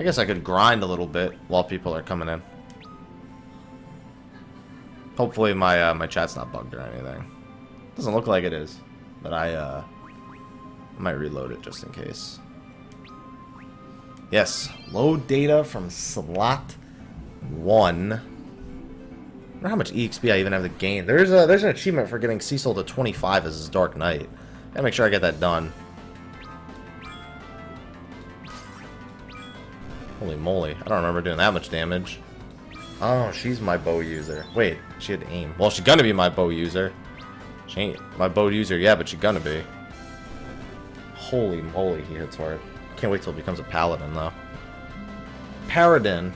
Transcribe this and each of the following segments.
I guess I could grind a little bit while people are coming in. Hopefully my uh, my chat's not bugged or anything. Doesn't look like it is, but I uh, might reload it just in case. Yes, load data from slot one. I wonder how much EXP I even have to gain. There's a there's an achievement for getting Cecil to 25 as his Dark Knight. Gotta make sure I get that done. Holy moly, I don't remember doing that much damage. Oh, she's my bow user. Wait, she had aim. Well, she's gonna be my bow user. She ain't my bow user yet, but she's gonna be. Holy moly, he hits hard. Can't wait till it becomes a paladin, though. Paradin.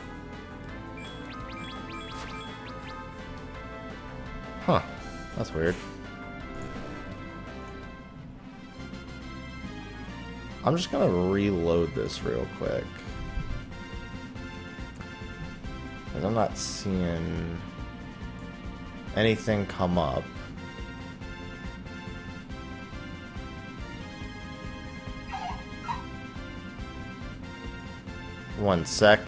Huh. That's weird. I'm just gonna reload this real quick. Because I'm not seeing anything come up. One sec.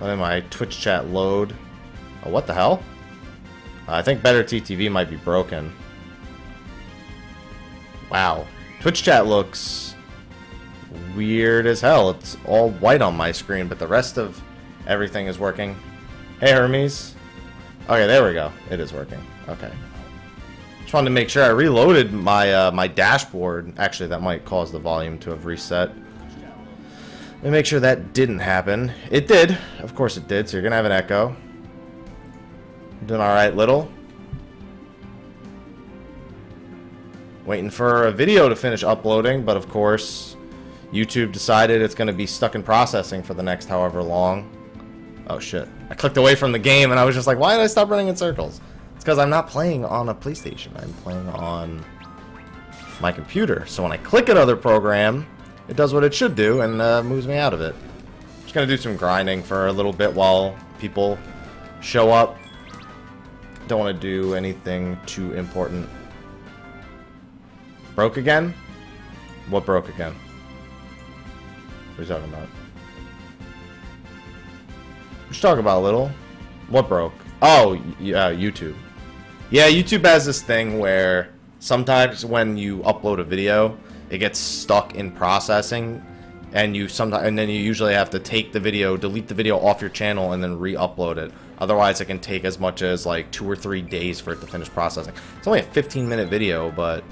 Letting my Twitch chat load. Oh, what the hell? I think Better TTV might be broken. Wow. Twitch chat looks weird as hell. It's all white on my screen, but the rest of everything is working. Hey, Hermes. Okay, there we go. It is working. Okay. Just wanted to make sure I reloaded my uh, my dashboard. Actually, that might cause the volume to have reset. Let me make sure that didn't happen. It did. Of course it did, so you're going to have an echo. Doing alright, little. Waiting for a video to finish uploading, but of course, YouTube decided it's going to be stuck in processing for the next however long. Oh shit. I clicked away from the game and I was just like, why did I stop running in circles? It's because I'm not playing on a PlayStation. I'm playing on my computer. So when I click another program, it does what it should do and uh, moves me out of it. Just gonna do some grinding for a little bit while people show up. Don't want to do anything too important. Broke again? What broke again? What are you talking about? What talking about, a little? What broke? Oh, yeah, uh, YouTube. Yeah, YouTube has this thing where sometimes when you upload a video, it gets stuck in processing, and you sometimes and then you usually have to take the video, delete the video off your channel, and then re-upload it. Otherwise, it can take as much as like two or three days for it to finish processing. It's only a 15-minute video, but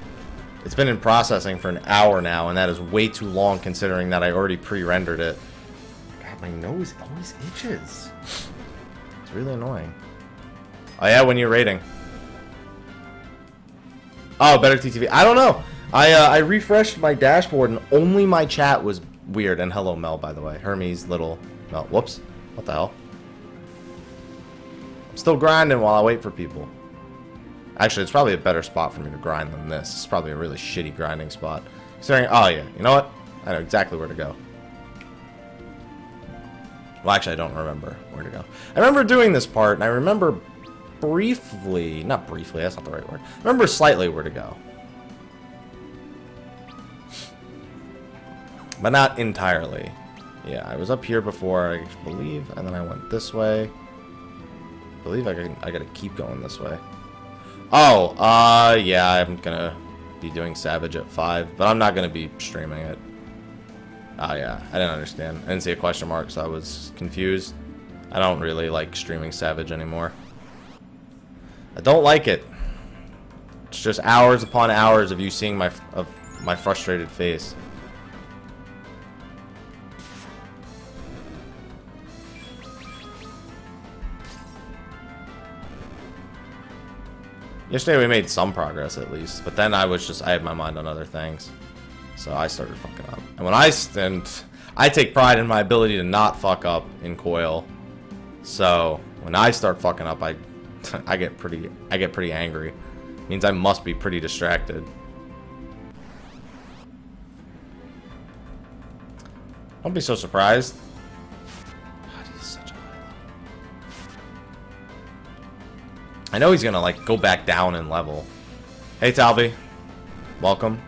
it's been in processing for an hour now, and that is way too long considering that I already pre-rendered it. My nose always itches. It's really annoying. Oh yeah, when you're rating. Oh, better TTV. I don't know. I uh, I refreshed my dashboard and only my chat was weird. And hello, Mel, by the way. Hermes, little Mel. Whoops. What the hell? I'm still grinding while I wait for people. Actually, it's probably a better spot for me to grind than this. It's probably a really shitty grinding spot. Considering, oh yeah, you know what? I know exactly where to go. Well, actually, I don't remember where to go. I remember doing this part, and I remember briefly, not briefly, that's not the right word. I remember slightly where to go. But not entirely. Yeah, I was up here before, I believe, and then I went this way. I believe I, can, I gotta keep going this way. Oh, uh, yeah, I'm gonna be doing Savage at 5, but I'm not gonna be streaming it. Oh, yeah, I didn't understand. I didn't see a question mark, so I was confused. I don't really like streaming Savage anymore. I don't like it. It's just hours upon hours of you seeing my of my frustrated face. Yesterday we made some progress at least, but then I was just I had my mind on other things, so I started fucking up. And when I stand, I take pride in my ability to not fuck up in coil. So when I start fucking up, I I get pretty I get pretty angry. It means I must be pretty distracted. Don't be so surprised. I know he's gonna like go back down in level. Hey Talvi. Welcome.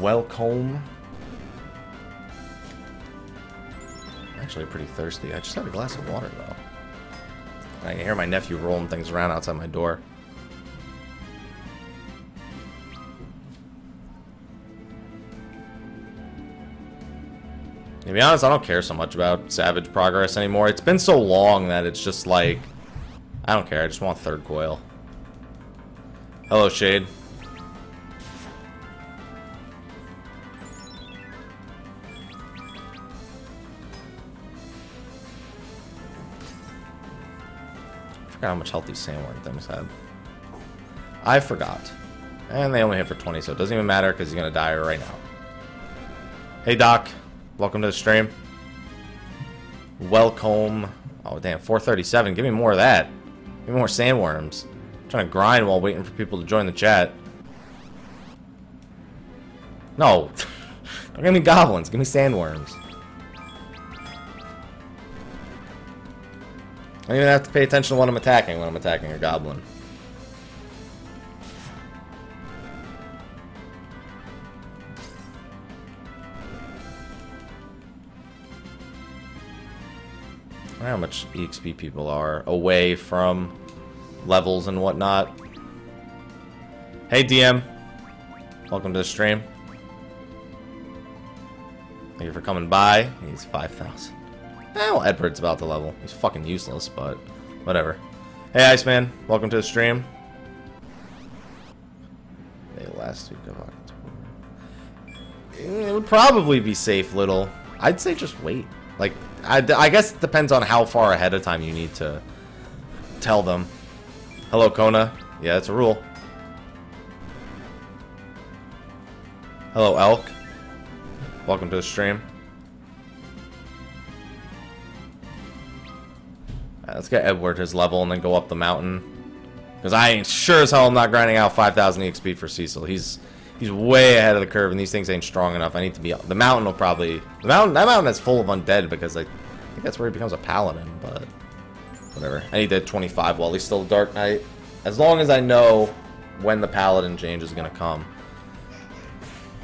Welcome. actually pretty thirsty. I just had a glass of water, though. I can hear my nephew rolling things around outside my door. To be honest, I don't care so much about Savage Progress anymore. It's been so long that it's just like... I don't care, I just want third coil. Hello, Shade. Forgot how much health these sandworm things had. I forgot. And they only hit for 20, so it doesn't even matter because he's going to die right now. Hey, Doc. Welcome to the stream. Welcome. Oh, damn. 437. Give me more of that. Give me more sandworms. I'm trying to grind while waiting for people to join the chat. No. Don't give me goblins. Give me sandworms. I don't even have to pay attention to what I'm attacking when I'm attacking a goblin. How much EXP people are away from levels and whatnot. Hey DM, welcome to the stream. Thank you for coming by. He's 5,000. Eh, well, Edward's about the level. He's fucking useless, but whatever. Hey, Iceman, welcome to the stream. Hey, last week of October. It would probably be safe, little. I'd say just wait. Like, I, I guess it depends on how far ahead of time you need to tell them. Hello, Kona. Yeah, that's a rule. Hello, Elk. Welcome to the stream. Let's get Edward his level and then go up the mountain. Because I ain't sure as hell I'm not grinding out 5,000 EXP for Cecil. He's He's way ahead of the curve, and these things ain't strong enough. I need to be... The mountain will probably... The mountain, that mountain is full of undead, because I, I think that's where he becomes a paladin, but... Whatever. I need that 25 while he's still a Dark Knight. As long as I know when the paladin change is going to come.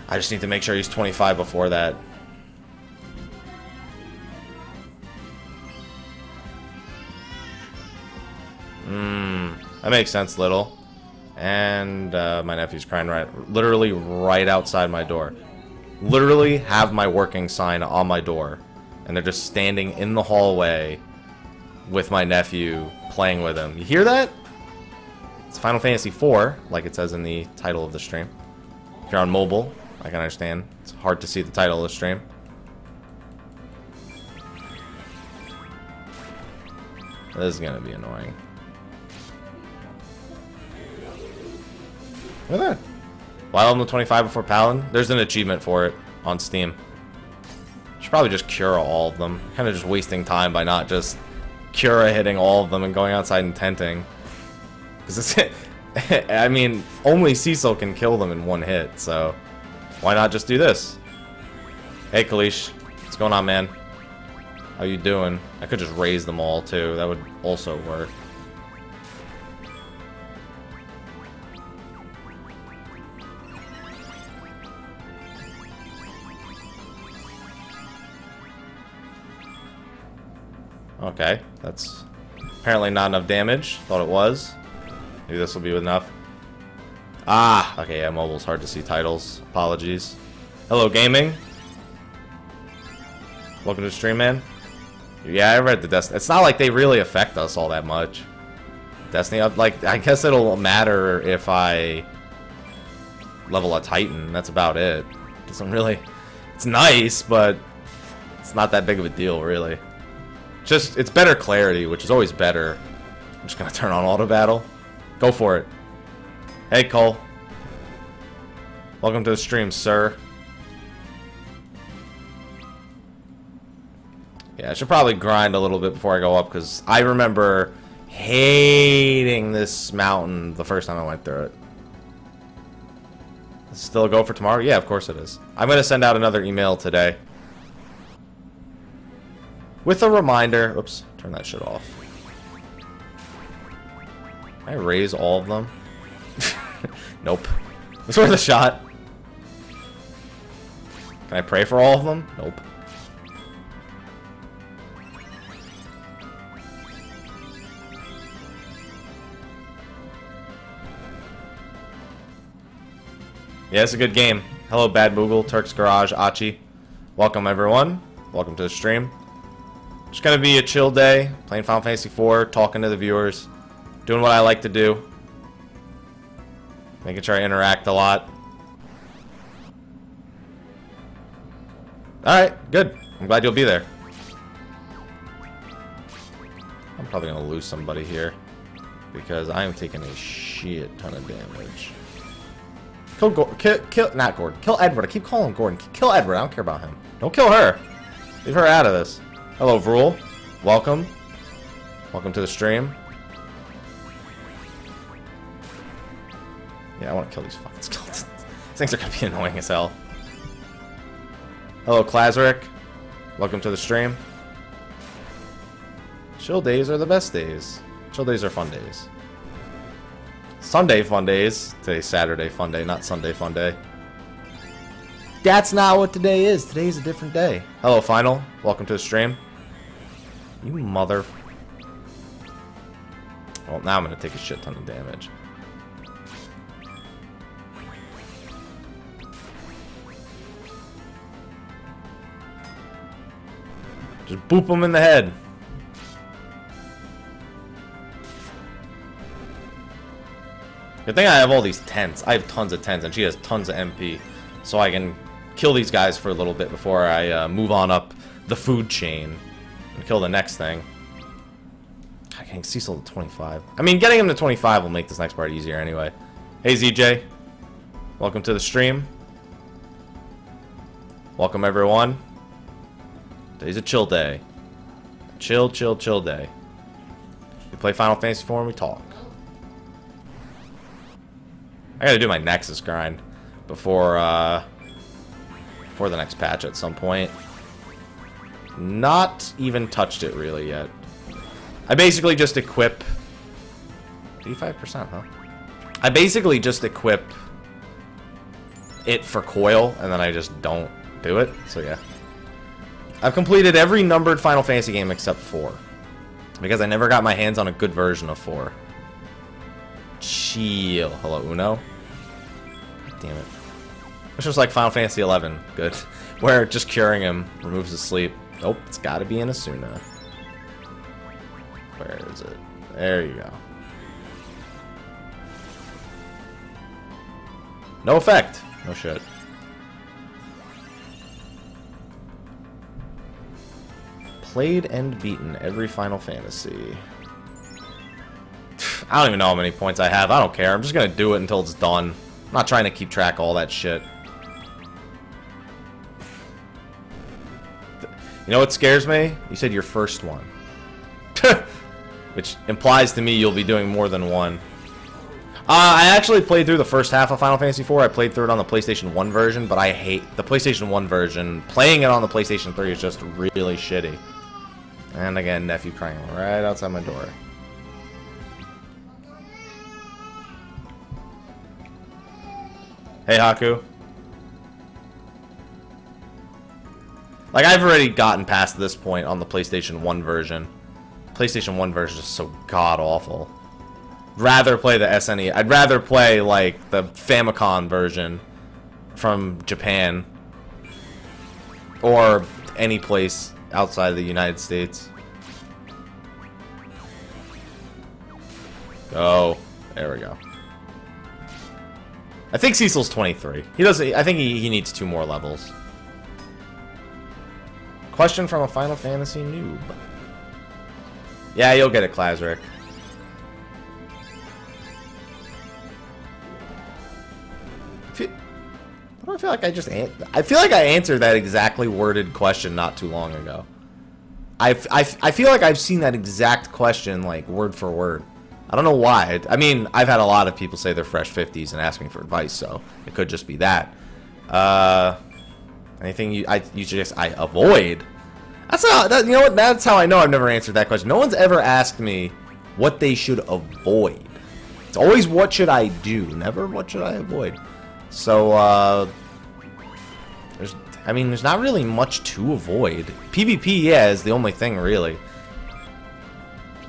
I just need to make sure he's 25 before that. Hmm. That makes sense, little and uh, my nephew's crying right, literally right outside my door. Literally have my working sign on my door, and they're just standing in the hallway with my nephew playing with him. You hear that? It's Final Fantasy IV, like it says in the title of the stream. If you're on mobile, I can understand. It's hard to see the title of the stream. This is gonna be annoying. Look at that. Wild Emblem 25 before Paladin. There's an achievement for it on Steam. Should probably just cure all of them. Kind of just wasting time by not just Cura hitting all of them and going outside and tenting. Because I mean, only Cecil can kill them in one hit, so why not just do this? Hey, Kalish. What's going on, man? How you doing? I could just raise them all, too. That would also work. Okay, that's apparently not enough damage. Thought it was. Maybe this will be enough. Ah, okay, yeah, mobile's hard to see titles. Apologies. Hello, gaming. Welcome to the stream, man. Yeah, I read the Destiny. It's not like they really affect us all that much. Destiny, like, I guess it'll matter if I level a Titan. That's about it. Doesn't really... It's nice, but it's not that big of a deal, really. Just, it's better clarity, which is always better. I'm just gonna turn on auto battle. Go for it. Hey, Cole. Welcome to the stream, sir. Yeah, I should probably grind a little bit before I go up, because I remember hating this mountain the first time I went through it. Still go for tomorrow? Yeah, of course it is. I'm going to send out another email today. With a reminder, oops, turn that shit off. Can I raise all of them? nope. It's worth a shot. Can I pray for all of them? Nope. Yeah, it's a good game. Hello, Bad Boogle, Turk's Garage, Achi. Welcome, everyone. Welcome to the stream. Just gonna be a chill day, playing Final Fantasy IV, talking to the viewers, doing what I like to do. Making sure I interact a lot. Alright, good. I'm glad you'll be there. I'm probably gonna lose somebody here. Because I am taking a shit ton of damage. Kill Gordon. Kill, kill, not Gordon. Kill Edward. I keep calling him Gordon. Kill Edward. I don't care about him. Don't kill her. Leave her out of this. Hello, Vrul. Welcome. Welcome to the stream. Yeah, I want to kill these fucking skeletons. these things are going to be annoying as hell. Hello, Klazaric. Welcome to the stream. Chill days are the best days. Chill days are fun days. Sunday fun days. Today's Saturday fun day, not Sunday fun day. That's not what today is. Today's a different day. Hello, Final. Welcome to the stream. You mother... Well, now I'm to take a shit ton of damage. Just boop him in the head. Good thing I have all these tents. I have tons of tents, and she has tons of MP. So I can kill these guys for a little bit before I uh, move on up the food chain kill the next thing. I can Cecil to 25. I mean, getting him to 25 will make this next part easier anyway. Hey, ZJ. Welcome to the stream. Welcome, everyone. Today's a chill day. Chill, chill, chill day. We play Final Fantasy IV and we talk. I gotta do my Nexus grind before, uh, before the next patch at some point. Not even touched it really yet. I basically just equip... 85%, huh? I basically just equip it for coil, and then I just don't do it, so yeah. I've completed every numbered Final Fantasy game except 4. Because I never got my hands on a good version of 4. Chill. Hello, Uno. Damn it. It's just like Final Fantasy 11. Good. Where just curing him removes his sleep. Nope, it's gotta be in Esuna. Where is it? There you go. No effect. No shit. Played and beaten every Final Fantasy. I don't even know how many points I have. I don't care. I'm just gonna do it until it's done. I'm not trying to keep track of all that shit. You know what scares me? You said your first one. Which implies to me you'll be doing more than one. Uh, I actually played through the first half of Final Fantasy IV. I played through it on the PlayStation 1 version, but I hate the PlayStation 1 version. Playing it on the PlayStation 3 is just really shitty. And again, nephew crying right outside my door. Hey, Haku. Like, I've already gotten past this point on the PlayStation 1 version. PlayStation 1 version is so god-awful. Rather play the SNE. I'd rather play, like, the Famicom version from Japan. Or any place outside of the United States. Oh, there we go. I think Cecil's 23. He doesn't. I think he, he needs two more levels. Question from a Final Fantasy noob. Yeah, you'll get it, Klazric. I feel like I just I feel like I answered that exactly worded question not too long ago. I, I, I feel like I've seen that exact question like word for word. I don't know why. I mean, I've had a lot of people say they're fresh 50s and ask me for advice, so it could just be that. Uh, anything you I you suggest I avoid? That's how that, you know what. That's how I know I've never answered that question. No one's ever asked me what they should avoid. It's always what should I do, never what should I avoid. So uh, there's, I mean, there's not really much to avoid. PvP, yeah, is the only thing really.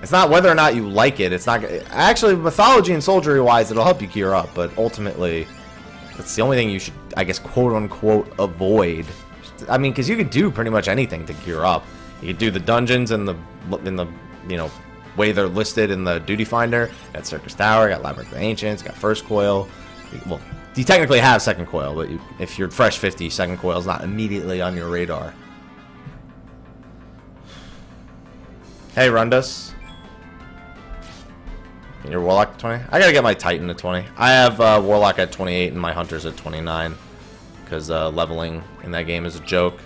It's not whether or not you like it. It's not actually mythology and soldiery wise. It'll help you gear up, but ultimately, That's the only thing you should, I guess, quote unquote, avoid. I mean, because you could do pretty much anything to gear up. You could do the dungeons in the in the you know way they're listed in the duty finder. Got Syrcus Tower, got Labyrinth of Ancients, got First Coil. Well, you technically have Second Coil, but you, if you're fresh 50, Second Coil is not immediately on your radar. Hey, Rundus. Your Warlock 20? I gotta get my Titan to 20. I have uh, Warlock at 28 and my Hunter's at 29. Because uh, leveling in that game is a joke.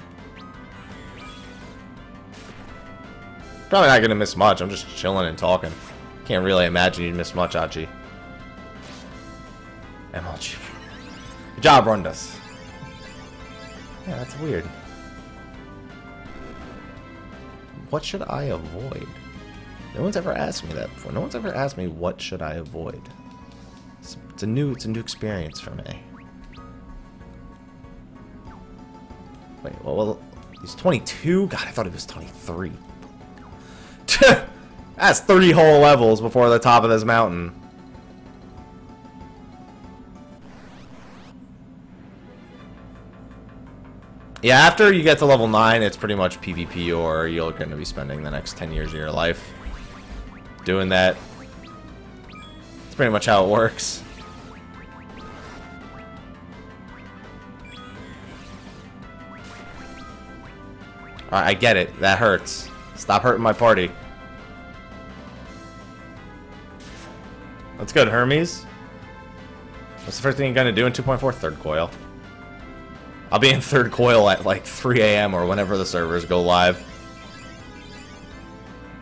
Probably not gonna miss much. I'm just chilling and talking. Can't really imagine you'd miss much, Achi. MLG. Good job, Rundus. Yeah, that's weird. What should I avoid? No one's ever asked me that before. No one's ever asked me what should I avoid. It's, it's a new it's a new experience for me. Wait, well, well he's 22? God, I thought he was 23. That's three whole levels before the top of this mountain. Yeah, after you get to level 9, it's pretty much PvP or you're going to be spending the next 10 years of your life doing that. That's pretty much how it works. Alright, I get it. That hurts. Stop hurting my party. That's good, Hermes. What's the first thing you're to do in 2.4? Third coil. I'll be in third coil at like 3 a.m. or whenever the servers go live.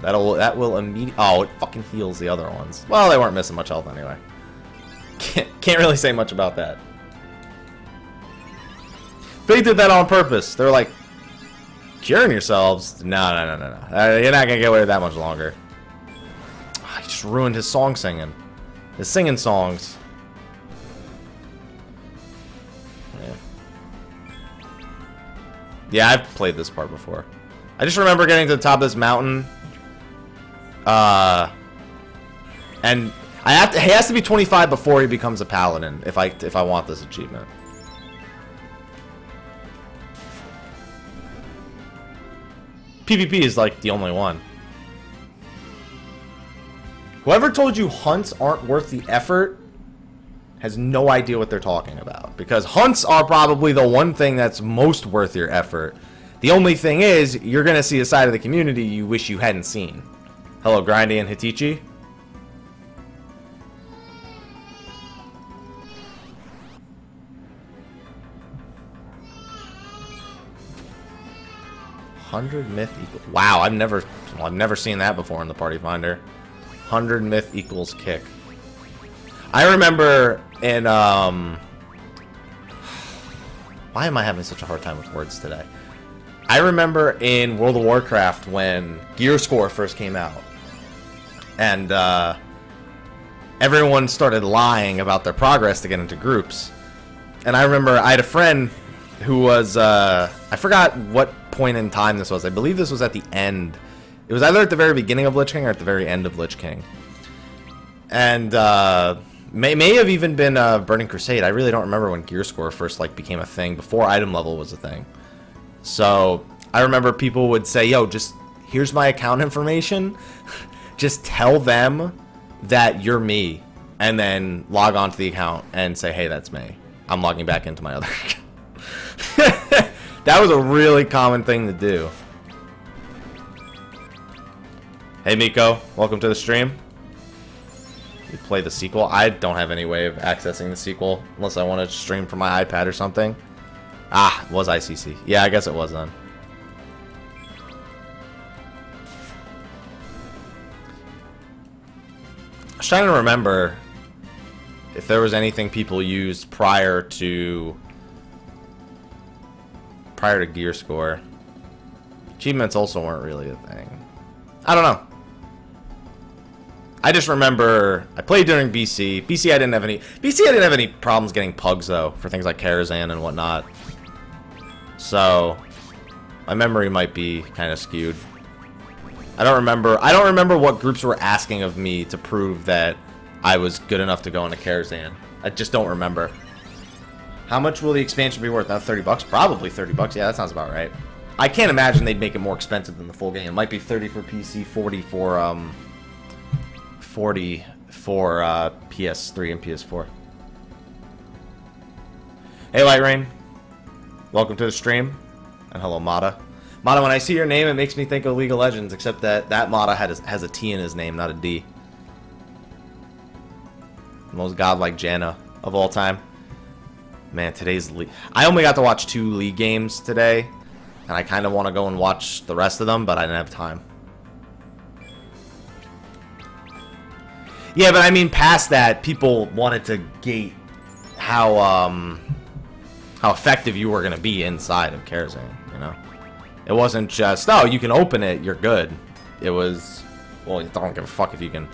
That'll that will immediately. Oh, it fucking heals the other ones. Well, they weren't missing much health anyway. Can't can't really say much about that. They did that on purpose. They're like curing yourselves. No, no, no, no, no. Uh, you're not gonna get away with that much longer. Oh, he just ruined his song singing. His singing songs. Yeah, I've played this part before. I just remember getting to the top of this mountain. Uh, and I have to. He has to be 25 before he becomes a paladin. If I if I want this achievement. PvP is like the only one. Whoever told you hunts aren't worth the effort has no idea what they're talking about. Because hunts are probably the one thing that's most worth your effort. The only thing is, you're going to see a side of the community you wish you hadn't seen. Hello, Grindy and Hitichi. Hundred myth equals. Wow, I've never, well, I've never seen that before in the Party Finder. Hundred myth equals kick. I remember in um. Why am I having such a hard time with words today? I remember in World of Warcraft when Gear Score first came out, and uh, everyone started lying about their progress to get into groups. And I remember I had a friend who was uh, I forgot what point in time this was. I believe this was at the end. It was either at the very beginning of Lich King or at the very end of Lich King. And uh, may may have even been uh, Burning Crusade. I really don't remember when Gear Score first like became a thing before item level was a thing. So I remember people would say, "Yo, just here's my account information. just tell them that you're me, and then log on to the account and say, hey, that's me. I'm logging back into my other account." that was a really common thing to do. Hey Miko, welcome to the stream. We play the sequel. I don't have any way of accessing the sequel unless I want to stream from my iPad or something. Ah, was ICC. Yeah, I guess it was then. Was trying to remember if there was anything people used prior to prior to gear score. Achievements also weren't really a thing. I don't know. I just remember I played during BC. BC I didn't have any BC I didn't have any problems getting pugs though for things like Karazhan and whatnot. So my memory might be kind of skewed. I don't remember I don't remember what groups were asking of me to prove that I was good enough to go into Karazhan. I just don't remember. How much will the expansion be worth? Now 30 bucks? Probably 30 bucks. Yeah, that sounds about right. I can't imagine they'd make it more expensive than the full game. It might be 30 for PC, 40 for um 40 for uh, PS3 and PS4. Hey Light Rain. Welcome to the stream. And hello Mata. Mata, when I see your name it makes me think of League of Legends, except that that Mata has, has a T in his name, not a D. Most godlike Janna of all time. Man, today's league. I only got to watch two league games today, and I kind of want to go and watch the rest of them, but I didn't have time. Yeah, but I mean, past that, people wanted to gate how um how effective you were gonna be inside of Karazhan. It wasn't just oh you can open it, you're good. It was well, you don't give a fuck if you can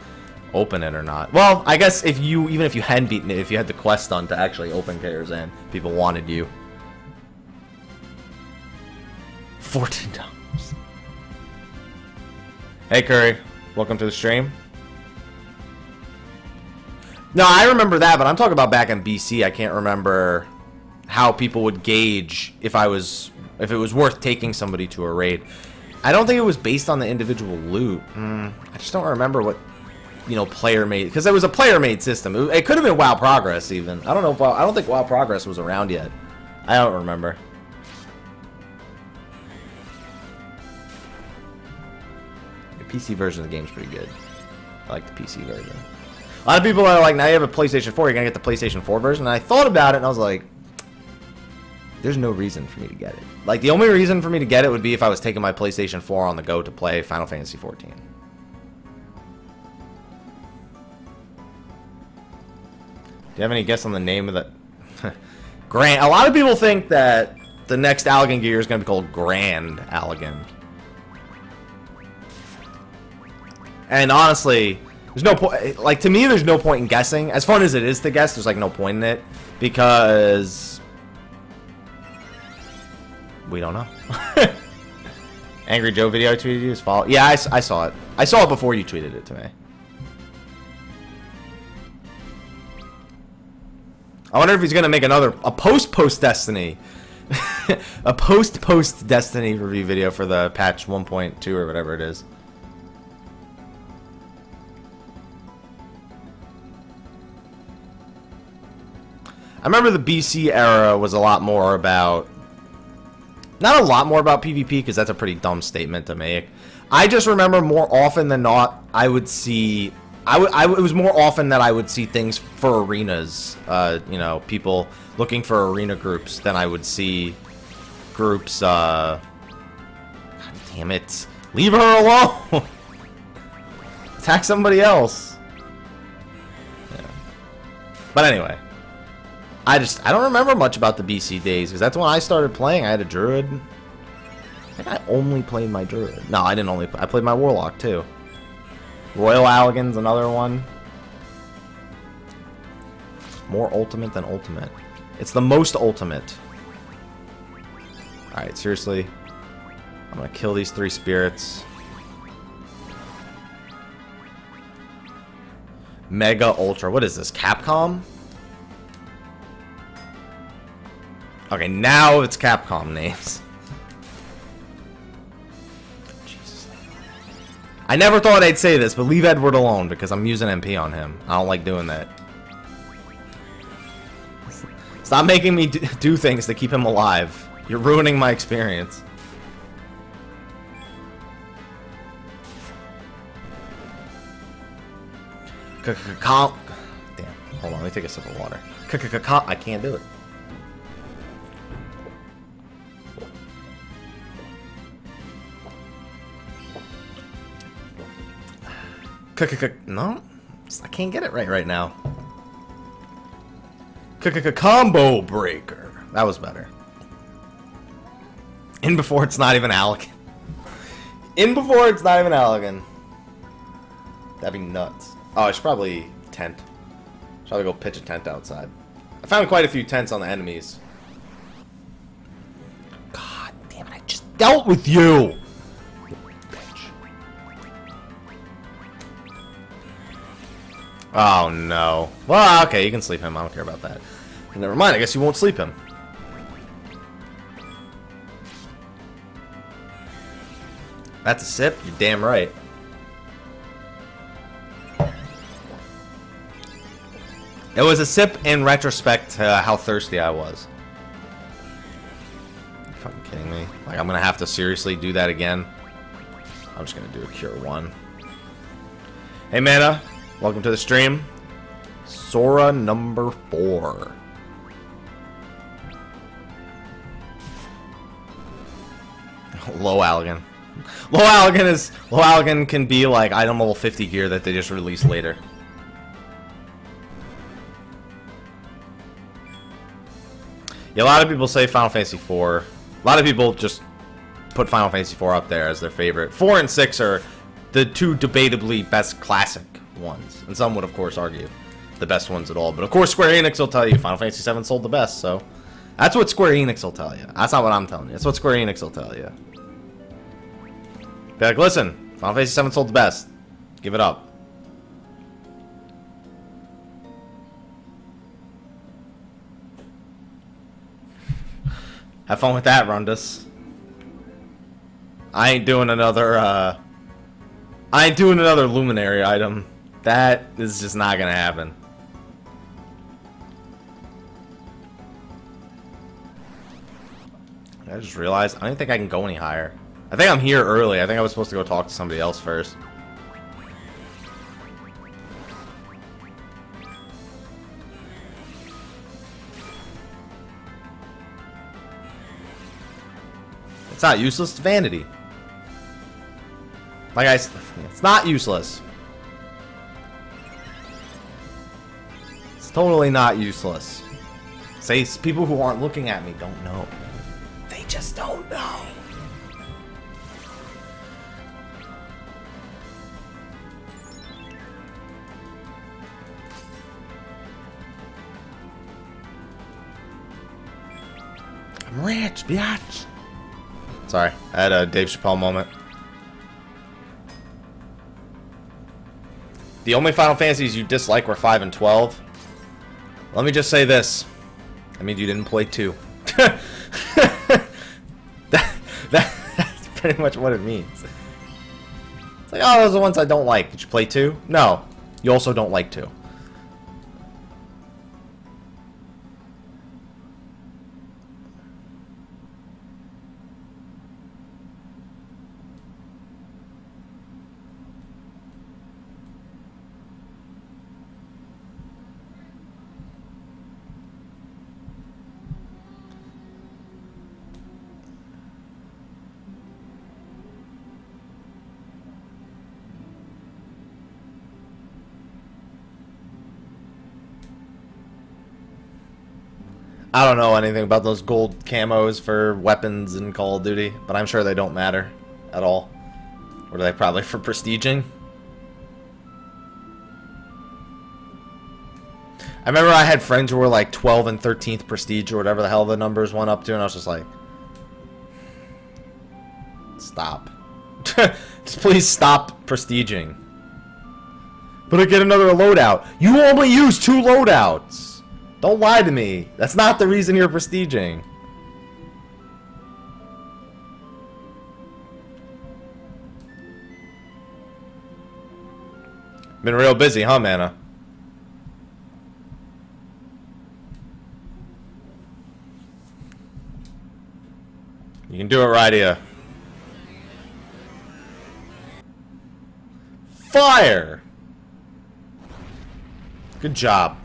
open it or not. Well, I guess if you, even if you hadn't beaten it, if you had the quest done to actually open Karazhan, people wanted you. Fourteen dollars. Hey Curry, welcome to the stream. No, I remember that, but I'm talking about back in BC. I can't remember how people would gauge if I was if it was worth taking somebody to a raid. I don't think it was based on the individual loot. Mm, I just don't remember what you know, player made because it was a player made system. It, it could have been WoW Progress even. I don't know if WoW, I don't think WoW Progress was around yet. I don't remember. The PC version of the game's pretty good. I like the PC version. A lot of people are like, now you have a PlayStation 4, you're gonna get the PlayStation 4 version. And I thought about it and I was like, there's no reason for me to get it. Like the only reason for me to get it would be if I was taking my PlayStation 4 on the go to play Final Fantasy 14. Do you have any guess on the name of the... Grand... A lot of people think that the next Allagan gear is going to be called Grand Allagan. And honestly, there's no point... Like, to me, there's no point in guessing. As fun as it is to guess, there's, like, no point in it. Because... We don't know. Angry Joe video I tweeted you is follow. Yeah, I, I saw it. I saw it before you tweeted it to me. I wonder if he's gonna make another a post post Destiny, a post post Destiny review video for the patch 1.2 or whatever it is. I remember the BC era was a lot more about not a lot more about PvP because that's a pretty dumb statement to make. I just remember more often than not I would see I, I it was more often that I would see things for arenas, uh, you know, people looking for arena groups than I would see groups, uh, God damn it. Leave her alone! Attack somebody else! Yeah. But anyway. I just, I don't remember much about the BC days, because that's when I started playing. I had a druid. I think I only played my druid. No, I didn't only, I played my warlock, too. Royal Allagan's another one. More ultimate than ultimate. It's the most ultimate. Alright, seriously. I'm gonna kill these three spirits. Mega Ultra. What is this? Capcom? Okay, now it's Capcom names. I never thought I'd say this, but leave Edward alone because I'm using MP on him. I don't like doing that. Stop making me do things to keep him alive. You're ruining my experience. Damn. Hold on, let me take a sip of water. I can't do it. No, I can't get it right right now. Combo breaker. That was better. In before it's not even Allagan. In before it's not even Allagan. That'd be nuts. Oh, I should probably tent. Should probably go pitch a tent outside. I found quite a few tents on the enemies. God damn it, I just dealt with you! Oh no. Well, okay, you can sleep him. I don't care about that. Never mind, I guess you won't sleep him. That's a sip? You're damn right. It was a sip in retrospect to how thirsty I was. You fucking kidding me? Like, I'm gonna have to seriously do that again? I'm just gonna do a Cure 1. Hey, Mana. Welcome to the stream. Sora number 4. Low Allagan. Low Allagan is... Low Allagan can be like item level 50 gear that they just release later. Yeah, a lot of people say Final Fantasy 4. A lot of people just put Final Fantasy 4 up there as their favorite. 4 and 6 are the two debatably best classic ones. And some would, of course, argue the best ones at all. But, of course, Square Enix will tell you Final Fantasy VII sold the best, so... That's what Square Enix will tell you. That's not what I'm telling you. That's what Square Enix will tell you. Be like, listen, Final Fantasy VII sold the best. Give it up. Have fun with that, Rundus. I ain't doing another, uh... I ain't doing another Luminary item. That is just not gonna happen. I just realized I don't think I can go any higher. I think I'm here early. I think I was supposed to go talk to somebody else first. It's not useless, it's vanity. Like I it's not useless. Totally not useless. Say people who aren't looking at me don't know. They just don't know. I'm rich, biatch. Sorry, I had a Dave Chappelle moment. The only Final Fantasies you dislike were 5 and 12. Let me just say this. I mean, you didn't play 2. that, that, that's pretty much what it means. It's like, oh, those are the ones I don't like. Did you play 2? No. You also don't like 2. I don't know anything about those gold camos for weapons in Call of Duty, but I'm sure they don't matter at all. Or are they probably for prestiging? I remember I had friends who were like 12 and 13th prestige or whatever the hell the numbers went up to, and I was just like, stop. just please stop prestiging. But I get another loadout. You only use two loadouts. Don't lie to me. That's not the reason you're prestiging. Been real busy, huh, Mana? You can do it right here. Fire! Good job.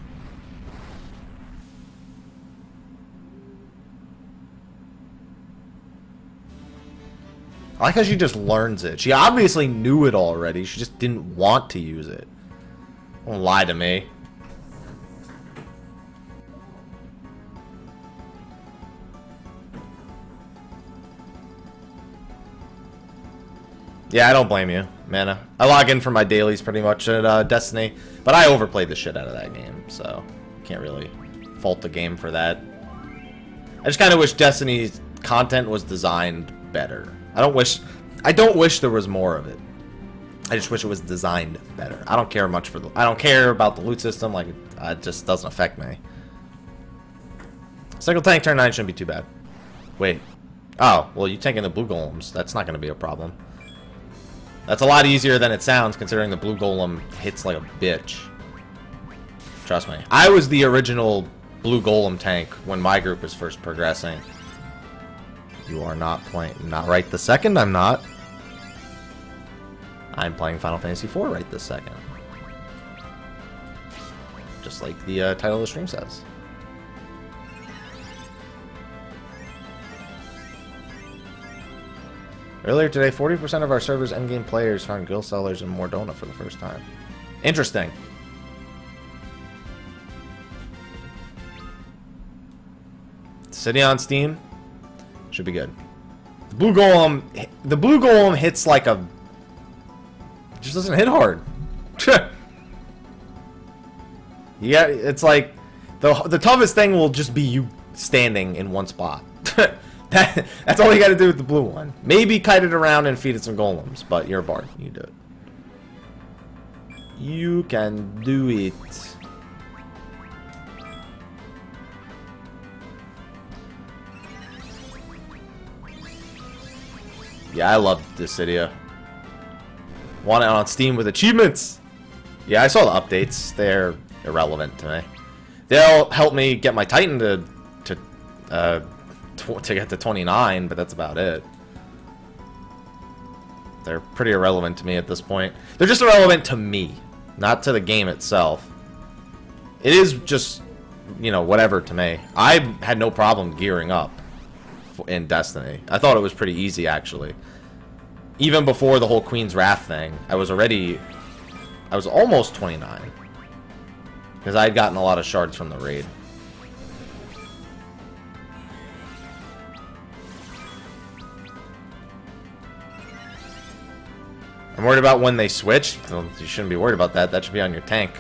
I like how she just learns it. She obviously knew it already. She just didn't want to use it. Don't lie to me. Yeah, I don't blame you, Mana. I log in for my dailies pretty much at uh, Destiny, but I overplayed the shit out of that game, so can't really fault the game for that. I just kind of wish Destiny's content was designed better. I don't wish I don't wish there was more of it. I just wish it was designed better. I don't care much for the I don't care about the loot system like it, uh, it just doesn't affect me. Single tank turn 9 shouldn't be too bad. Wait. Oh, well, you tanking the blue golems. That's not going to be a problem. That's a lot easier than it sounds, considering the blue golem hits like a bitch. Trust me. I was the original blue golem tank when my group was first progressing. You are not playing... Not right the second, I'm not. I'm playing Final Fantasy IV right this second. Just like the uh, title of the stream says. Earlier today, 40% of our server's endgame players found Guild Sellers in Mor Dhona for the first time. Interesting. City on Steam should be good. The blue golem, the blue golem hits like a, just doesn't hit hard. yeah, it's like the the toughest thing will just be you standing in one spot. that, that's all you got to do with the blue one. Maybe kite it around and feed it some golems, but you're a bard. You do it. You can do it. Yeah, I love this Dissidia. Want it on Steam with achievements. Yeah, I saw the updates. They're irrelevant to me. They'll help me get my Titan to to uh, to get to 29, but that's about it. They're pretty irrelevant to me at this point. They're just irrelevant to me, not to the game itself. It is just, you know, whatever to me. I had no problem gearing up in Destiny. I thought it was pretty easy, actually. Even before the whole Queen's Wrath thing, I was already... I was almost 29. Because I had gotten a lot of shards from the raid. I'm worried about when they switch. You shouldn't be worried about that. That should be on your tank.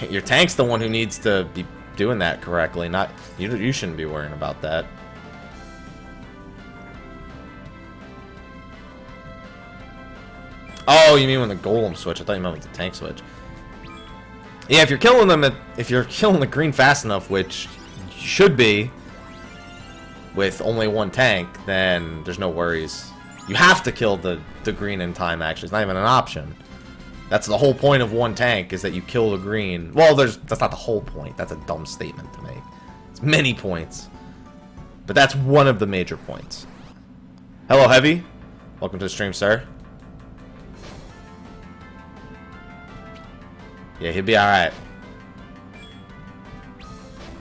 Your tank's the one who needs to be doing that correctly, not... You, you shouldn't be worrying about that. Oh, you mean when the golem switch? I thought you meant with the tank switch. Yeah, if you're killing them, if you're killing the green fast enough, which should be, with only one tank, then there's no worries. You have to kill the, the green in time, actually. It's not even an option. That's the whole point of one tank, is that you kill the green. Well, there's that's not the whole point. That's a dumb statement to make. It's many points. But that's one of the major points. Hello, Heavy. Welcome to the stream, sir. Yeah, he'll be alright.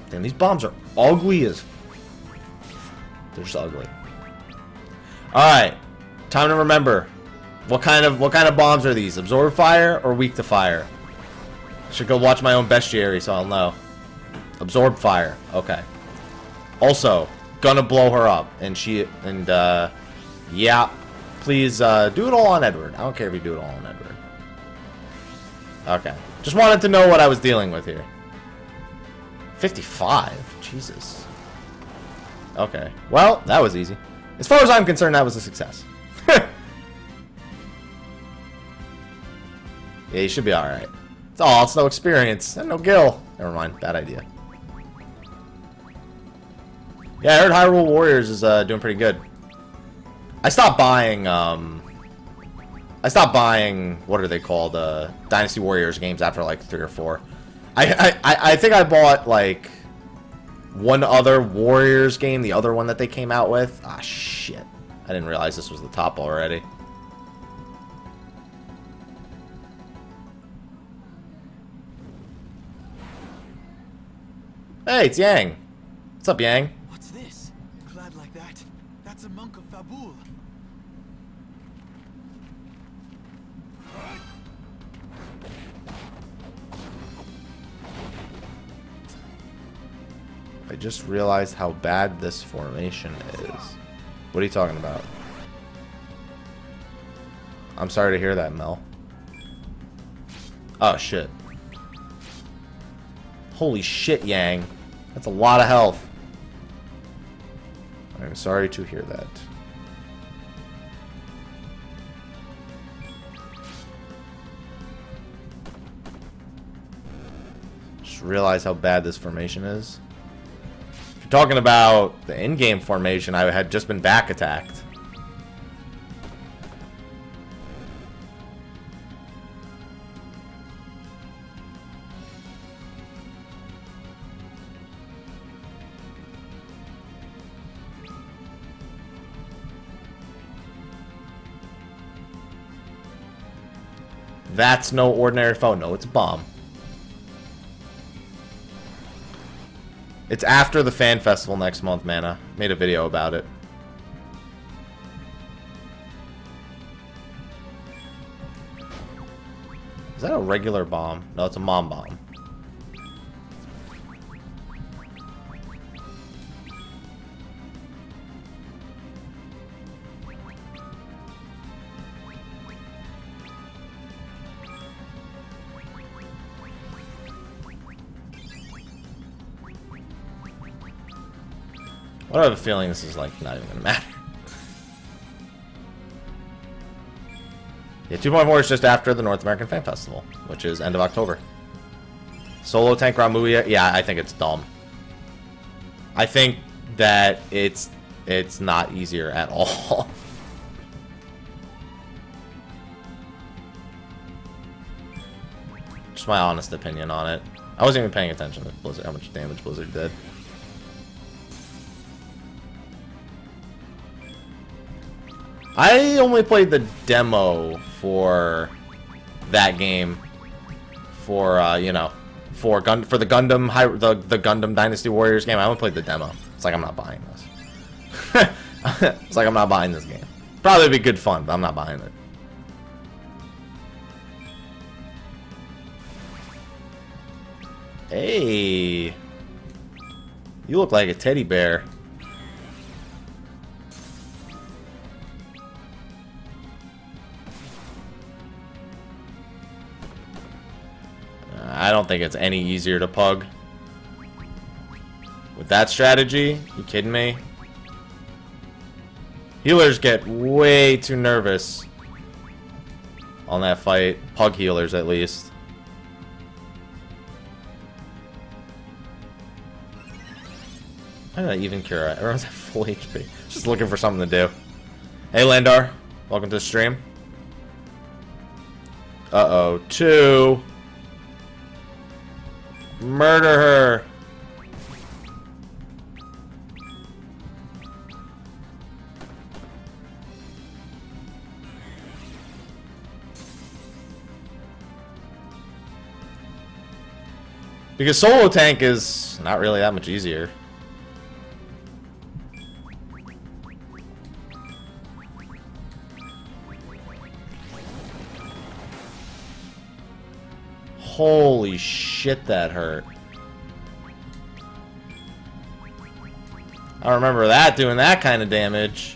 Damn, these bombs are ugly as... They're just ugly. Alright. Time to remember. What kind of what kind of bombs are these? Absorb fire or weak to fire? Should go watch my own bestiary so I'll know. Absorb fire. Okay. Also, gonna blow her up. And she and uh yeah. Please uh do it all on Edward. I don't care if you do it all on Edward. Okay. Just wanted to know what I was dealing with here. 55? Jesus. Okay. Well, that was easy. As far as I'm concerned, that was a success. yeah, you should be alright. It's all, it's no experience. And no gil. Never mind. Bad idea. Yeah, I heard Hyrule Warriors is uh, doing pretty good. I stopped buying, um... I stopped buying, what are they called, uh, Dynasty Warriors games after like three or four. I, I, I think I bought like one other Warriors game, the other one that they came out with. Ah, shit. I didn't realize this was the top already. Hey, it's Yang. What's up, Yang? I just realized how bad this formation is. What are you talking about? I'm sorry to hear that, Mel. Oh, shit. Holy shit, Yang. That's a lot of health. I'm sorry to hear that. Just realize how bad this formation is talking about the in-game formation, I had just been back attacked. That's no ordinary phone. No, it's a bomb. It's after the fan festival next month, Mana. Made a video about it. Is that a regular bomb? No, it's a mom bomb. I have a feeling this is like not even gonna matter. Yeah, 2.4 is just after the North American Fan Festival, which is end of October. Solo tank Ramuh, yeah, I think it's dumb. I think that it's it's not easier at all. Just my honest opinion on it. I wasn't even paying attention to Blizzard, how much damage Blizzard did. I only played the demo for that game. For uh, you know, for gun for the Gundam the the Gundam Dynasty Warriors game. I only played the demo. It's like I'm not buying this. it's like I'm not buying this game. Probably be good fun, but I'm not buying it. Hey, you look like a teddy bear. I don't think it's any easier to pug. With that strategy? You kidding me? Healers get way too nervous on that fight. Pug healers, at least. Why did I even cure? Everyone's at full HP. Just looking for something to do. Hey, Landar. Welcome to the stream. Uh-oh. Two. Murder her. Because solo tank is not really that much easier. Holy shit, that hurt. I remember that doing that kind of damage.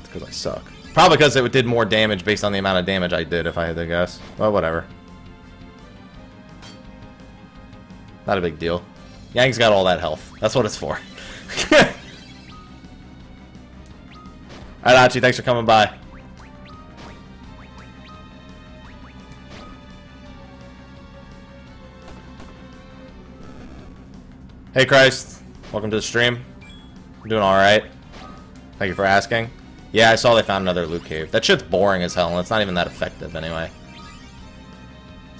It's because I suck. Probably because it did more damage based on the amount of damage I did, if I had to guess. Well, whatever. Not a big deal. Yang's got all that health. That's what it's for. Alright, Archie, thanks for coming by. Hey Christ, welcome to the stream. I'm doing alright. Thank you for asking. Yeah, I saw they found another loot cave. That shit's boring as hell, and it's not even that effective anyway.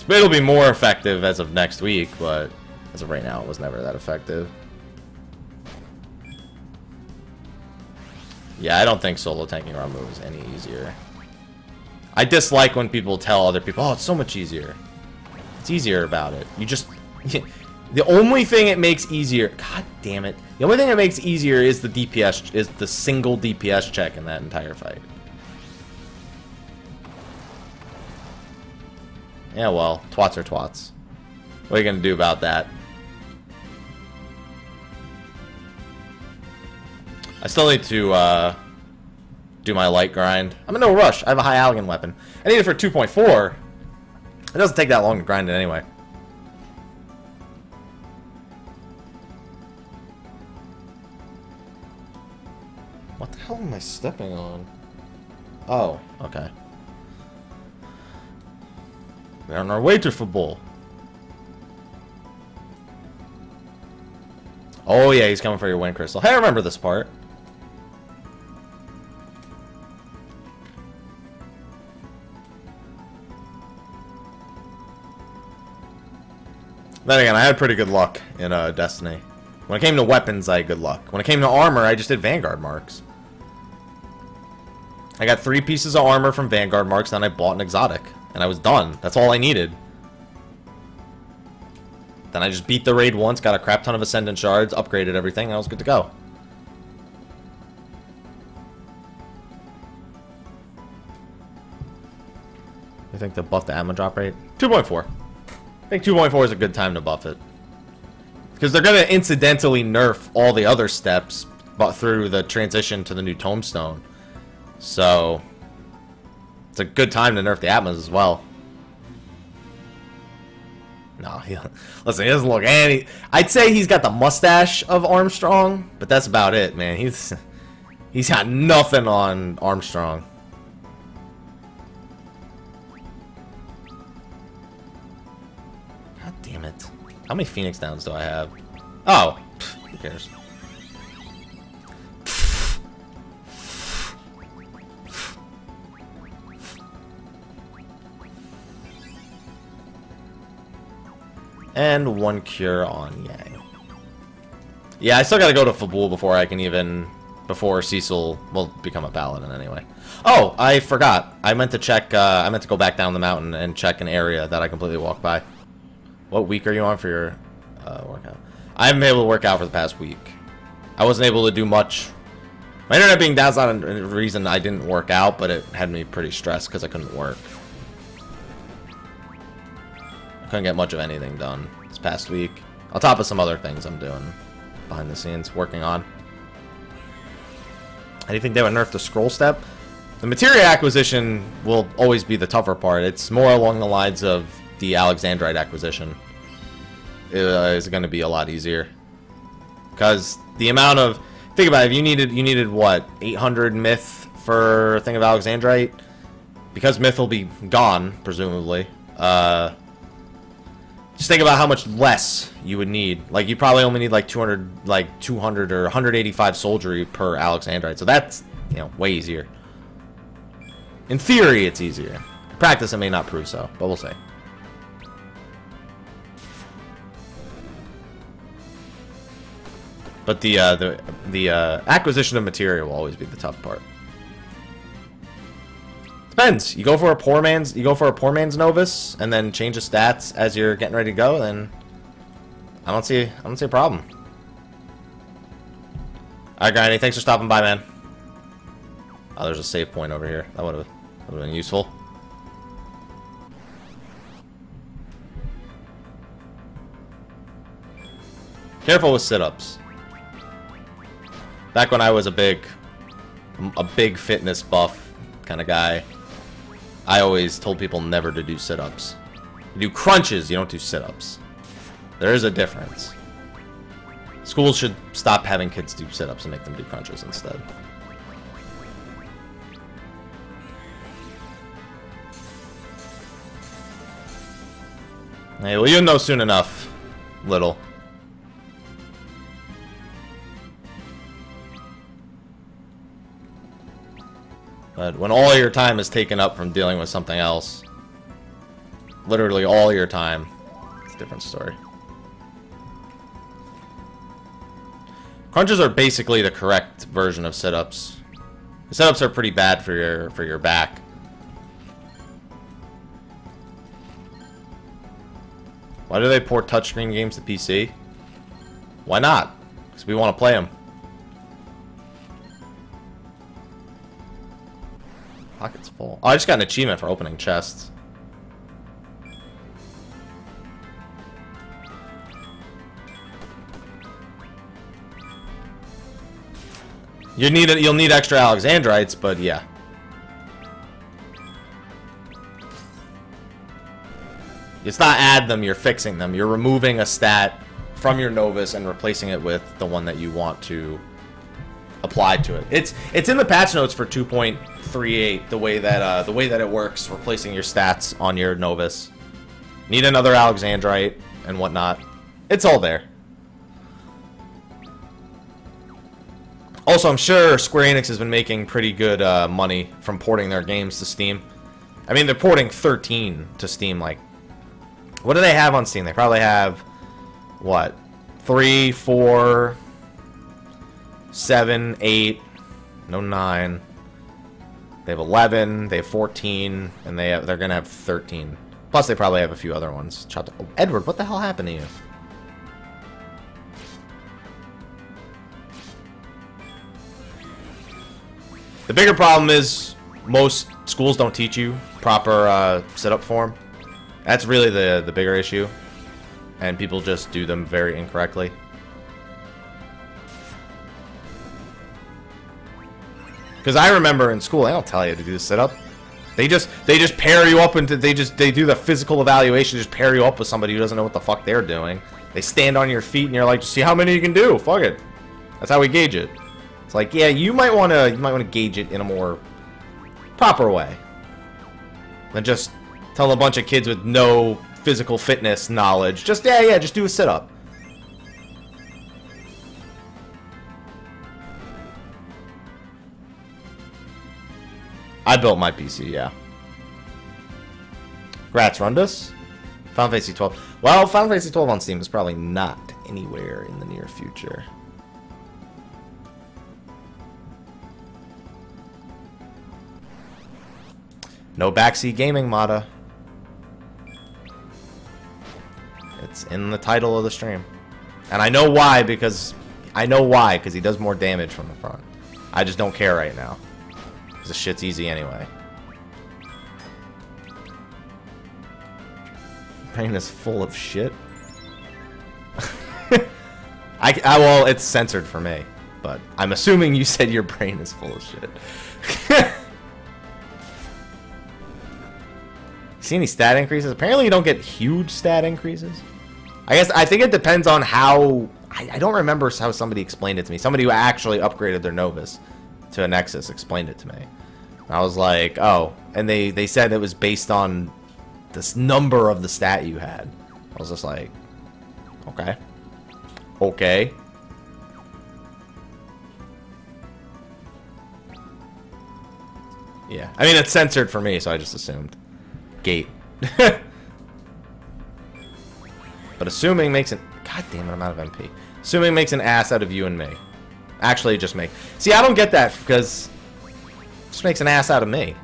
It'll be more effective as of next week, but as of right now, it was never that effective. Yeah, I don't think solo tanking Ramuh is any easier. I dislike when people tell other people, oh, it's so much easier. It's easier about it. You just... The only thing it makes easier, god damn it. The only thing it makes easier is the DPS, is the single DPS check in that entire fight. Yeah, well, twats are twats. What are you gonna do about that? I still need to, uh, do my light grind. I'm in no rush. I have a high Allagan weapon. I need it for 2.4. It doesn't take that long to grind it anyway. What the hell am I stepping on? Oh, okay. We're on our way to Fabul. Oh yeah, he's coming for your wind crystal. Hey, I remember this part. Then again, I had pretty good luck in uh, Destiny. When it came to weapons, I had good luck. When it came to armor, I just did Vanguard marks. I got three pieces of armor from Vanguard marks, then I bought an exotic. And I was done. That's all I needed. Then I just beat the raid once, got a crap ton of Ascendant Shards, upgraded everything, and I was good to go. You think they'll buff the ammo drop rate? 2.4. I think 2.4 is a good time to buff it. Because they're going to incidentally nerf all the other steps but through the transition to the new Tomestone. So, it's a good time to nerf the Atmas as well. No, he, listen, he doesn't look any... I'd say he's got the mustache of Armstrong, but that's about it, man. He's he's got nothing on Armstrong. God damn it. How many Phoenix Downs do I have? Oh, who cares? And one cure on Yang. Yeah, I still gotta go to Fabul before I can even... Before Cecil will become a paladin anyway. Oh, I forgot. I meant to check, uh, I meant to go back down the mountain and check an area that I completely walked by. What week are you on for your uh, workout? I haven't been able to work out for the past week. I wasn't able to do much. My internet being down is not a reason I didn't work out, but it had me pretty stressed because I couldn't work. Couldn't get much of anything done this past week. On top of some other things I'm doing behind the scenes, working on. Think they would nerf the scroll step? The materia acquisition will always be the tougher part. It's more along the lines of the Alexandrite acquisition. It uh, is going to be a lot easier. Because the amount of... Think about it, if you needed, you needed what, 800 myth for a thing of Alexandrite? Because myth will be gone, presumably. Uh, just think about how much less you would need. Like, you probably only need like 200, like 200 or 185 soldiery per Alexandrite. So that's, you know, way easier. In theory, it's easier. In practice, it may not prove so, but we'll see. But the uh, the the uh, acquisition of materia will always be the tough part. Depends. You go for a poor man's you go for a poor man's Novus and then change the stats as you're getting ready to go, then I don't see I don't see a problem. Alright Granny, thanks for stopping by, man. Oh, there's a save point over here. That would have been useful. Careful with sit-ups. Back when I was a big a big fitness buff kind of guy, I always told people never to do sit-ups. You do crunches, you don't do sit-ups. There is a difference. Schools should stop having kids do sit-ups and make them do crunches instead. Hey, well, you'll know soon enough, little. But when all your time is taken up from dealing with something else, literally all your time, it's a different story. Crunches are basically the correct version of sit-ups. Sit-ups are pretty bad for your for your back. Why do they port touchscreen games to PC? Why not? Because we want to play them. Full. Oh, I just got an achievement for opening chests. You need it. You'll need extra Alexandrites, but yeah. It's not add them. You're fixing them. You're removing a stat from your Novus and replacing it with the one that you want to apply to it. It's it's in the patch notes for 2.38. The way that uh, the way that it works, replacing your stats on your Novus. Need another Alexandrite and whatnot. It's all there. Also, I'm sure Square Enix has been making pretty good uh, money from porting their games to Steam. I mean, they're porting 13 to Steam. Like, what do they have on Steam? They probably have, what, three, four, seven, eight, no nine. They have 11, they have 14, and they have, they're gonna have 13. Plus, they probably have a few other ones. Chopped. Oh, Edward, what the hell happened to you? The bigger problem is most schools don't teach you proper uh, setup form. That's really the, the bigger issue. And people just do them very incorrectly. Because I remember in school, they don't tell you to do the setup. They just they just pair you up into they just they do the physical evaluation, just pair you up with somebody who doesn't know what the fuck they're doing. They stand on your feet and you're like, see how many you can do. Fuck it. That's how we gauge it. It's like, yeah, you might want to you might want to gauge it in a more proper way than just tell a bunch of kids with no physical fitness knowledge. Just yeah, yeah, just do a sit up. I built my PC, yeah. Rats Rundus? Final Fantasy 12. Well, Final Fantasy 12 on Steam is probably not anywhere in the near future. No backseat gaming, Mata. It's in the title of the stream. And I know why, because... I know why, because he does more damage from the front. I just don't care right now. Because the shit's easy anyway. Brain is full of shit. I, I, well, it's censored for me. But I'm assuming you said your brain is full of shit. See any stat increases? Apparently you don't get huge stat increases. I guess I think it depends on how... I, I, don't remember how somebody explained it to me. Somebody who actually upgraded their Novus to a Nexus explained it to me. I was like, oh. And they, they said it was based on this number of the stat you had. I was just like, okay. Okay. Yeah. I mean, it's censored for me, so I just assumed gate. but assuming makes an... God damn it, I'm out of MP. Assuming makes an ass out of you and me. Actually, just me. See, I don't get that, because... Just makes an ass out of me.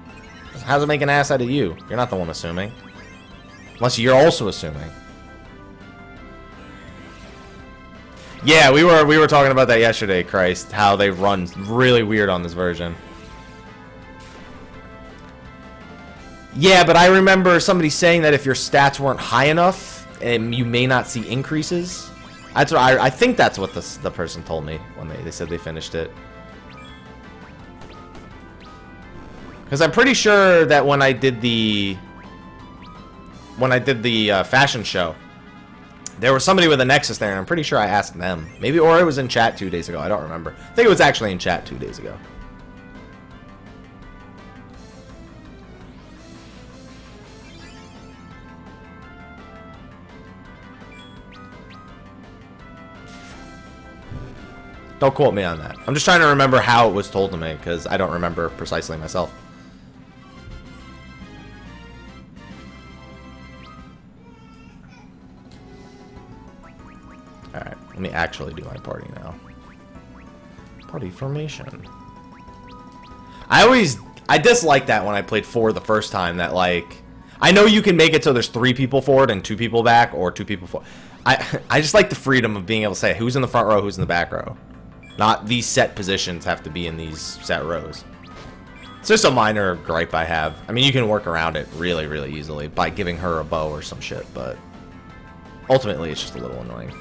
How does it make an ass out of you? You're not the one assuming. Unless you're also assuming. Yeah, we were we were talking about that yesterday, Christ. How they run really weird on this version. Yeah, but I remember somebody saying that if your stats weren't high enough, um, you may not see increases. That's what I, I think that's what the, the person told me when they, they said they finished it. Because I'm pretty sure that when I did the... When I did the uh, fashion show, there was somebody with a Nexus there, and I'm pretty sure I asked them. Maybe, or it was in chat two days ago. I don't remember. I think it was actually in chat two days ago. Don't quote me on that. I'm just trying to remember how it was told to me, because I don't remember precisely myself. Alright, let me actually do my party now. Party formation. I always... I dislike that when I played 4 the first time, that like... I know you can make it so there's three people forward and two people back, or two people forward. I, I just like the freedom of being able to say who's in the front row, who's in the back row. Not these set positions have to be in these set rows. It's just a minor gripe I have. I mean, you can work around it really, really easily by giving her a bow or some shit, but ultimately it's just a little annoying.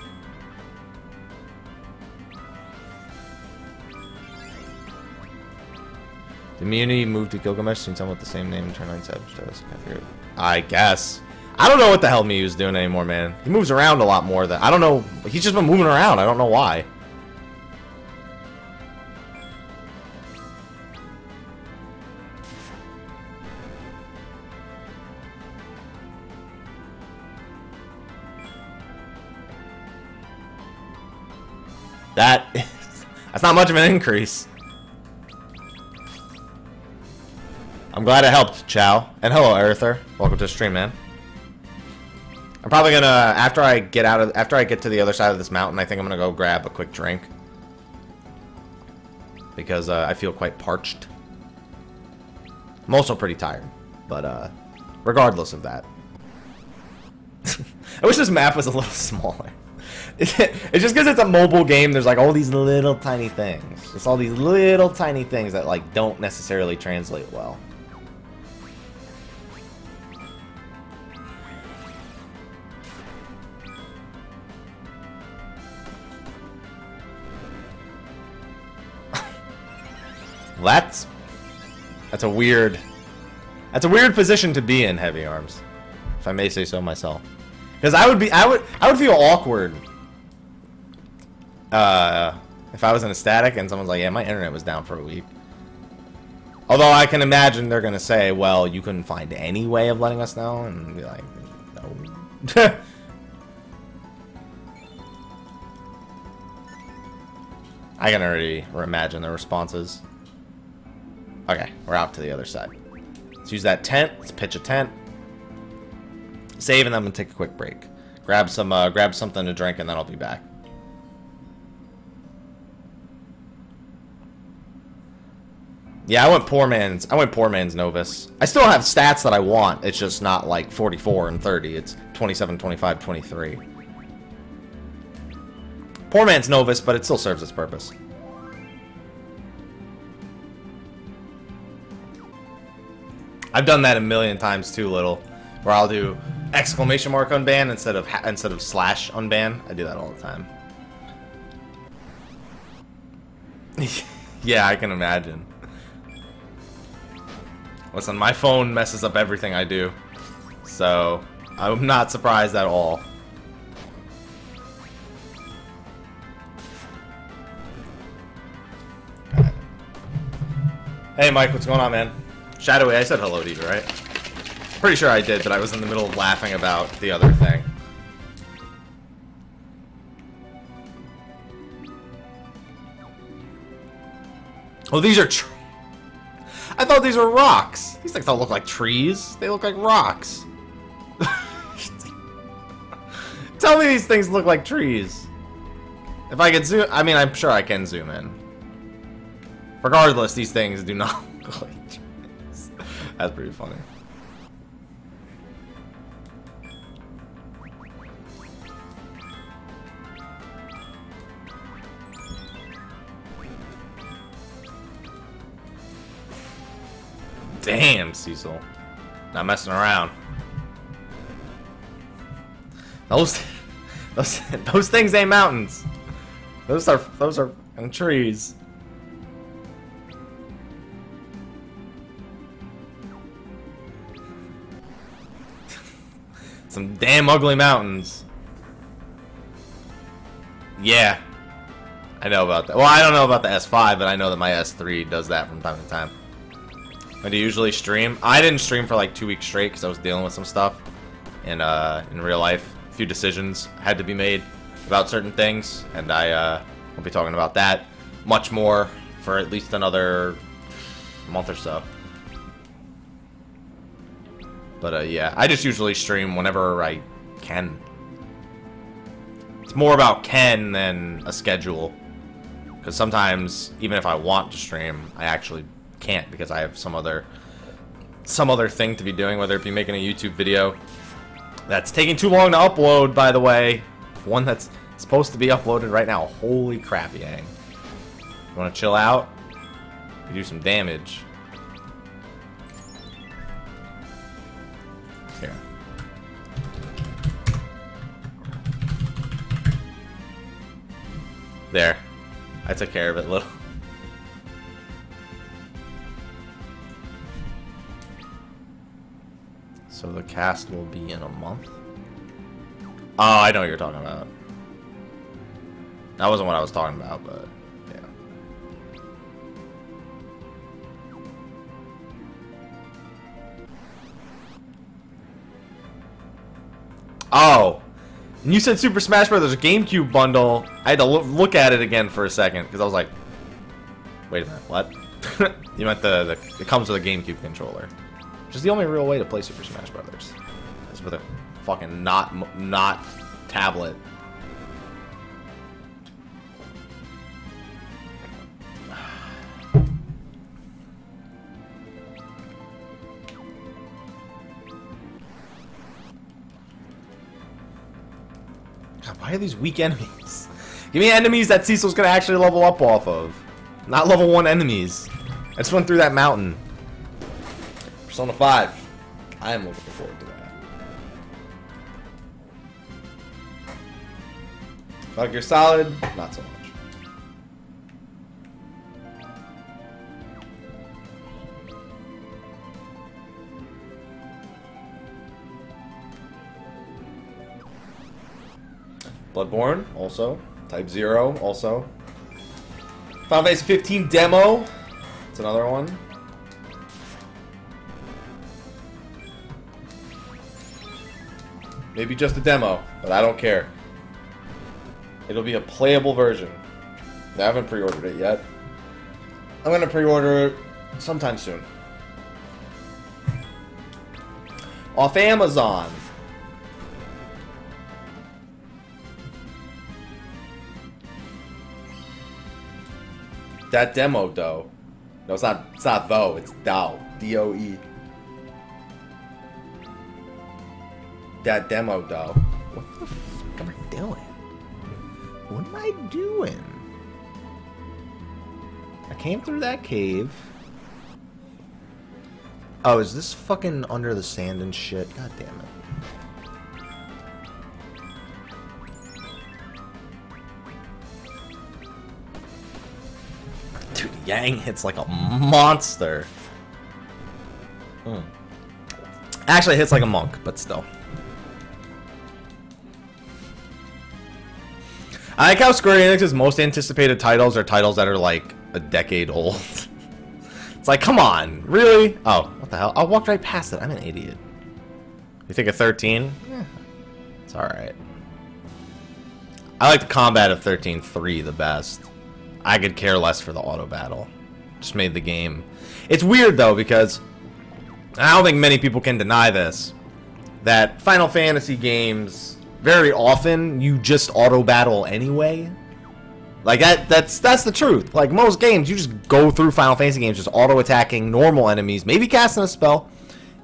The immunity moved to Gilgamesh, someone with the same name and turn on Savage Toast. I I guess. I don't know what the hell Mew's doing anymore, man. He moves around a lot more than I don't know. He's just been moving around. I don't know why. That That's not much of an increase. I'm glad it helped, Chow. And hello, Arthur. Welcome to the stream, man. I'm probably gonna after I get out of after I get to the other side of this mountain, I think I'm gonna go grab a quick drink because uh, I feel quite parched. I'm also pretty tired, but uh, regardless of that, I wish this map was a little smaller. it's just because it's a mobile game. There's like all these little tiny things. It's all these little tiny things that like don't necessarily translate well. that's that's a weird that's a weird position to be in heavy arms if i may say so myself because i would be i would i would feel awkward uh if i was in a static and someone's like yeah my internet was down for a week although i can imagine they're gonna say well you couldn't find any way of letting us know and be like no I can already imagine the responses. Okay, we're out to the other side. Let's use that tent. Let's pitch a tent. Save and then I'm going to take a quick break. Grab some, uh, grab something to drink, and then I'll be back. Yeah, I went poor man's. I went poor man's Novus. I still have stats that I want. It's just not like 44 and 30. It's 27, 25, 23. Poor man's Novus, but it still serves its purpose. I've done that a million times too, little, where I'll do exclamation mark unban instead of instead of slash unban. I do that all the time. yeah, I can imagine. Listen, my phone messes up everything I do, so I'm not surprised at all. Hey Mike, what's going on, man? Shadowy, I said hello to you, right? Pretty sure I did, but I was in the middle of laughing about the other thing. Oh, these are I thought these were rocks. These things don't look like trees. They look like rocks. Tell me these things look like trees. If I could zoom... I mean, I'm sure I can zoom in. Regardless, these things do not look like that's pretty funny. Damn, Cecil. Not messing around. Those, those, those things ain't mountains. Those are, those are trees. Some damn ugly mountains. Yeah. I know about that. Well, I don't know about the S5, but I know that my S3 does that from time to time. I do usually stream. I didn't stream for like two weeks straight because I was dealing with some stuff in uh, in real life. A few decisions had to be made about certain things, and I uh, will be talking about that much more for at least another month or so. But uh, yeah, I just usually stream whenever I can. It's more about can than a schedule. Because sometimes, even if I want to stream, I actually can't because I have some other some other thing to be doing, whether it be making a YouTube video that's taking too long to upload, by the way. One that's supposed to be uploaded right now. Holy crap, Yang. You want to chill out? You do some damage. Here. There. I took care of it, a little. So the cast will be in a month? Oh, I know what you're talking about. That wasn't what I was talking about, but yeah. Oh, and you said Super Smash Bros. GameCube bundle. I had to look at it again for a second because I was like, Wait a minute, what? you meant the, the it comes with a GameCube controller. Which is the only real way to play Super Smash Brothers. Is with a fucking not not tablet. God, why are these weak enemies? Give me enemies that Cecil's gonna actually level up off of. Not level 1 enemies. I just went through that mountain. Persona 5. I am looking forward to that. Metal Gear Solid, not so much. Bloodborne, also. Type 0, also. Final Fantasy 15 demo. It's another one. Maybe just a demo, but I don't care. It'll be a playable version. I haven't pre-ordered it yet. I'm gonna pre-order it sometime soon. Off Amazon. That demo, though. No, it's not. It's not though. It's Doe. D O E. That demo, though. What the fuck am I doing? What am I doing? I came through that cave. Oh, is this fucking under the sand and shit? God damn it. Dude, Yang hits like a monster. Hmm. Actually, hits like a monk, but still. I like how Square Enix's most anticipated titles are titles that are like a decade old. it's like, come on, really? Oh, what the hell? I walked right past it. I'm an idiot. You think of 13? Yeah, it's alright. I like the combat of 13-3 the best. I could care less for the auto battle. Just made the game. It's weird though because I don't think many people can deny this. That Final Fantasy games very often you just auto battle anyway. Like that that's that's the truth. Like most games you just go through Final Fantasy games just auto attacking normal enemies, maybe casting a spell.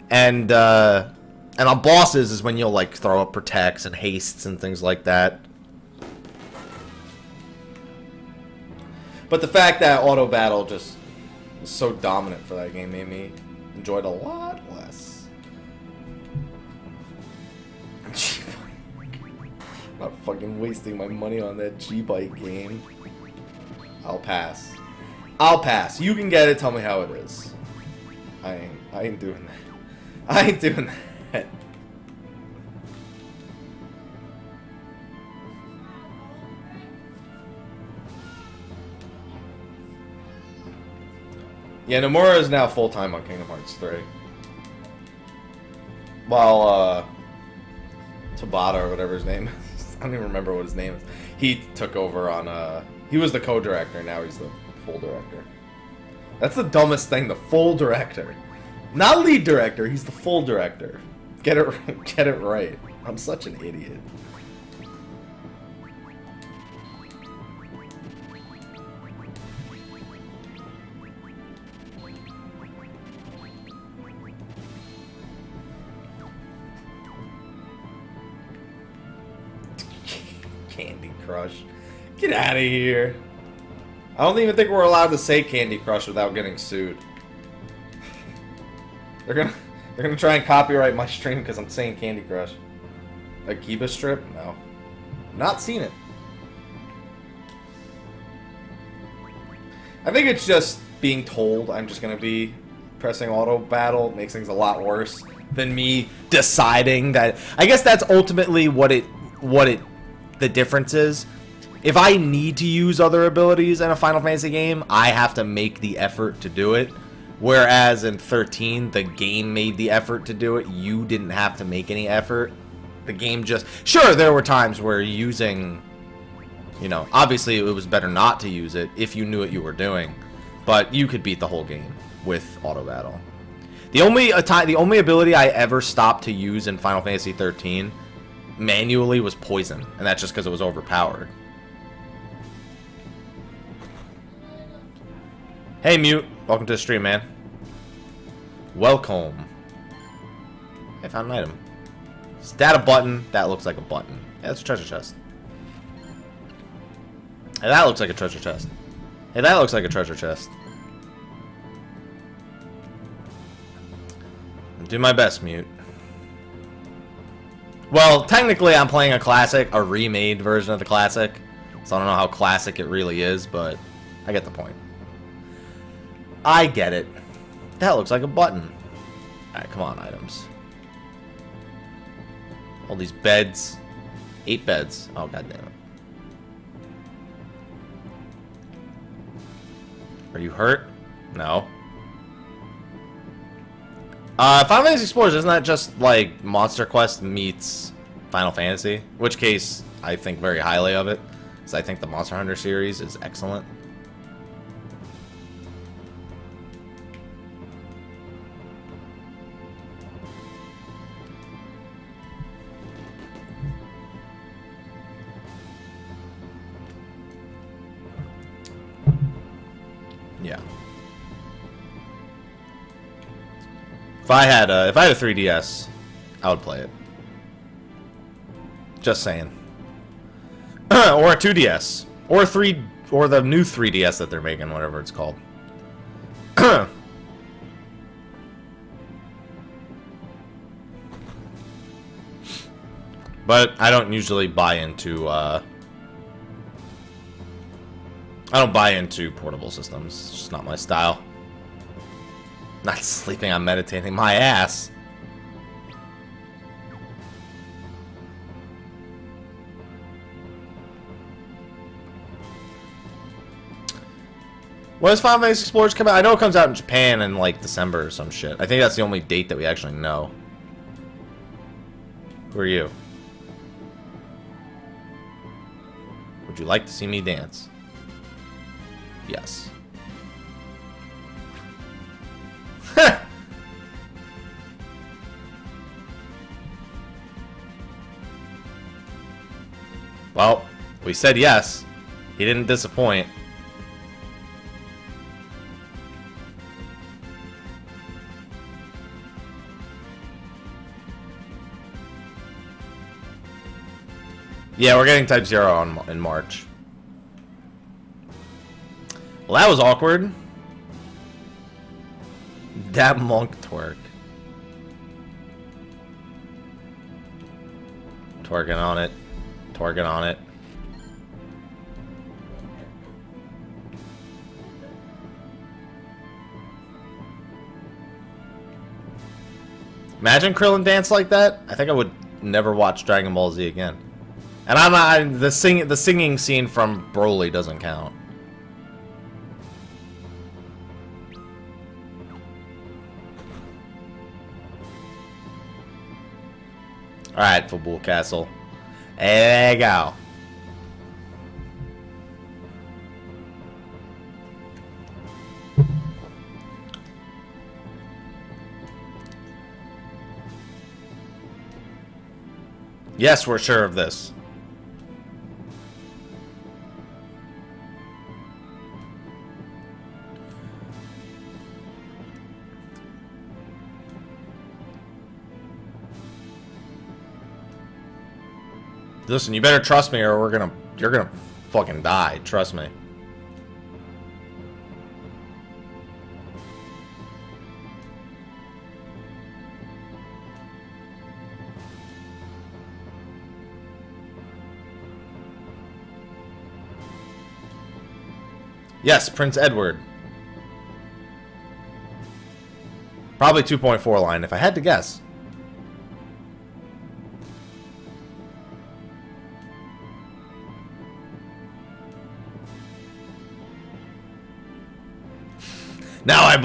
And uh and on bosses is when you'll like throw up protects and hastes and things like that. But the fact that auto battle just so dominant for that game made me enjoy it a lot Not fucking wasting my money on that G-Bike game. I'll pass. I'll pass. You can get it, tell me how it is. I ain't I ain't doing that. I ain't doing that. Yeah, Nomura is now full-time on Kingdom Hearts 3. While, uh... Tabata, or whatever his name is. I don't even remember what his name is. He took over on, uh... He was the co-director, now he's the full director. That's the dumbest thing, the full director. Not lead director, he's the full director. Get it, get it right. I'm such an idiot. Crush. Get out of here. I don't even think we're allowed to say Candy Crush without getting sued. they're gonna they're gonna try and copyright my stream because I'm saying Candy Crush. A Kiba strip? No. Not seen it. I think it's just being told I'm just gonna be pressing auto battle makes things a lot worse than me deciding that I guess that's ultimately what it what it the difference is. If I need to use other abilities in a Final Fantasy game, I have to make the effort to do it. Whereas in 13, the game made the effort to do it. You didn't have to make any effort. The game just... Sure, there were times where using... You know, obviously it was better not to use it if you knew what you were doing. But you could beat the whole game with auto battle. The only the only ability I ever stopped to use in Final Fantasy 13 manually was poison, and that's just because it was overpowered. Hey, Mute. Welcome to the stream, man. Welcome. I found an item. Is that a button? That looks like a button. Yeah, that's a treasure chest. Hey, that looks like a treasure chest. Hey, that looks like a treasure chest. Do my best, Mute. Well, technically I'm playing a classic, a remade version of the classic. So I don't know how classic it really is, but I get the point. I get it. That looks like a button. Alright, come on, items. All these beds. Eight beds. Oh, god damn it. Are you hurt? No. Uh, Final Fantasy Explorers, isn't that just like Monster Quest meets Final Fantasy? Which case, I think very highly of it. Because I think the Monster Hunter series is excellent. If I had a, if I had a 3DS, I would play it. Just saying. or a 2DS, or a 3, or the new 3DS that they're making, whatever it's called. but I don't usually buy into. Uh, I don't buy into portable systems. It's just not my style. Not sleeping, I'm meditating. My ass. When does Final Fantasy Explorers come out? I know it comes out in Japan in like December or some shit. I think that's the only date that we actually know. Who are you? Would you like to see me dance? Yes. well, we said yes. He didn't disappoint. Yeah, we're getting Type Zero on, in March. Well, that was awkward. That monk twerk. Twerking on it. Twerking on it. Imagine Krillin dance like that. I think I would never watch Dragon Ball Z again. And I'm not I, the sing the singing scene from Broly doesn't count. Alright, Fabul Castle. There you go. Yes, we're sure of this. Listen, you better trust me or we're gonna... You're gonna fucking die. Trust me. Yes, Prince Edward. Probably 2.4 line, if I had to guess.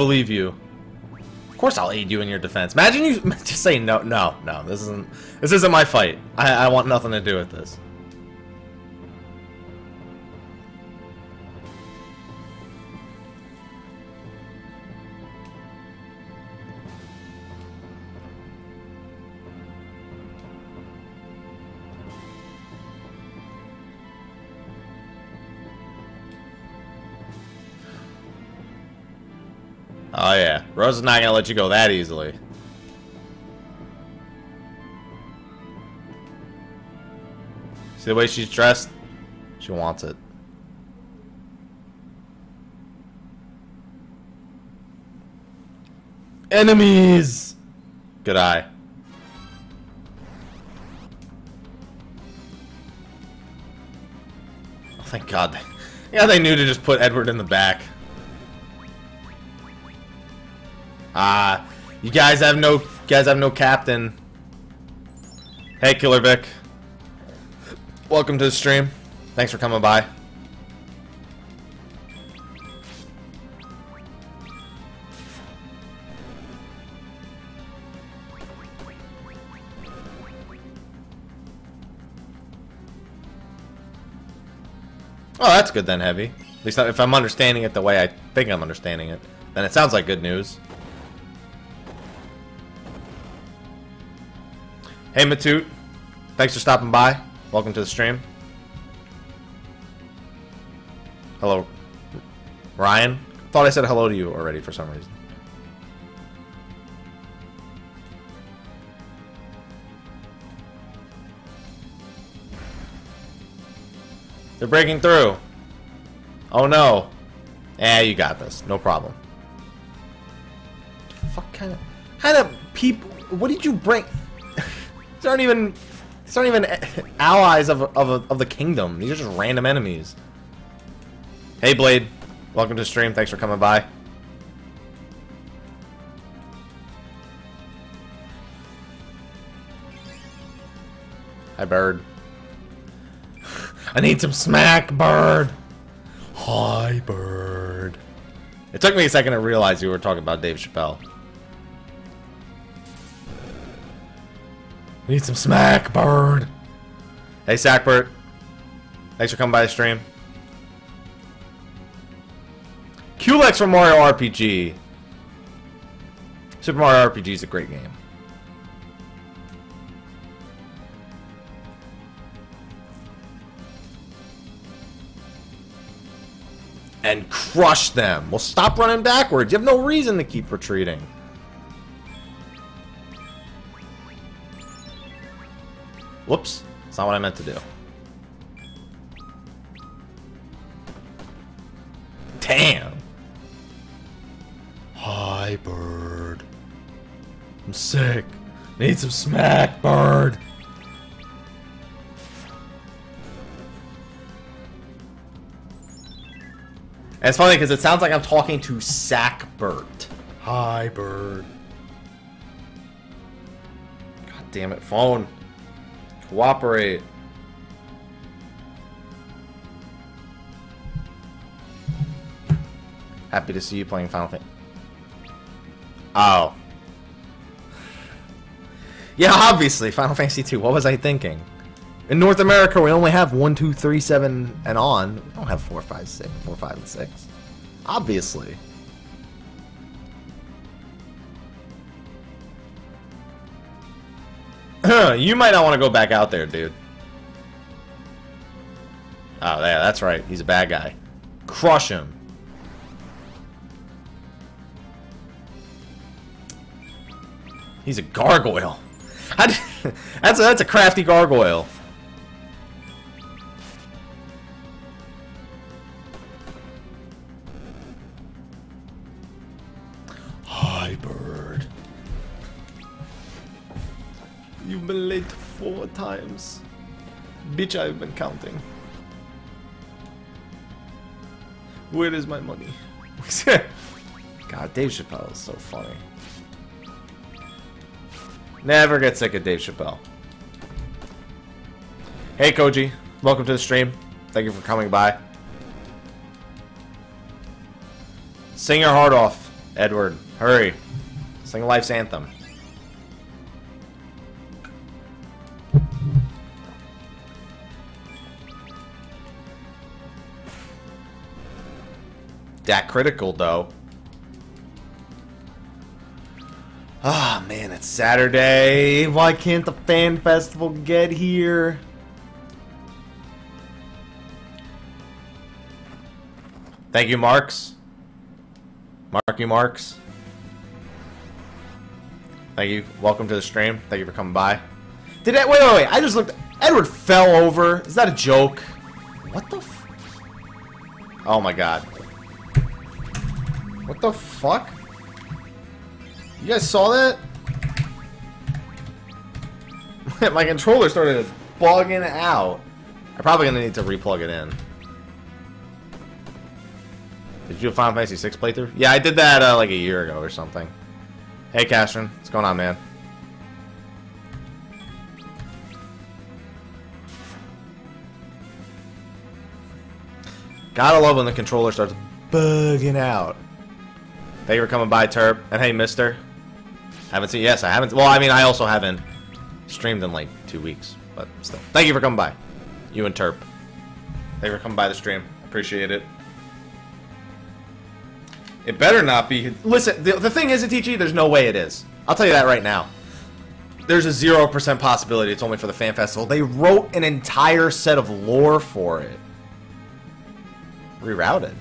Believe you. Of course I'll aid you in your defense. Imagine you just say no, no, no. This isn't this isn't my fight. I, I want nothing to do with this. Is not gonna let you go that easily. See the way she's dressed? She wants it. Enemies! Good eye. Oh, thank God. Yeah, they knew to just put Edward in the back. Ah, you guys have no, guys have no captain. Hey, Killer Vic. Welcome to the stream. Thanks for coming by. Oh, that's good then, Heavy. At least if I'm understanding it the way I think I'm understanding it, then it sounds like good news. Hey, Matute. Thanks for stopping by. Welcome to the stream. Hello, Ryan. Thought I said hello to you already for some reason. They're breaking through. Oh no. Eh, you got this. No problem. Fuck kind of kind of people. What did you bring? These aren't even. These aren't even allies of of of the kingdom. These are just random enemies. Hey Blade, welcome to the stream. Thanks for coming by. Hi Bird. I need some smack, Bird. Hi, Bird. It took me a second to realize you were talking about Dave Chappelle. Need some smack, Bird. Hey, Sackbert. Thanks for coming by the stream. Culex from Mario RPG. Super Mario RPG is a great game. and crush them. Well, stop running backwards. You have no reason to keep retreating. Whoops. That's not what I meant to do. Damn. Hi, bird. I'm sick. Need some smack, bird. And it's funny because it sounds like I'm talking to Sackbert. Hi, bird. God damn it, phone. Cooperate. Happy to see you playing Final Fantasy. Oh. Yeah, obviously, Final Fantasy 2. What was I thinking? In North America, we only have 1, 2, 3, 7, and on. We don't have 4, 5, 6, 4, 5, and 6. Obviously. You might not want to go back out there, dude. Oh, yeah, that's right. He's a bad guy. Crush him. He's a gargoyle. that's a, that's a crafty gargoyle. You've been late four times. Bitch, I've been counting. Where is my money? God, Dave Chappelle is so funny. Never get sick of Dave Chappelle. Hey, Koji. Welcome to the stream. Thank you for coming by. Sing your heart off, Edward. Hurry. Sing Life's Anthem. That critical, though. Ah, oh, man, it's Saturday. Why can't the fan festival get here? Thank you, Marks. Marky Marks. Thank you. Welcome to the stream. Thank you for coming by. Did that? Wait, wait, wait. I just looked. Edward fell over. Is that a joke? What the? Oh my god. What the fuck? You guys saw that? my controller started bugging out. I'm probably gonna need to replug it in. Did you do a Final Fantasy 6 playthrough? Yeah, I did that uh, like a year ago or something. Hey, Castron. What's going on, man? Gotta love when the controller starts bugging out. Thank you for coming by, Turb. And hey, mister. Haven't seen... Yes, I haven't... Well, I mean, I also haven't streamed in like two weeks. But still. Thank you for coming by. You and Terp. Thank you for coming by the stream. Appreciate it. It better not be. Listen, the, the thing is, Atichi, there's no way it is. I'll tell you that right now. There's a 0% possibility it's only for the fan festival. They wrote an entire set of lore for it. Rerouted.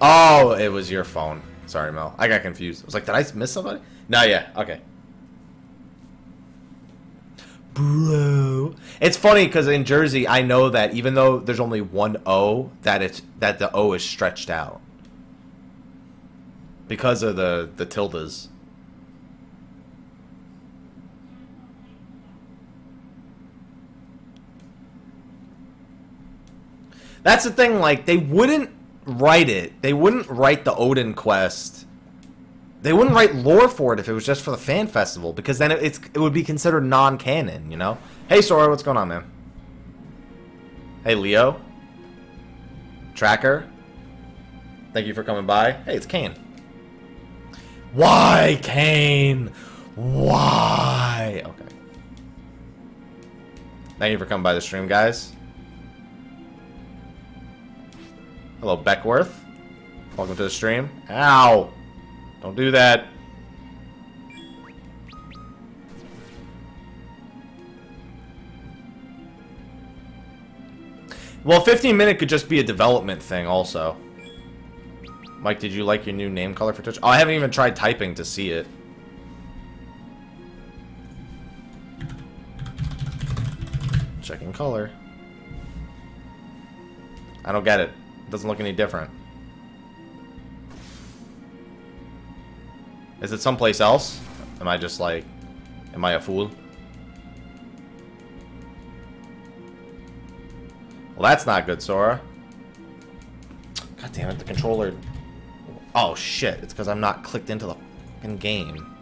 Oh, it was your phone. Sorry, Mel. I got confused. I was like, did I miss somebody? No, yeah. Okay. Bro. It's funny because in Jersey, I know that even though there's only one O, that it's that the O is stretched out because of the the tildes. That's the thing. Like they wouldn't write it. They wouldn't write the Odin quest. They wouldn't write lore for it if it was just for the fan festival, because then it, it's it would be considered non-canon. You know. Hey, Sora, what's going on, man? Hey, Leo. Tracker. Thank you for coming by. Hey, it's Kain. Why, Kain? Why? Okay. Thank you for coming by the stream, guys. Hello, Beckworth. Welcome to the stream. Ow! Don't do that. Well, 15 minute could just be a development thing also. Mike, did you like your new name color for Twitch? Oh, I haven't even tried typing to see it. Checking color. I don't get it. Doesn't look any different. Is it someplace else? Am I just like... Am I a fool? Well, that's not good, Sora. God damn it, the controller... Oh, shit. It's because I'm not clicked into the fucking game.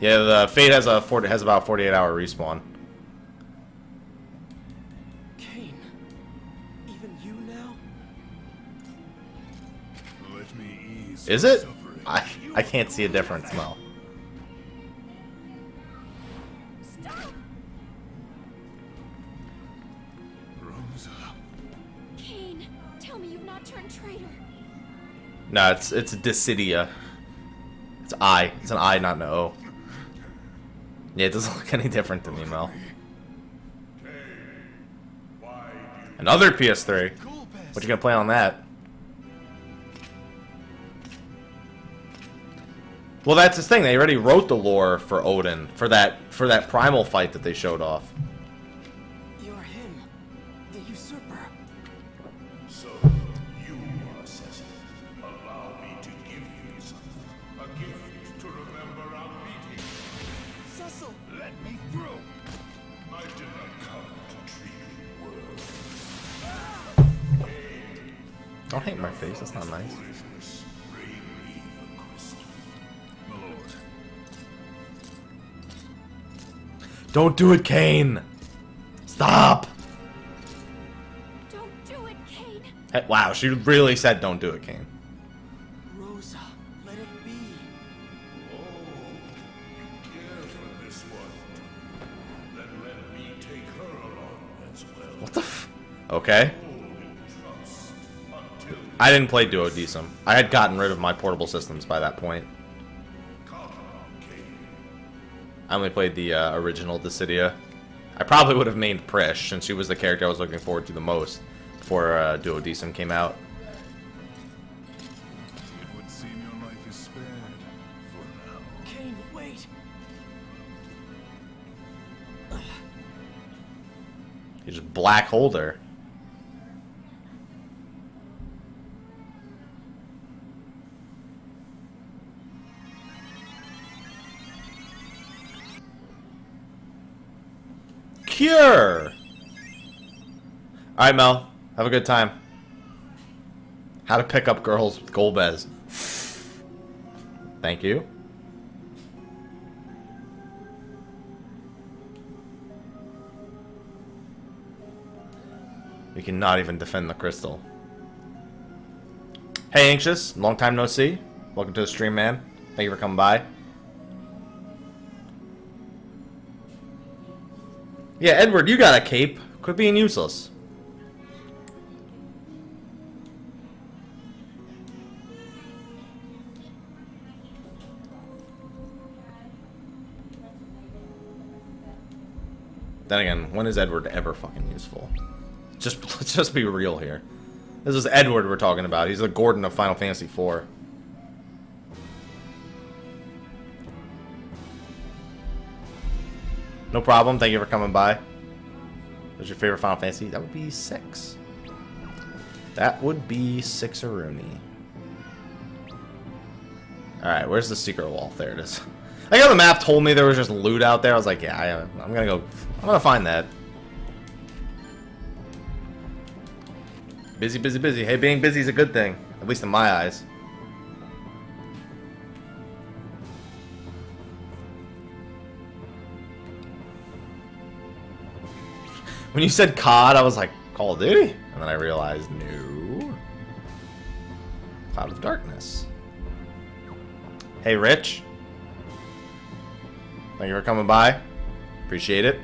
Yeah, the Fate has a 40, has about 48 hour respawn. Is it? I I can't see a difference, Mel. Rosa. Kain, tell me you've not turned traitor. No, it's it's Dissidia. It's I. It's an I, not an O. Yeah, it doesn't look any different to me, Mel. Why Another PS3. Cool pass. What you gonna play on that? Well, that's the thing. They already wrote the lore for Odin for that for that primal fight that they showed off. Don't do it, Kain. Stop. Don't do it, Kain. Hey, wow, she really said don't do it, Kain. Rosa, let it be. Oh, you care for this one. Then let me take her along as well. What the f- Okay. Hold in trust until I didn't play Duodecim. I had gotten rid of my portable systems by that point. I only played the uh, original Dissidia. I probably would have named Prishe, since she was the character I was looking forward to the most before uh, Duodecim came out. It would seem your life is spared for now. Kain, wait! You just black holder. Alright, Mel. Have a good time. How to pick up girls with Golbez. Thank you. We cannot even defend the crystal. Hey, Anxious. Long time no see. Welcome to the stream, man. Thank you for coming by. Yeah, Edward, you got a cape. Quit being useless. Then again, when is Edward ever fucking useful? Just let's just be real here. This is Edward we're talking about. He's the Gordon of Final Fantasy IV. No problem. Thank you for coming by. What's your favorite Final Fantasy? That would be six. That would be six Rooney. Alright, where's the secret wall? There it is. I got the map told me there was just loot out there. I was like, yeah, I, I'm gonna go. I'm gonna find that. Busy, busy, busy. Hey, being busy is a good thing. At least in my eyes. When you said COD, I was like, Call of Duty? And then I realized, no. Cloud of Darkness. Hey, Rich. Thank you for coming by. Appreciate it.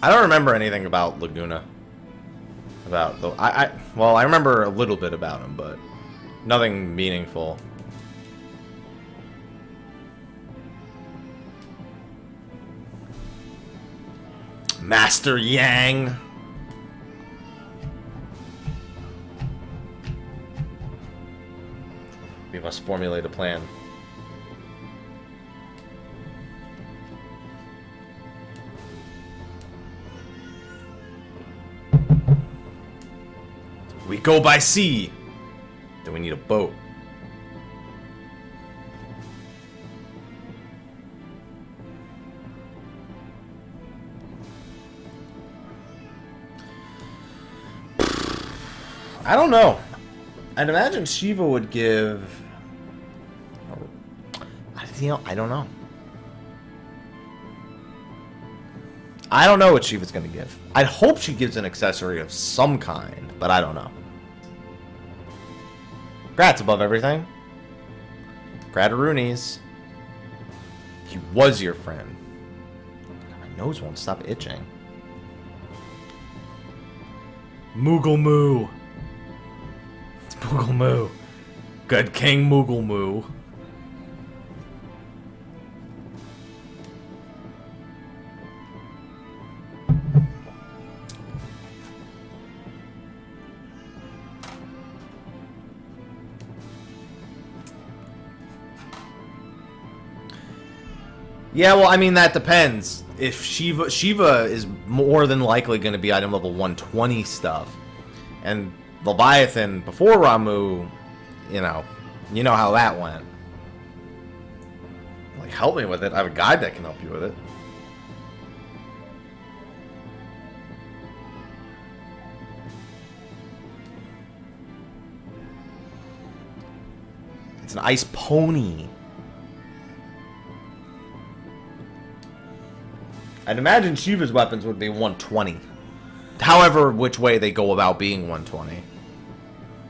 I don't remember anything about Laguna. About the I, I well, I remember a little bit about him, but nothing meaningful. Master Yang. We must formulate a plan. We go by sea. Then we need a boat. I don't know. I'd imagine Shiva would give. I- You know, I don't know. I don't know what Shiva's gonna give. I'd hope she gives an accessory of some kind, but I don't know. Grats above everything. Grataroonies. He was your friend. My nose won't stop itching. Moogle Moo. Moogle Moo. Good King Moogle Moo. Yeah, well, I mean that depends. If Shiva Shiva is more than likely going to be item level 120 stuff, and Leviathan before Ramuh, you know, you know how that went. Like, help me with it. I have a guide that can help you with it. It's an ice pony. I'd imagine Shiva's weapons would be 120. However, which way they go about being 120.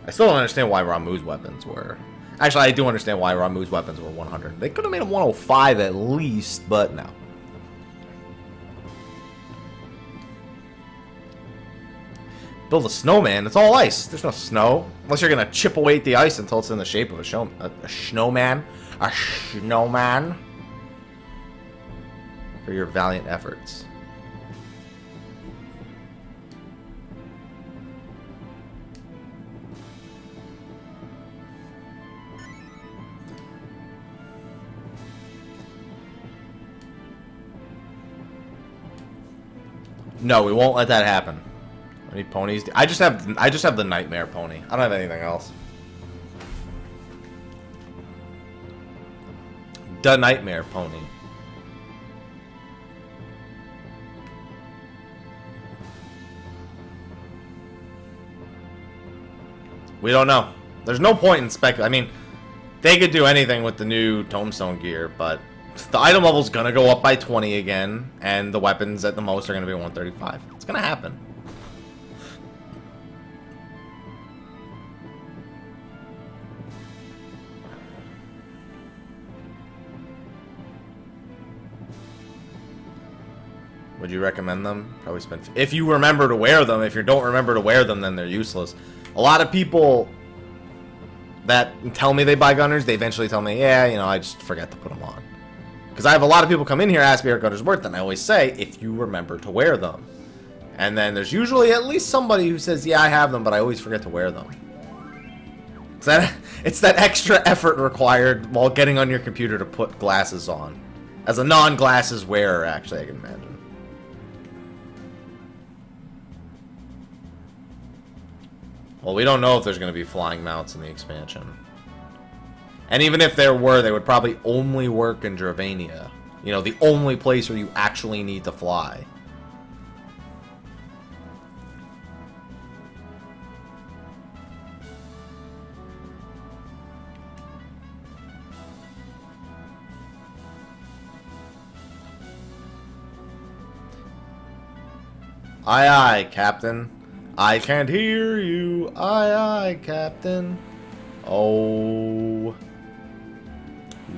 I still don't understand why Ramuh's weapons were. Actually, I do understand why Ramuh's weapons were 100. They could have made them 105 at least, but no. Build a snowman. It's all ice. There's no snow. Unless you're going to chip away at the ice until it's in the shape of a, show, a, a snowman. A snowman. for your valiant efforts. No, we won't let that happen. Any ponies? I just have I just have the nightmare pony. I don't have anything else. The nightmare pony. We don't know. There's no point in spec. I mean, they could do anything with the new tomestone gear, but the item level's gonna go up by 20 again, and the weapons at the most are gonna be 135. It's gonna happen. Would you recommend them? Probably spend... If you remember to wear them. If you don't remember to wear them, then they're useless. A lot of people that tell me they buy Gunnars, they eventually tell me, yeah, you know, I just forget to put them on. Because I have a lot of people come in here ask me are Gunnars worth, and I always say, if you remember to wear them. And then there's usually at least somebody who says, yeah, I have them, but I always forget to wear them. It's that, it's that extra effort required while getting on your computer to put glasses on. As a non-glasses wearer, actually, I can imagine. Well, we don't know if there's going to be flying mounts in the expansion. And even if there were, they would probably only work in Dravania. You know, the only place where you actually need to fly. Aye aye, Captain. I can't hear you. Aye, aye, Captain. Oh.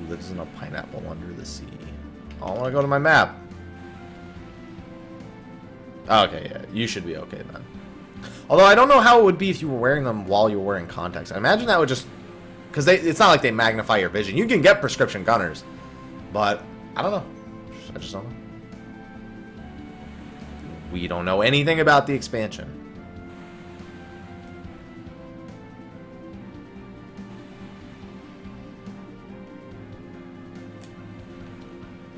Lives in a pineapple under the sea? Oh, I want to go to my map. Ah, okay, yeah. You should be okay then. Although I don't know how it would be if you were wearing them while you were wearing contacts. I imagine that would just... Because it's not like they magnify your vision. You can get prescription Gunnars. But, I don't know. I just don't know. We don't know anything about the expansion.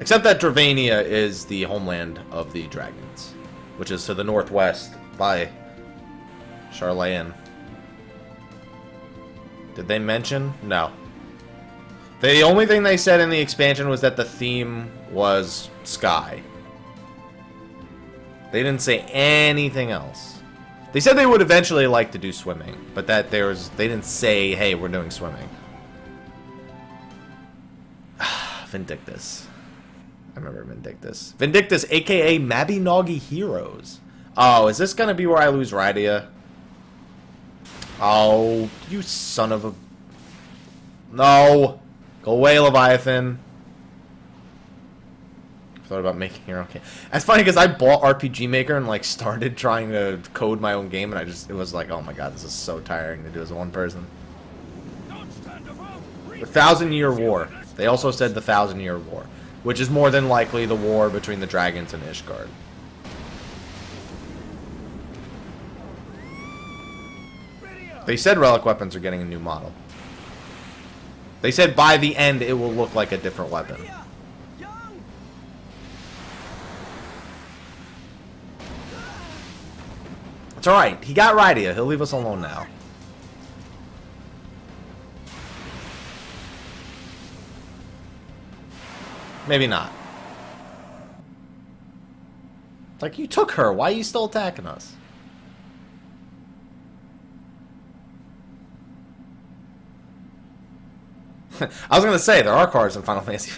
Except that Dravania is the homeland of the dragons, which is to the northwest by Sharlayan. Did they mention? No. The only thing they said in the expansion was that the theme was sky. They didn't say anything else. They said they would eventually like to do swimming, but that there was they didn't say, "Hey, we're doing swimming." Vindictus. I remember Vindictus. Vindictus, aka Mabinogi Heroes. Oh, is this gonna be where I lose Rydia? Oh, you son of a... No! Go away, Leviathan. Thought about making your own game. That's funny because I bought RPG Maker and like started trying to code my own game and I just, it was like, oh my god, this is so tiring to do as one person. The Thousand Year War. They also said the Thousand Year War which is more than likely the war between the dragons and Ishgard. They said relic weapons are getting a new model. They said by the end it will look like a different weapon. It's alright. He got Rydia. He'll leave us alone now. Maybe not. Like, you took her. Why are you still attacking us? I was going to say, there are cards in Final Fantasy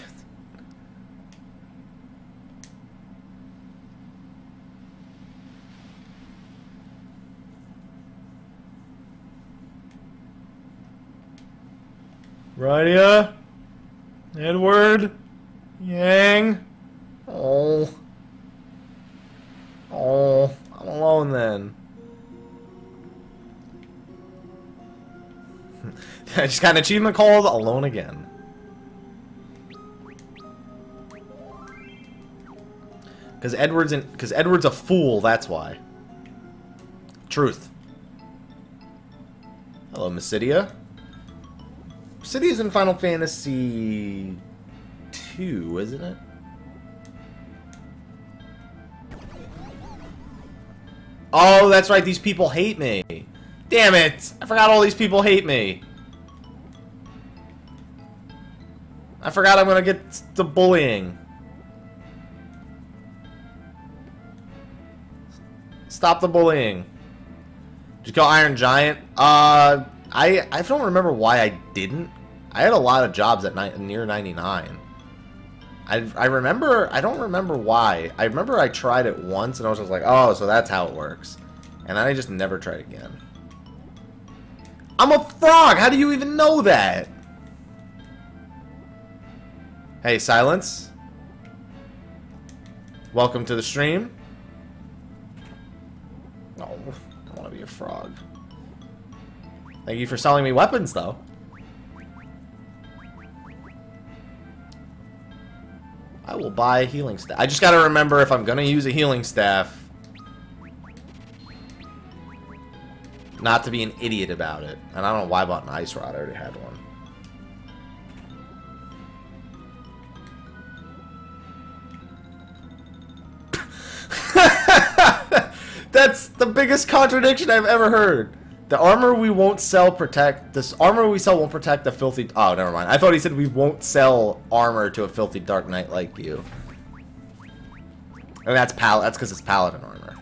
Rydia? Edward? Yang? Oh. Oh, I'm alone then. I just got an achievement called Alone Again. Because Edward's in, because Edward's a fool. That's why. Truth. Hello, Mysidia. Mysidia's in Final Fantasy two, isn't it? Oh, that's right. These people hate me. Damn it! I forgot all these people hate me. I forgot I'm gonna get the bullying. Stop the bullying. You kill Iron Giant? Uh, I I don't remember why I didn't. I had a lot of jobs at ni near 99. I, I remember, I don't remember why. I remember I tried it once and I was just like, oh, so that's how it works. And then I just never tried again. I'm a frog! How do you even know that? Hey, Silence. Welcome to the stream. Oh, I want to be a frog. Thank you for selling me weapons, though. I will buy a healing staff. I just gotta remember if I'm gonna use a healing staff, not to be an idiot about it. And I don't know why I bought an ice rod. I already had one. That's the biggest contradiction I've ever heard. The armor we won't sell protect this armor we sell won't protect the filthy oh never mind. I thought he said we won't sell armor to a filthy dark knight like you. And that's pal that's because it's paladin armor.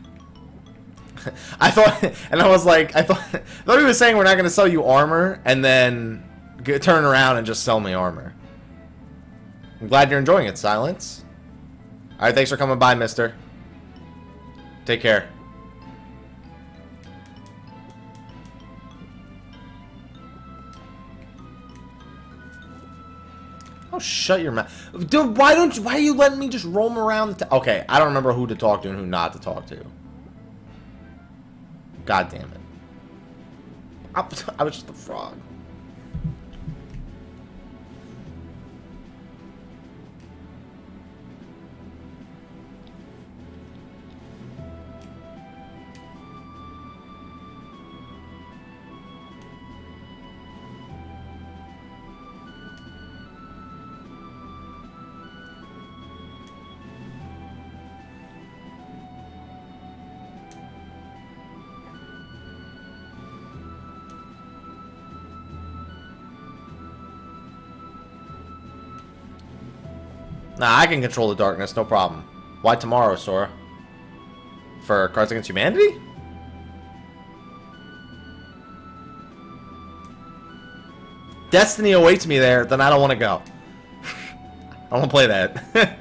I thought and I was like I thought I thought he was saying we're not gonna sell you armor and then turn around and just sell me armor. I'm glad you're enjoying it, Silence. Alright, thanks for coming by, mister. Take care. Oh, shut your mouth. Dude, why don't you, why are you letting me just roam around Okay, I don't remember who to talk to and who not to talk to. God damn it. I, I was just a frog. Nah, I can control the darkness, no problem. Why tomorrow, Sora? For Cards Against Humanity? Destiny awaits me there, then I don't want to go. I don't play that.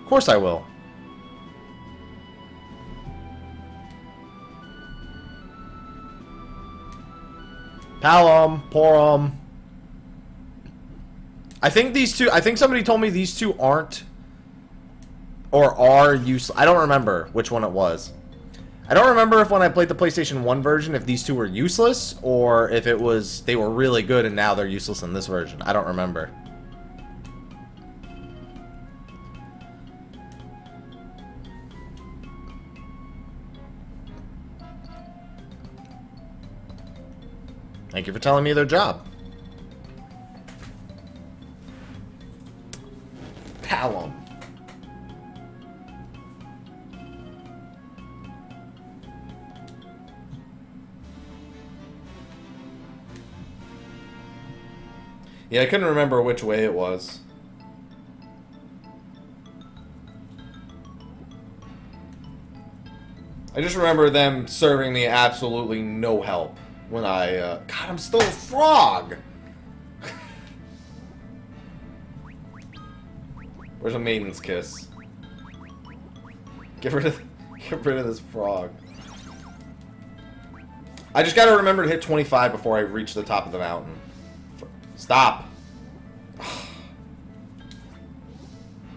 of course I will. Palom, Porom. I think these two, I think somebody told me these two aren't or are useless. I don't remember which one it was. I don't remember if when I played the PlayStation 1 version if these two were useless or if it was they were really good and now they're useless in this version. I don't remember. You for telling me their job. Palom. Yeah, I couldn't remember which way it was. I just remember them serving me absolutely no help when I, uh, God, I'm still a frog! Where's a maiden's kiss? Get rid of, get rid of this frog. I just gotta remember to hit 25 before I reach the top of the mountain. Stop!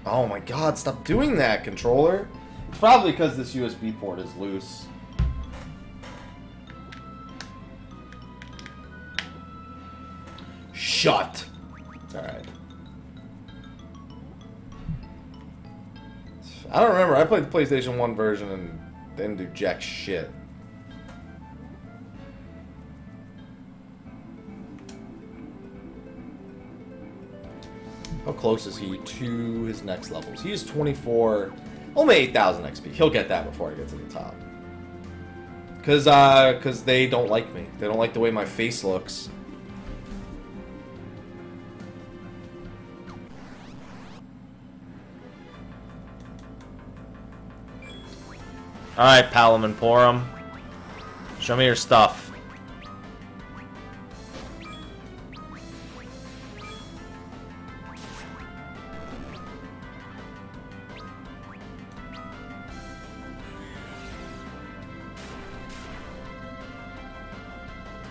Oh my god, stop doing that, controller! It's probably because this USB port is loose. Shut. It's alright. I don't remember. I played the PlayStation 1 version and didn't do jack shit. How close is he to his next levels? He is 24, only 8,000 XP. He'll get that before I get to the top. Cause, uh, cause they don't like me. They don't like the way my face looks. Alright, Palom and Porom. Show me your stuff.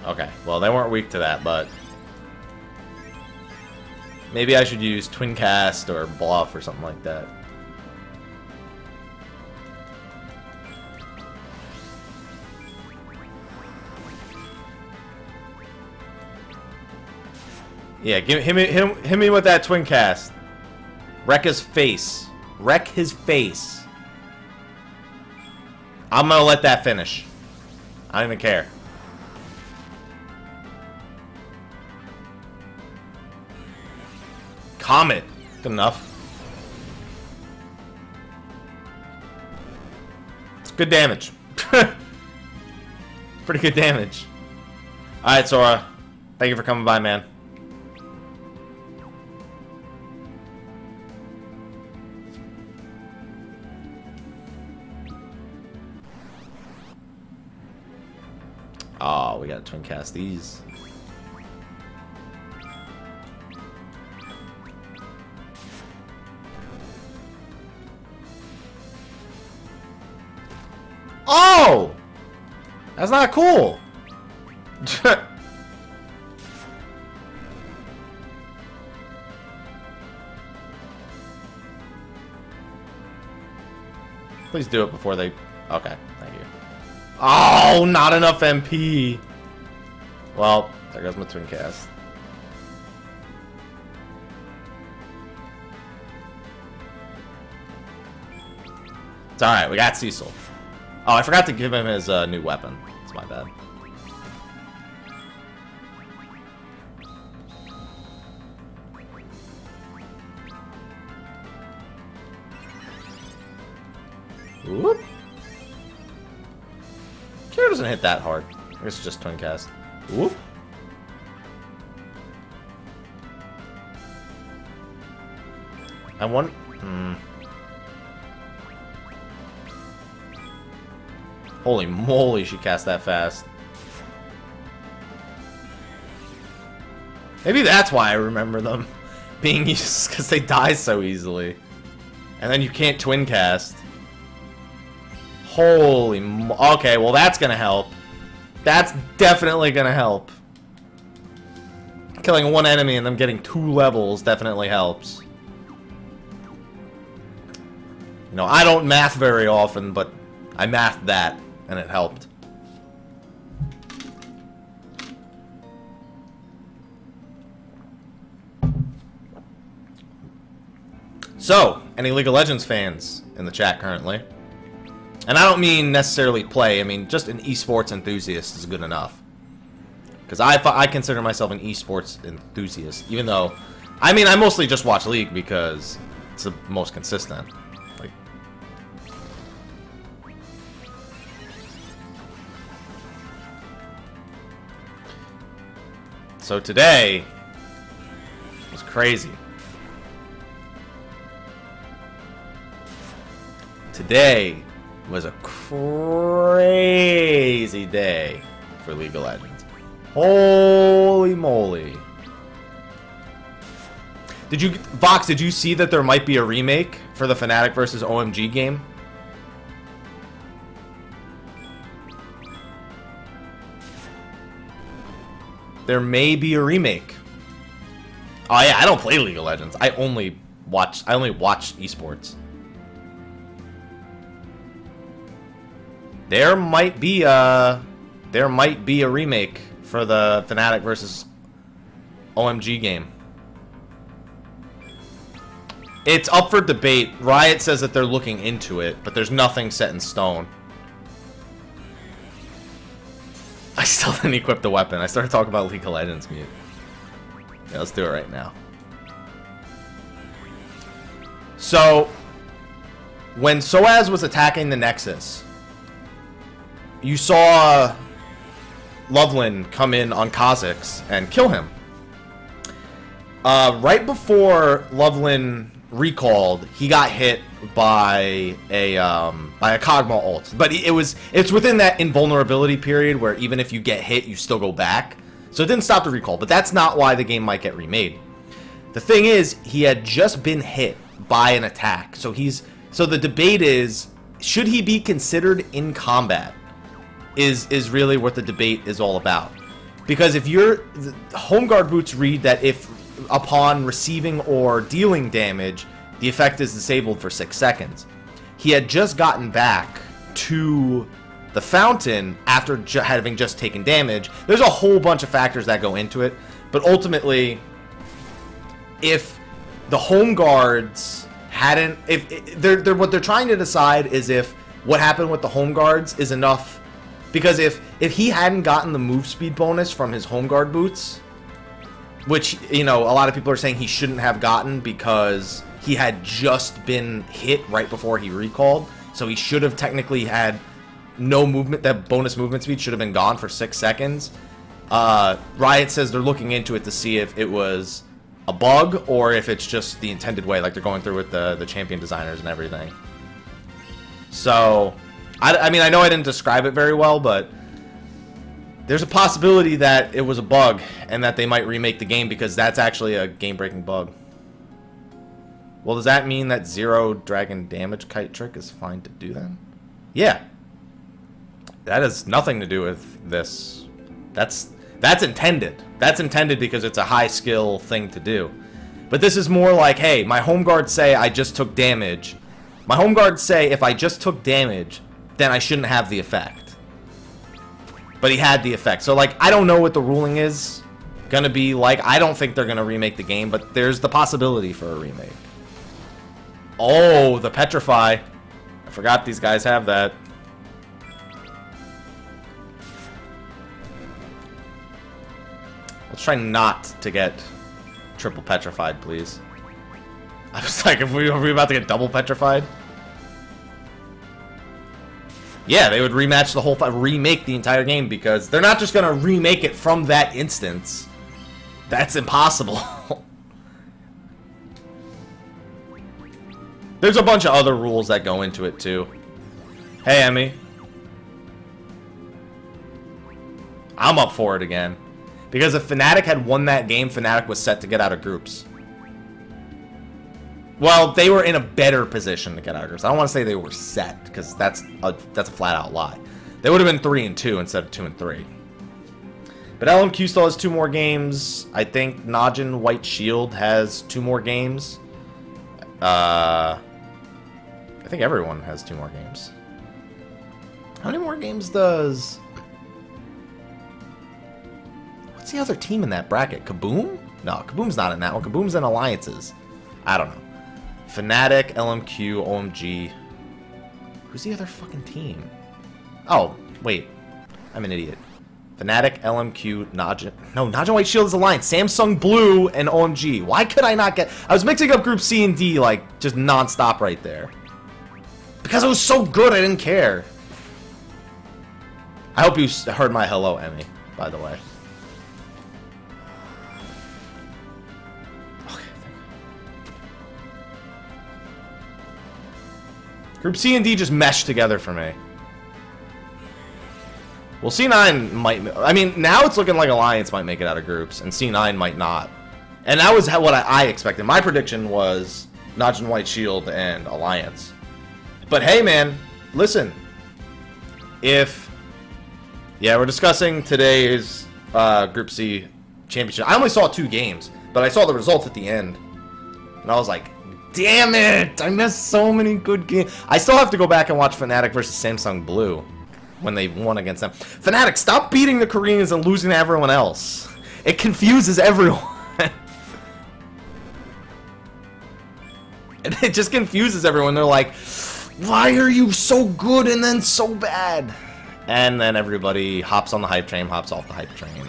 Okay, well, they weren't weak to that, but... Maybe I should use Twin Cast or Bluff or something like that. Yeah, give him hit me with that twin cast. Wreck his face. Wreck his face. I'm gonna let that finish. I don't even care. Comet. Good enough. It's good damage. Pretty good damage. Alright, Sora. Thank you for coming by, man. Twin cast these. Oh! That's not cool! Please do it before they... Okay, thank you. Oh, not enough MP. Well, there goes my twin cast. It's alright, we got Cecil. Oh, I forgot to give him his uh, new weapon. It's my bad. Whoop. Kira doesn't hit that hard. It's just twin cast. Whoop. I want. Hmm. Holy moly, she cast that fast. Maybe that's why I remember them being used, because they die so easily. And then you can't twin cast. Holy Okay, well that's gonna help. That's definitely gonna help. Killing one enemy and them getting two levels definitely helps. You know, I don't math very often, but I mathed that, and it helped. So, any League of Legends fans in the chat currently? And I don't mean necessarily play, I mean just an esports enthusiast is good enough. Because I, I consider myself an esports enthusiast, even though, I mean, I mostly just watch League because it's the most consistent. Like, so today was crazy. Today was a crazy day for League of Legends. Holy moly. Did you, Vox, did you see that there might be a remake for the Fnatic versus OMG game? There may be a remake. Oh yeah, I don't play League of Legends. I only watch I only watch esports. There might be a there might be a remake for the Fnatic versus OMG game. It's up for debate. Riot says that they're looking into it, but there's nothing set in stone. I still didn't equip the weapon. I started talking about League of Legends mute. Yeah, let's do it right now. So, when Soaz was attacking the Nexus, you saw Loveland come in on Kha'Zix and kill him. Uh, right before Loveland recalled, he got hit by a um, by a Kog'Maw ult. But it was it's within that invulnerability period where even if you get hit, you still go back. So it didn't stop the recall. But that's not why the game might get remade. The thing is, he had just been hit by an attack. So he's so the debate is should he be considered in combat? Is is really what the debate is all about. Because if your home guard boots read that if upon receiving or dealing damage, the effect is disabled for 6 seconds. He had just gotten back to the fountain after ju having just taken damage. There's a whole bunch of factors that go into it, but ultimately if the home guards hadn't if they're, they're what they're trying to decide is if what happened with the home guards is enough because if if he hadn't gotten the move speed bonus from his home guard boots which you know a lot of people are saying he shouldn't have gotten because he had just been hit right before he recalled so he should have technically had no movement that bonus movement speed should have been gone for six seconds uh, riot says they're looking into it to see if it was a bug or if it's just the intended way, like they're going through with the, the champion designers and everything. So, I, I mean, I know I didn't describe it very well, but there's a possibility that it was a bug and that they might remake the game because that's actually a game-breaking bug. Well, does that mean that zero dragon damage kite trick is fine to do then? Yeah. That has nothing to do with this. That's that's intended. That's intended because it's a high skill thing to do. But this is more like, hey, my home guards say I just took damage. My home guards say if I just took damage, then I shouldn't have the effect. But he had the effect. So, like, I don't know what the ruling is gonna be like. I don't think they're gonna remake the game, but there's the possibility for a remake. Oh, the Petrify. I forgot these guys have that. Let's try not to get triple petrified, please. I was like, if we, are we about to get double petrified? Yeah, they would rematch the whole remake the entire game because they're not just gonna remake it from that instance. That's impossible. There's a bunch of other rules that go into it too. Hey, Emmy. I'm up for it again. Because if Fnatic had won that game, Fnatic was set to get out of groups. Well, they were in a better position to get out of groups. I don't want to say they were set, because that's a, that's a flat-out lie. They would have been 3 and 2 instead of 2 and 3. But LMQ still has two more games. I think Najin White Shield has two more games. Uh, I think everyone has two more games. How many more games does What's the other team in that bracket? KaBuM? No, KaBuM's not in that one. KaBuM's in Alliances. I don't know. Fnatic, LMQ, OMG. Who's the other fucking team? Oh, wait. I'm an idiot. Fnatic, LMQ, Najin. No, Najin White Shield is Alliance. Samsung Blue and OMG. Why could I not get... I was mixing up Group C and D, like, just non-stop right there. Because it was so good, I didn't care. I hope you heard my hello, Emmy, by the way. Group C and D just meshed together for me. Well, C9 might... I mean, now it's looking like Alliance might make it out of groups, and C9 might not. And that was what I, expected. My prediction was Najin White Shield and Alliance. But hey, man, listen. If... Yeah, we're discussing today's uh, Group C championship. I only saw two games, but I saw the results at the end. And I was like, Damn it! I missed so many good games. I still have to go back and watch Fnatic versus Samsung Blue when they won against them. Fnatic, stop beating the Koreans and losing to everyone else. It confuses everyone. it just confuses everyone. They're like, why are you so good and then so bad? And then everybody hops on the hype train, hops off the hype train,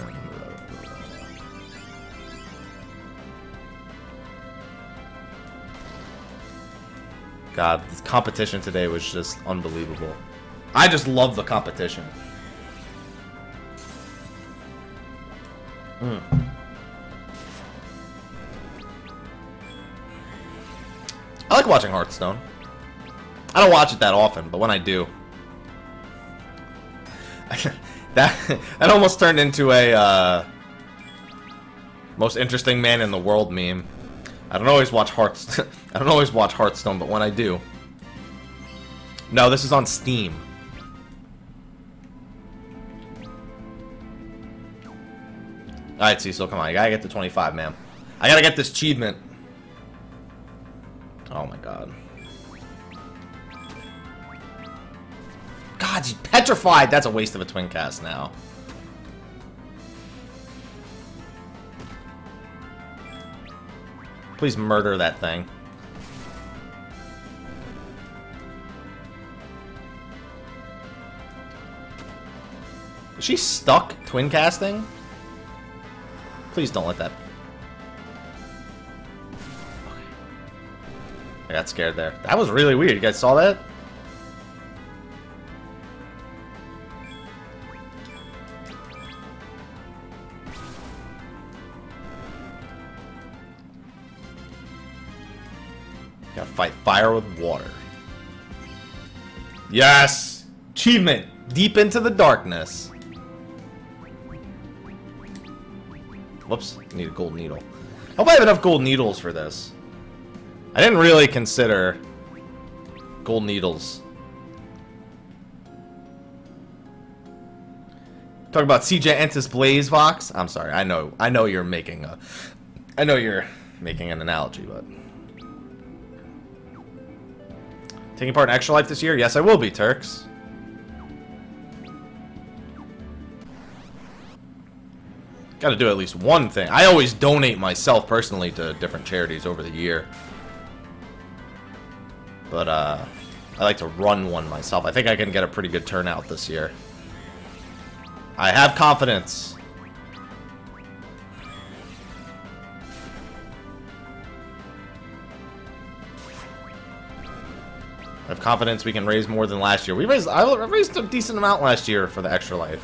God, this competition today was just unbelievable. I just love the competition. Mm. I like watching Hearthstone. I don't watch it that often, but when I do, that that almost turned into a uh, most interesting man in the world meme. I don't always watch Hearts. I don't always watch Hearthstone, but when I do, no, this is on Steam. Alright, Cecil, come on. You gotta get to 25, man. I gotta get this achievement. Oh my god. God, he's petrified! That's a waste of a twin cast now. Please murder that thing. Is she stuck twin casting? Please don't let that... Okay. I got scared there. That was really weird. You guys saw that? Gotta fight fire with water. Yes! Achievement! Deep into the darkness. Whoops, I need a gold needle. Hope I have enough gold needles for this. I didn't really consider gold needles. Talk about CJ Entus Blaze Vox. I'm sorry, I know I know you're making a I know you're making an analogy, but Taking part in Extra Life this year? Yes, I will be, Turks. Gotta do at least one thing. I always donate myself personally to different charities over the year. But, uh, I like to run one myself. I think I can get a pretty good turnout this year. I have confidence. I have confidence we can raise more than last year. We raised I raised a decent amount last year for the extra life.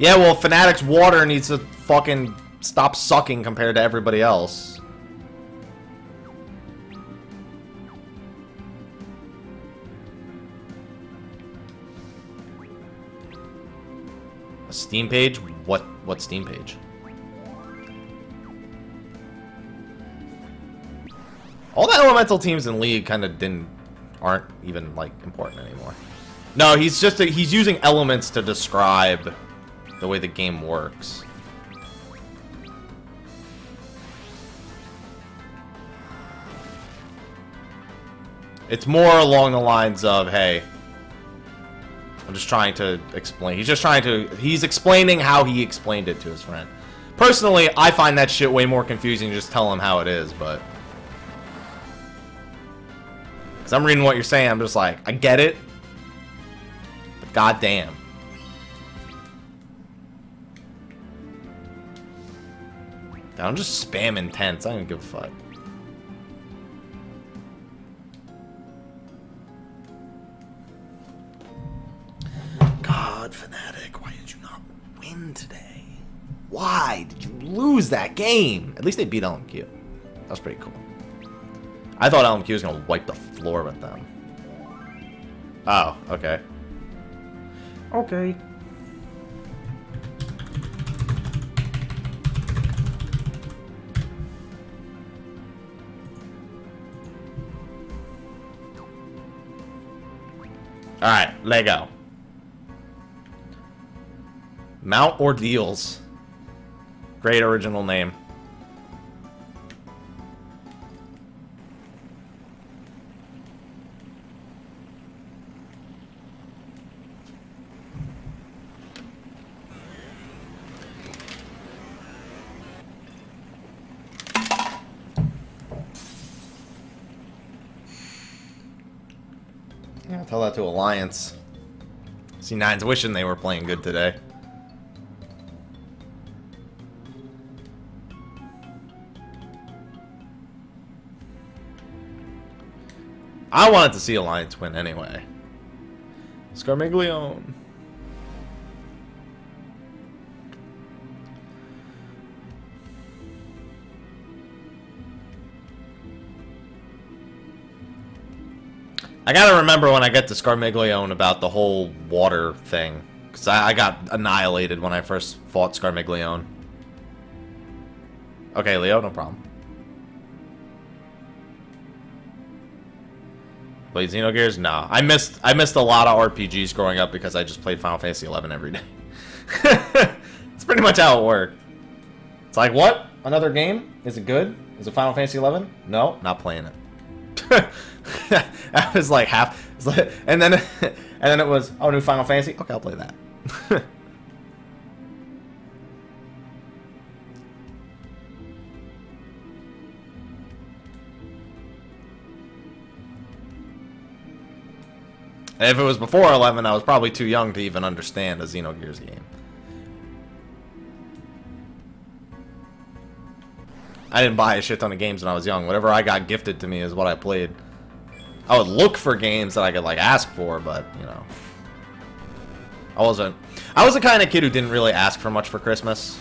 Yeah, well, Fnatic's water needs to fucking stop sucking compared to everybody else. A Steam page? What what Steam page? All the elemental teams in League kind of didn't aren't even like important anymore. No, he's just a, he's using elements to describe the way the game works. It's more along the lines of, hey, I'm just trying to explain. He's just trying to, he's explaining how he explained it to his friend. Personally, I find that shit way more confusing just tell him how it is, but... Because I'm reading what you're saying, I'm just like, I get it. But goddamn. God, I'm just spamming tents. I don't give a fuck. God, Fnatic, why did you not win today? Why did you lose that game? At least they beat LMQ. That was pretty cool. I thought LMQ was going to wipe the floor with them. Oh, okay. Okay. Alright, Lego. Mount Ordeals. Great original name. Tell that to Alliance. C9's wishing they were playing good today. I wanted to see Alliance win anyway. Scarmiglione. I gotta remember when I get to Scarmiglione about the whole water thing. Because I, I got annihilated when I first fought Scarmiglione. Okay, Leo, no problem. Played Xenogears? No. I missed I missed a lot of RPGs growing up because I just played Final Fantasy 11 every day. It's pretty much how it worked. It's like, what? Another game? Is it good? Is it Final Fantasy 11? No, not playing it. I was like half, like, and then and then it was, oh, new Final Fantasy. Okay, I'll play that. if it was before 11, I was probably too young to even understand a Xenogears game. I didn't buy a shit ton of games when I was young. Whatever I got gifted to me is what I played. I would look for games that I could like ask for, but you know, I wasn't. I was the kind of kid who didn't really ask for much for Christmas,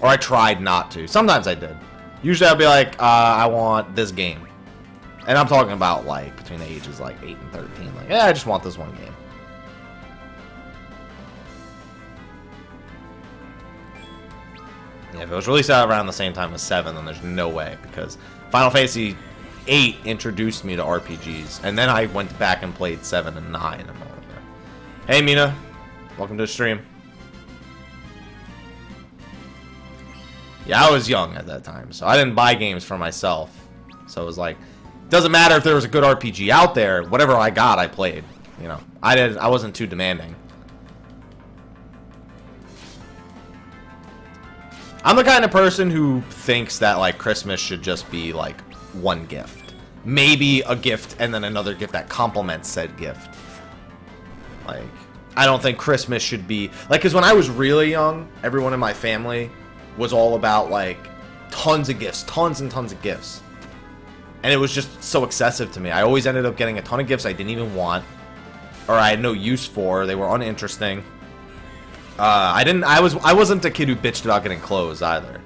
or I tried not to. Sometimes I did. Usually I'd be like, uh, I want this game, and I'm talking about like between the ages like eight and thirteen. Like, yeah, I just want this one game. Yeah, if it was released out around the same time as 7, then there's no way, because Final Fantasy 8 introduced me to RPGs, and then I went back and played 7 and 9. And all that. Hey, Mina. Welcome to the stream. Yeah, I was young at that time, so I didn't buy games for myself. So it was like, doesn't matter if there was a good RPG out there, whatever I got, I played. You know, I did I wasn't too demanding. I'm the kind of person who thinks that like Christmas should just be like one gift. Maybe a gift and then another gift that complements said gift. Like I don't think Christmas should be like cuz when I was really young, everyone in my family was all about like tons of gifts, tons and tons of gifts. And it was just so excessive to me. I always ended up getting a ton of gifts I didn't even want or I had no use for. They were uninteresting. Uh, I didn't. I was. I wasn't a kid who bitched about getting clothes either.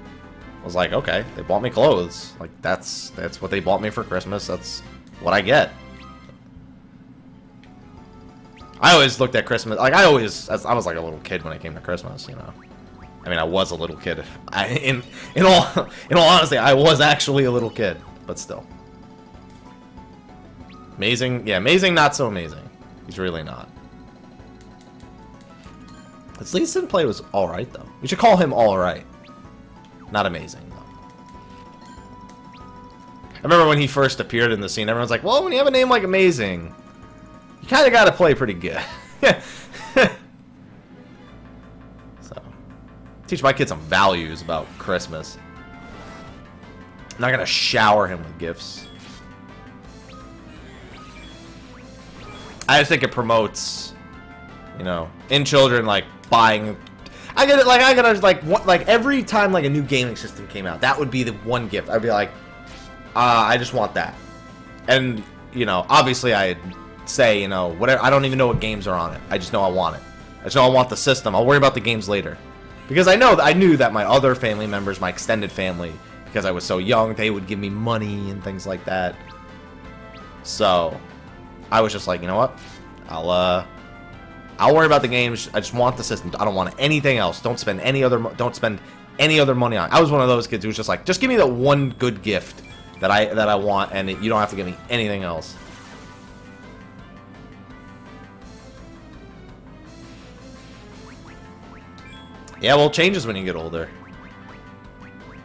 I was like, okay, they bought me clothes. Like that's that's what they bought me for Christmas. That's what I get. I always looked at Christmas like I always. I was like a little kid when it came to Christmas. You know. I mean, I was a little kid. I, in in all in all honesty, I was actually a little kid, but still. Amazing, yeah, amazing. Not so amazing. He's really not. His Lee Sin play was alright, though. We should call him alright. Not amazing, though. I remember when he first appeared in the scene, everyone's like, well, when you have a name like Amazing, you kind of got to play pretty good. so, teach my kid some values about Christmas. I'm not going to shower him with gifts. I just think it promotes, you know, in children, like, buying I get it like I gotta like what like every time like a new gaming system came out, that would be the one gift. I'd be like, uh, I just want that. And you know, obviously I'd say, you know, whatever I don't even know what games are on it. I just know I want it. I just know I want the system. I'll worry about the games later. Because I know I knew that my other family members, my extended family, because I was so young, they would give me money and things like that. So I was just like, you know what? I'll uh I'll worry about the games. I just want the system. I don't want anything else. Don't spend any other. Don't spend any other money on. It. I was one of those kids who was just like, just give me that one good gift that I that I want, and you don't have to give me anything else. Yeah, well, it changes when you get older.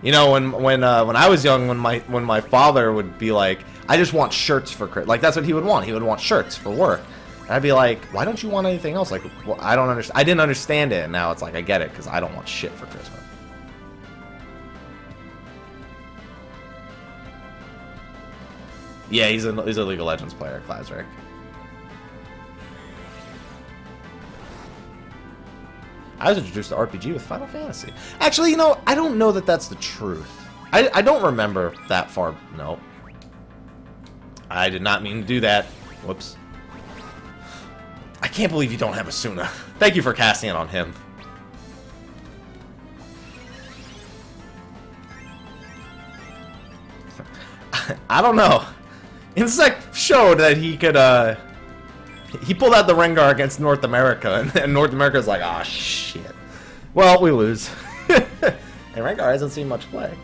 You know, when when uh, when I was young, when my when my father would be like, "I just want shirts for Christmas," like that's what he would want. He would want shirts for work. I'd be like, why don't you want anything else? Like, well, I don't understand. I didn't understand it, and now it's like I get it because I don't want shit for Christmas. Yeah, he's a he's a League of Legends player, Klazric. I was introduced to RPG with Final Fantasy. Actually, you know, I don't know that that's the truth. I, I don't remember that far. No. I did not mean to do that. Whoops. I can't believe you don't have Esuna. Thank you for casting it on him. I don't know. inSec showed that he could, uh... He pulled out the Rengar against North America, and, and North America's like, ah, shit. Well, we lose. and Rengar hasn't seen much play.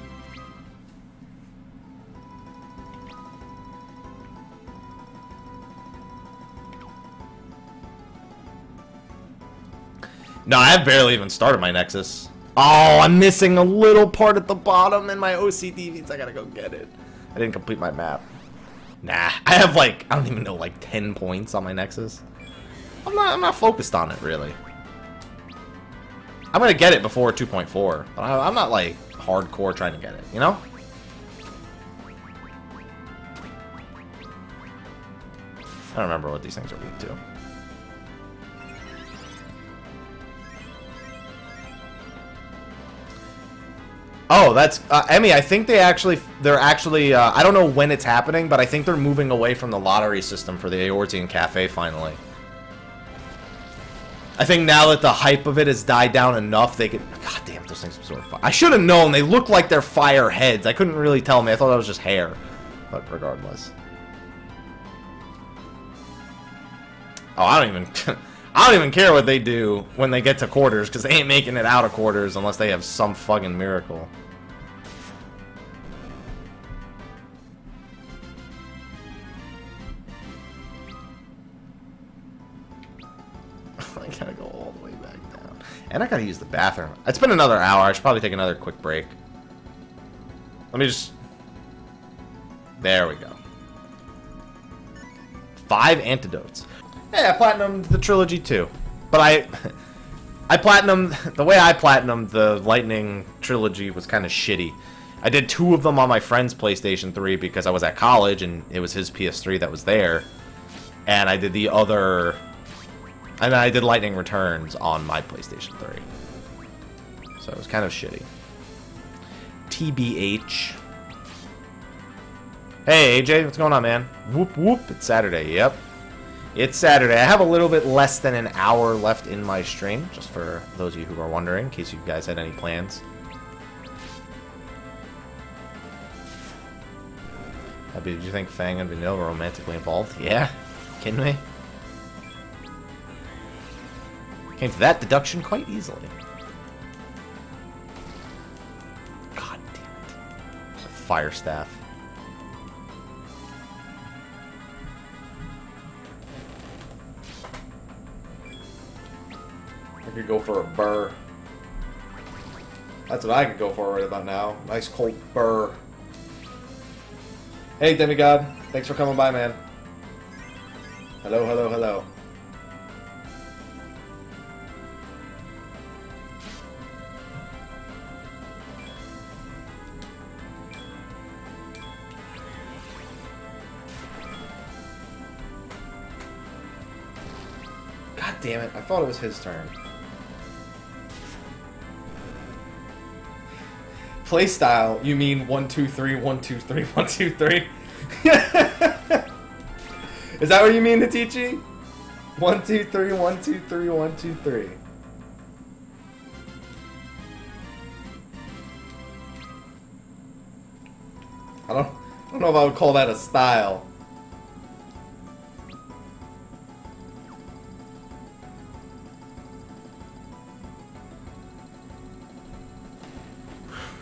No, I have barely even started my Nexus. Oh, I'm missing a little part at the bottom and my OCD means I gotta go get it. I didn't complete my map. Nah, I have like, I don't even know, like 10 points on my Nexus. I'm not, I'm not focused on it, really. I'm gonna get it before 2.4, but I, I'm not like hardcore trying to get it, you know? I don't remember what these things are weak to. Oh, that's uh, Emmy. I think they actually they're actually uh, I don't know when it's happening, but I think they're moving away from the lottery system for the Eorzean Cafe finally. I think now that the hype of it has died down enough, they could. God damn, those things absorb fire. I should have known. They look like they're fire heads. I couldn't really tell me. I thought that was just hair, but regardless. Oh, I don't even. I don't even care what they do when they get to quarters, because they ain't making it out of quarters unless they have some fucking miracle. I gotta go all the way back down. And I gotta use the bathroom. It's been another hour. I should probably take another quick break. Let me just... There we go. Five antidotes. Hey, I platinumed the trilogy too. But I... I platinumed... The way I platinumed the Lightning trilogy was kind of shitty. I did two of them on my friend's PlayStation 3 because I was at college and it was his PS3 that was there. And I did the other... And I did Lightning Returns on my PlayStation 3. So it was kind of shitty. TBH. Hey, AJ, what's going on, man? Whoop, whoop. It's Saturday, yep. It's Saturday. I have a little bit less than an hour left in my stream, just for those of you who are wondering, in case you guys had any plans. Happy, did you think Fang and Vanille were romantically involved? Yeah? Kidding me? Came to that deduction quite easily. God damn it. Fire staff. I could go for a burr. That's what I could go for right about now. Nice cold burr. Hey, Demigod. Thanks for coming by, man. Hello, hello, hello. God damn it. I thought it was his turn. Playstyle, you mean one, two, three, one, two, three, one, two, three? Is that what you mean, Hatichi? One, two, three, one, two, three, one, two, three. I don't, I don't know if I would call that a style.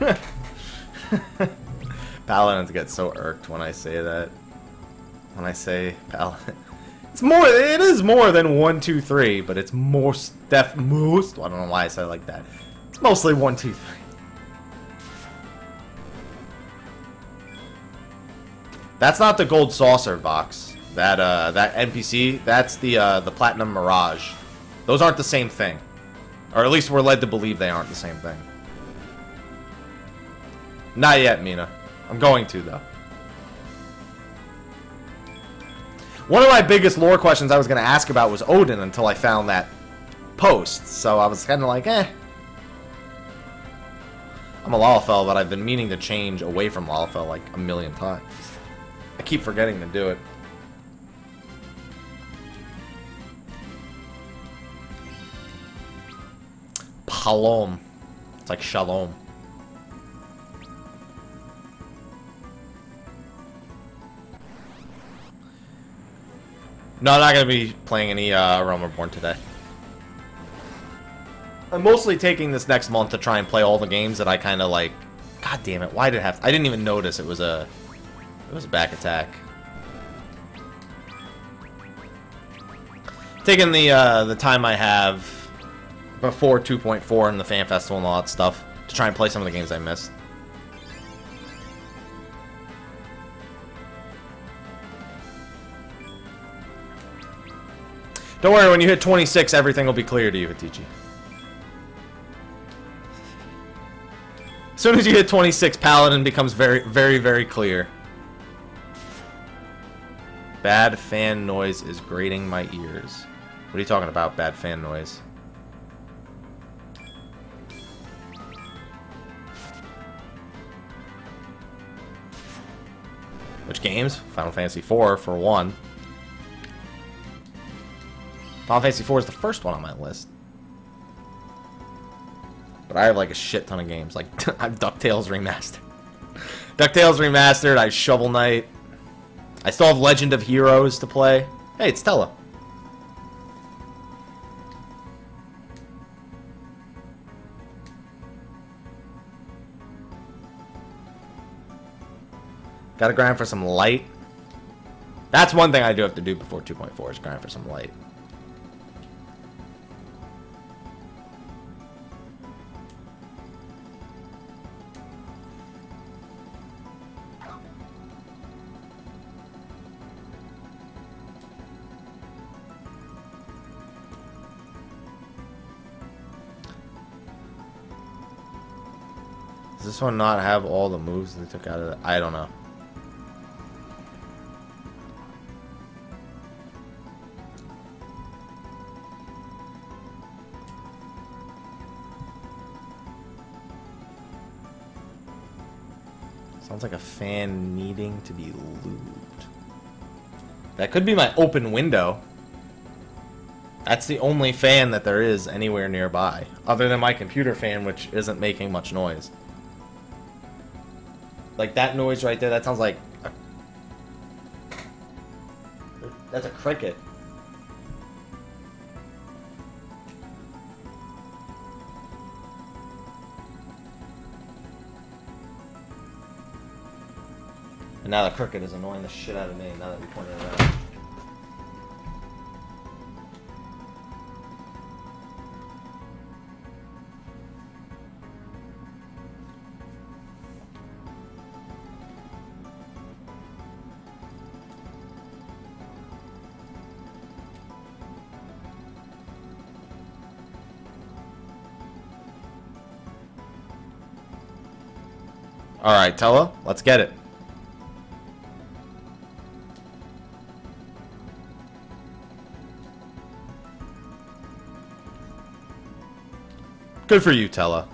Paladins get so irked when I say that. When I say Paladin. It's more, it is more than one, two, three, but it's most, def, most, I don't know why I said like that. It's mostly one, two, three. That's not the gold saucer box. That, uh, that NPC, that's the, uh, the Platinum Mirage. Those aren't the same thing. Or at least we're led to believe they aren't the same thing. Not yet, Mina. I'm going to, though. One of my biggest lore questions I was going to ask about was Odin until I found that post, so I was kind of like, eh. I'm a Lalafell, but I've been meaning to change away from Lalafell like a million times. I keep forgetting to do it. Palom. It's like shalom. No, I'm not going to be playing any uh, Realm Reborn today. I'm mostly taking this next month to try and play all the games that I kind of like. God damn it! Why did it have? I didn't even notice it was a. It was a back attack. Taking the uh, the time I have before 2.4 and the fan festival and all that stuff to try and play some of the games I missed. Don't worry, when you hit 26, everything will be clear to you, Hatichi. As soon as you hit 26, Paladin becomes very, very, very clear. Bad fan noise is grating my ears. What are you talking about, bad fan noise? Which games? Final Fantasy IV, for one. Final Fantasy IV is the first one on my list. But I have like a shit ton of games. Like, I have DuckTales Remastered. DuckTales Remastered, I have Shovel Knight. I still have Legend of Heroes to play. Hey, it's Tella. Gotta grind for some light. That's one thing I do have to do before 2.4 is grind for some light. This one not have all the moves they took out of it? I don't know. Sounds like a fan needing to be lubed. That could be my open window. That's the only fan that there is anywhere nearby. Other than my computer fan, which isn't making much noise. Like that noise right there, that sounds like... A... That's a cricket. And now the cricket is annoying the shit out of me now that we pointed it out. Tella, let's get it. Good for you, Tella.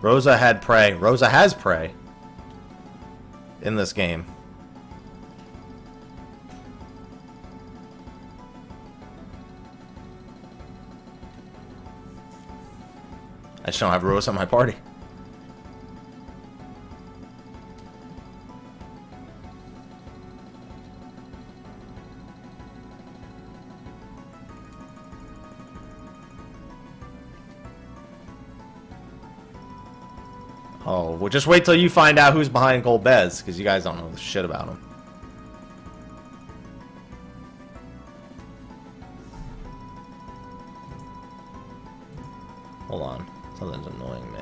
Rosa had pray. Rosa has pray in this game. I just don't have Rose on my party. Well, just wait till you find out who's behind Golbez, because you guys don't know shit about him. Hold on. Something's annoying me.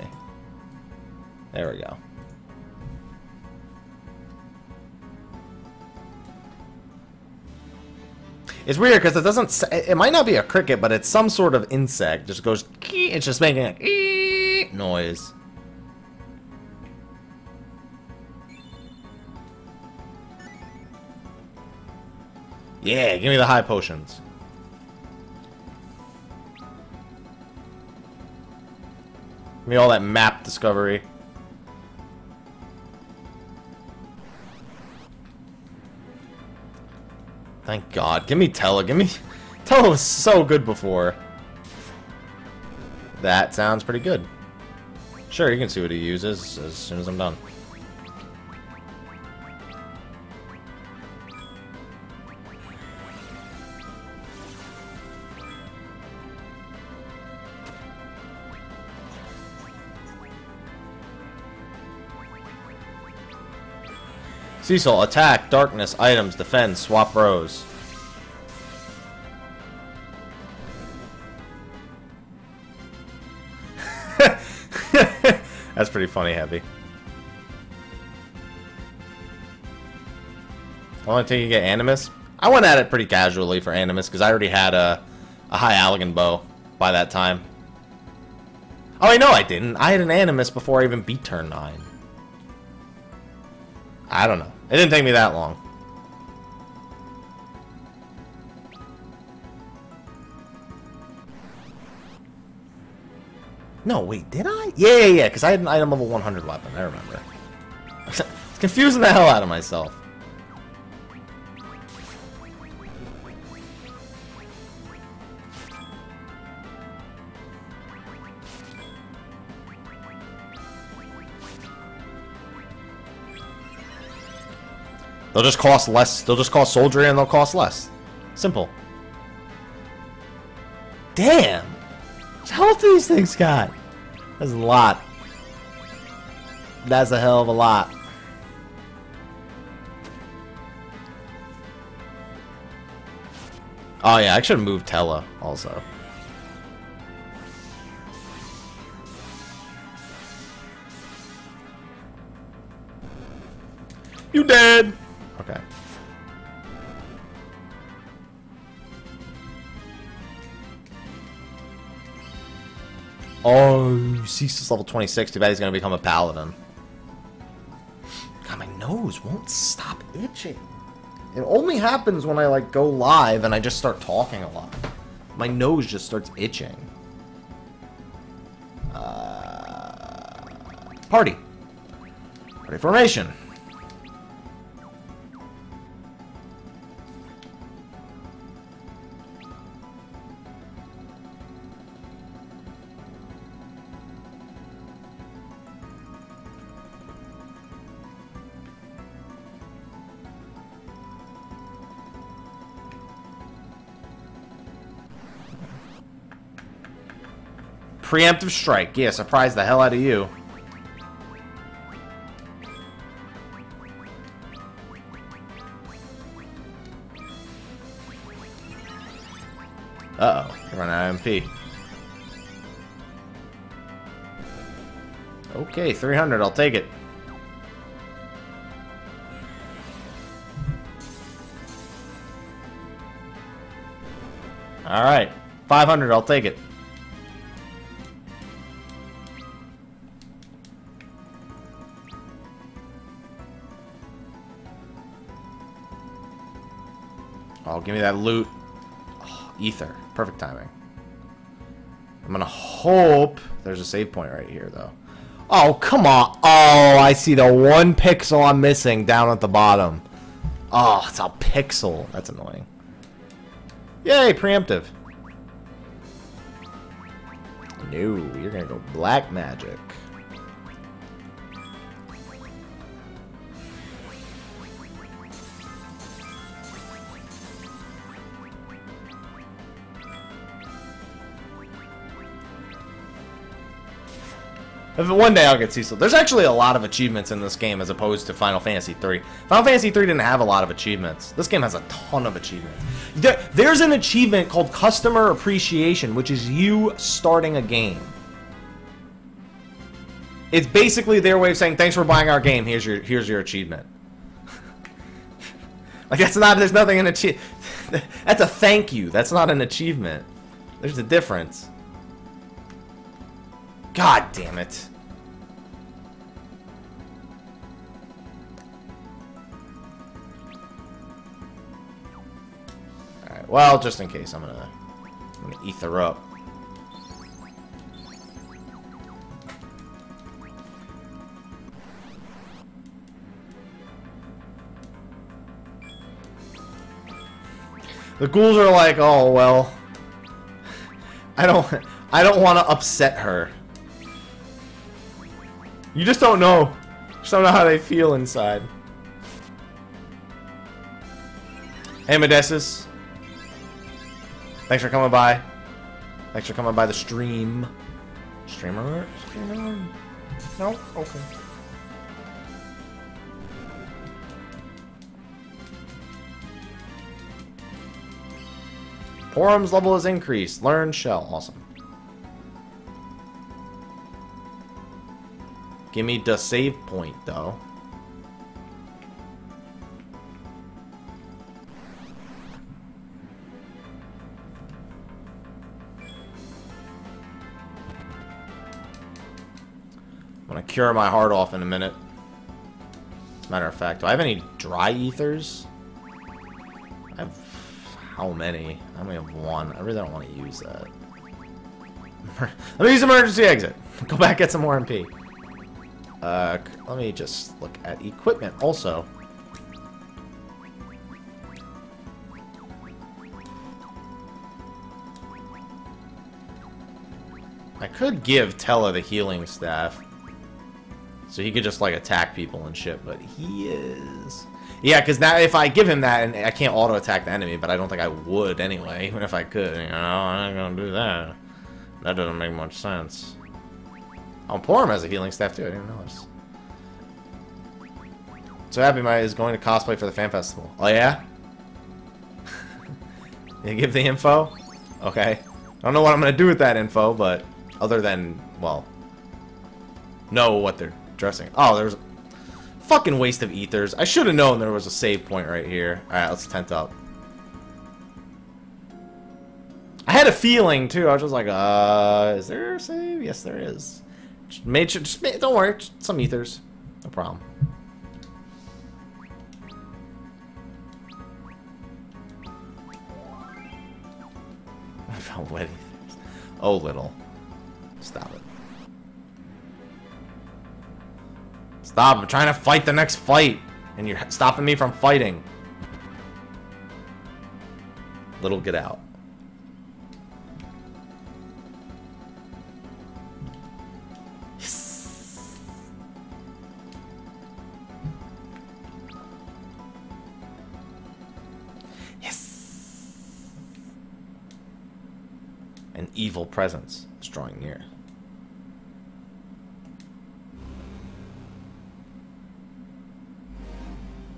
There we go. It's weird because it doesn't. It might not be a cricket, but it's some sort of insect. Just goes. It's just making a noise. Yeah, give me the high potions. Give me all that map discovery. Thank God. Give me Tellah. Give me... Tellah was so good before. That sounds pretty good. Sure, you can see what he uses as soon as I'm done. Cecil, attack, darkness, items, defend, swap rows. That's pretty funny, Heavy. Only thing you get Animus? I went at it pretty casually for Animus because I already had a, a high Allagan bow by that time. Oh, I know I didn't. I had an Animus before I even beat turn 9. I don't know. It didn't take me that long. No, wait, did I? Yeah, yeah, yeah, because I had an item level 100 weapon. I remember. It's confusing the hell out of myself. They'll just cost less. They'll just cost soldiery and they'll cost less. Simple. Damn! How much these things got? That's a lot. That's a hell of a lot. Oh yeah, I should moved Tellah also. You dead! Okay. Oh, Cecil's level 26. Too bad he's gonna become a paladin. God, my nose won't stop itching. It only happens when I like go live and I just start talking a lot. My nose just starts itching. Uh, party. Party formation. Preemptive strike. Yeah, surprise the hell out of you. Uh-oh. Running out of MP. Okay, 300. I'll take it. Alright. 500. I'll take it. Give me that loot. Oh, ether. Perfect timing. I'm gonna hope there's a save point right here, though. Oh, come on. Oh, I see the one pixel I'm missing down at the bottom. Oh, it's a pixel. That's annoying. Yay, preemptive. No, you're gonna go black magic. If one day I'll get Cecil. There's actually a lot of achievements in this game as opposed to Final Fantasy 3. Final Fantasy 3 didn't have a lot of achievements. This game has a ton of achievements. There, there's an achievement called Customer Appreciation, which is you starting a game. It's basically their way of saying, thanks for buying our game, here's your here's your achievement. like, that's not, there's nothing in achievement. That's a thank you. That's not an achievement. There's a difference. God damn it. Alright, well, just in case, I'm gonna, I'm gonna ether up. The ghouls are like, oh well. I don't I don't want to upset her. You just don't know. Just don't know how they feel inside. Hey Modestus. Thanks for coming by. Thanks for coming by the stream. Streamer? Streamer? No? Okay. Porom's level is increased. Learn shell. Awesome. Give me the save point, though. I'm gonna cure my heart off in a minute. Matter of fact, do I have any dry ethers? I have how many? I only have one. I really don't want to use that. let me use emergency exit. Go back get some more MP. Uh, let me just look at equipment also. I could give Tellah the healing staff. So he could just, like, attack people and shit, but he is... Yeah, because now if I give him that, and I can't auto-attack the enemy, but I don't think I would anyway, even if I could. You know, I'm not gonna do that. That doesn't make much sense. Oh, Porom has a healing staff, too. I didn't notice. So Happy My is going to cosplay for the fan festival. Oh, yeah? you give the info? Okay. I don't know what I'm to do with that info, but other than, well, know what they're dressing. Oh, there's fucking waste of ethers. I should have known there was a save point right here. Alright, let's tent up. I had a feeling, too. I was just like, uh, is there a save? Yes, there is. Just made sure, just made, don't worry, just some ethers. No problem. I wet ethers. Oh, little. Stop it. Stop, I'm trying to fight the next fight. And you're stopping me from fighting. Little, get out. Evil presence is drawing near.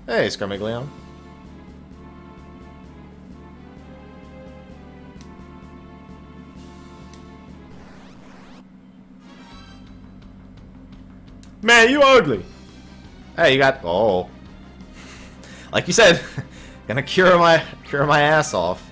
Hey, Scarmiglione. Man, you ugly. Hey, you got oh, like you said, gonna cure my cure my ass off.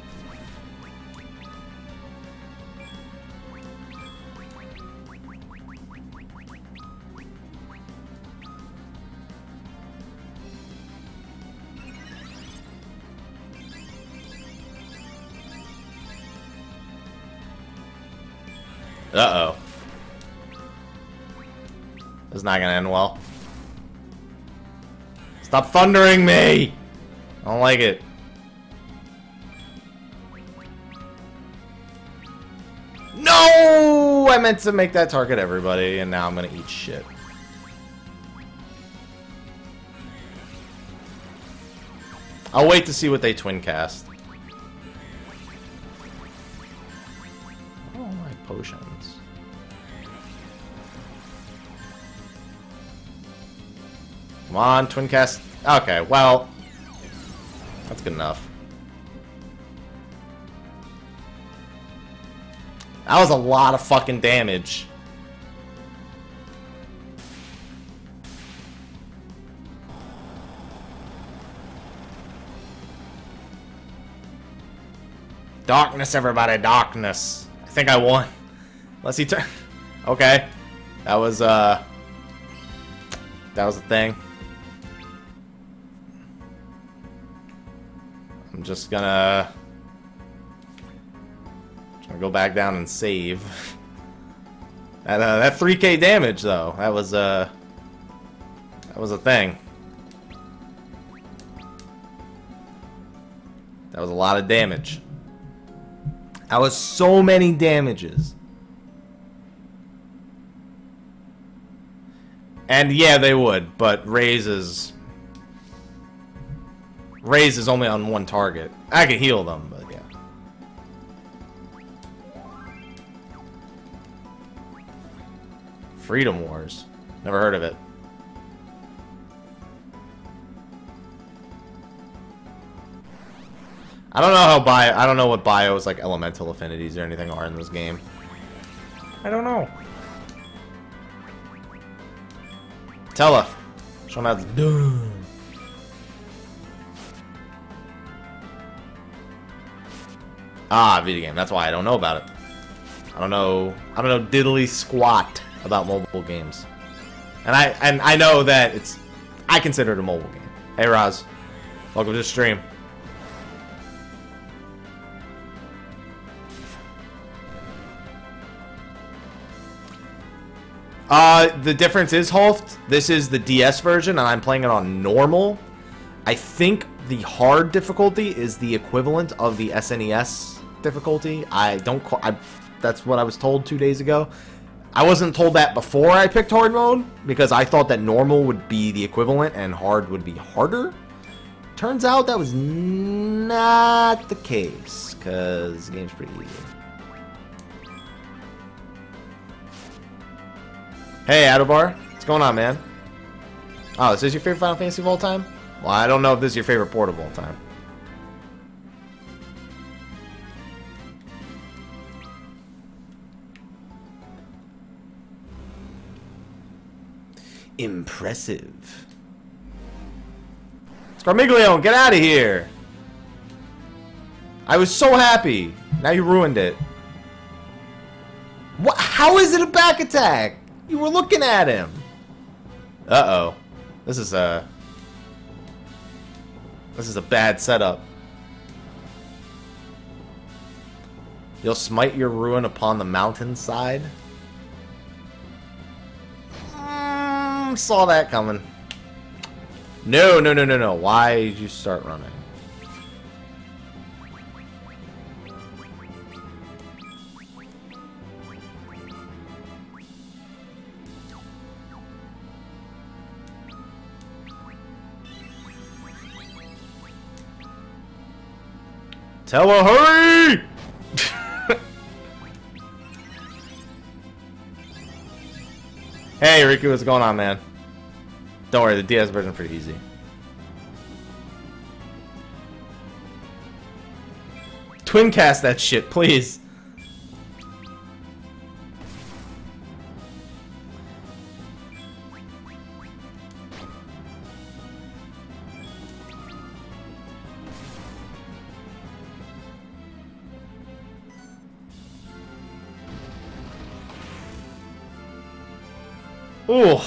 Uh-oh. Is not gonna end well. Stop thundering me! I don't like it. No! I meant to make that target everybody, and now I'm gonna eat shit. I'll wait to see what they twin cast. Oh, my potions. Come on, twin cast. Okay, well, that's good enough. That was a lot of fucking damage. Darkness, everybody, darkness. I think I won. He turn. Okay. That was, uh. That was a thing. I'm just gonna. Gonna go back down and save. That, uh, that 3k damage, though. That was, uh. That was a thing. That was a lot of damage. That was so many damages. And yeah, they would, but Raze is... Raze is only on one target. I can heal them, but yeah. Freedom Wars. Never heard of it. I don't know how bio. I don't know what bios like elemental affinities or anything are in this game. I don't know. Tellah, show me how it's done. Ah, video game. That's why I don't know about it. I don't know. I don't know diddly squat about mobile games. And I and I know that it's. I consider it a mobile game. Hey, Roz. Welcome to the stream. Uh, the difference is, Holt, this is the DS version, and I'm playing it on normal. I think the hard difficulty is the equivalent of the SNES difficulty. I don't... That's what I was told two days ago. I wasn't told that before I picked hard mode, because I thought that normal would be the equivalent and hard would be harder. Turns out that was not the case, because the game's pretty easy. Hey, Adobar. What's going on, man? Oh, this is your favorite Final Fantasy of all time? Well, I don't know if this is your favorite port of all time. Impressive. Scarmiglione, get out of here! I was so happy. Now you ruined it. What? How is it a back attack? You were looking at him. Uh-oh. This is a... This is a bad setup. You'll smite your ruin upon the mountainside? Saw that coming. No, no, no, no, no. Why did you start running? Tell her hurry! Hey, Riku, what's going on, man? Don't worry, the DS version's pretty easy. Twin cast that shit, please. Ooh.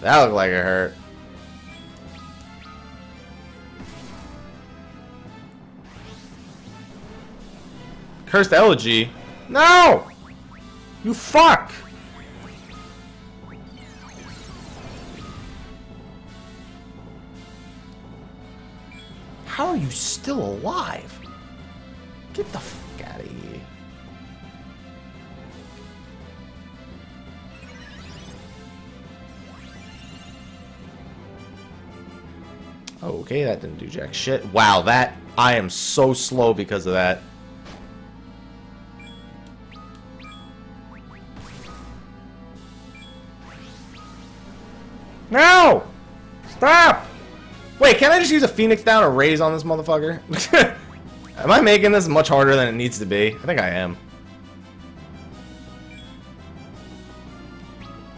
That looked like it hurt. Cursed Elegy? No! You fuck! How are you still alive? Get the Okay, that didn't do jack shit. Wow, that... I am so slow because of that. No! Stop! Wait, can I just use a Phoenix down or raise on this motherfucker? am I making this much harder than it needs to be? I think I am.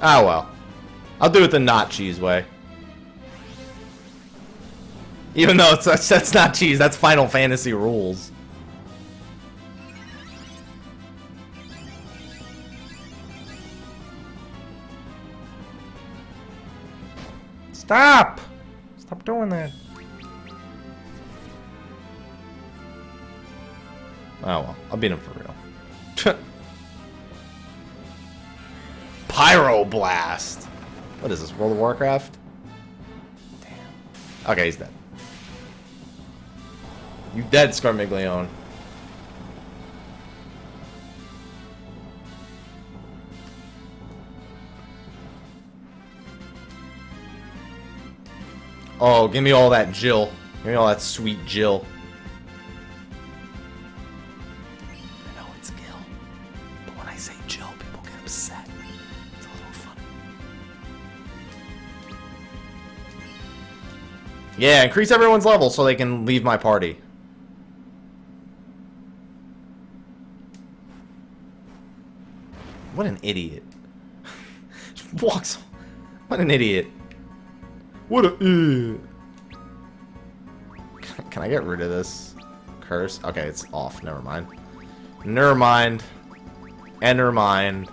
Ah, well. I'll do it the not cheese way. Even though it's, that's not cheese, that's Final Fantasy rules. Stop! Stop doing that. Oh well, I'll beat him for real. Pyroblast! What is this, World of Warcraft? Damn. Okay, he's dead. You dead, Scarmiglione. Oh, give me all that Jill. Give me all that sweet Jill. I know it's Gil, but when I say Jill, people get upset. It's a little funny. Yeah, increase everyone's level so they can leave my party. What an idiot. Walks. What an idiot. What a. Uh. Can I get rid of this curse? Okay, it's off. Never mind. Never mind. Enter mind.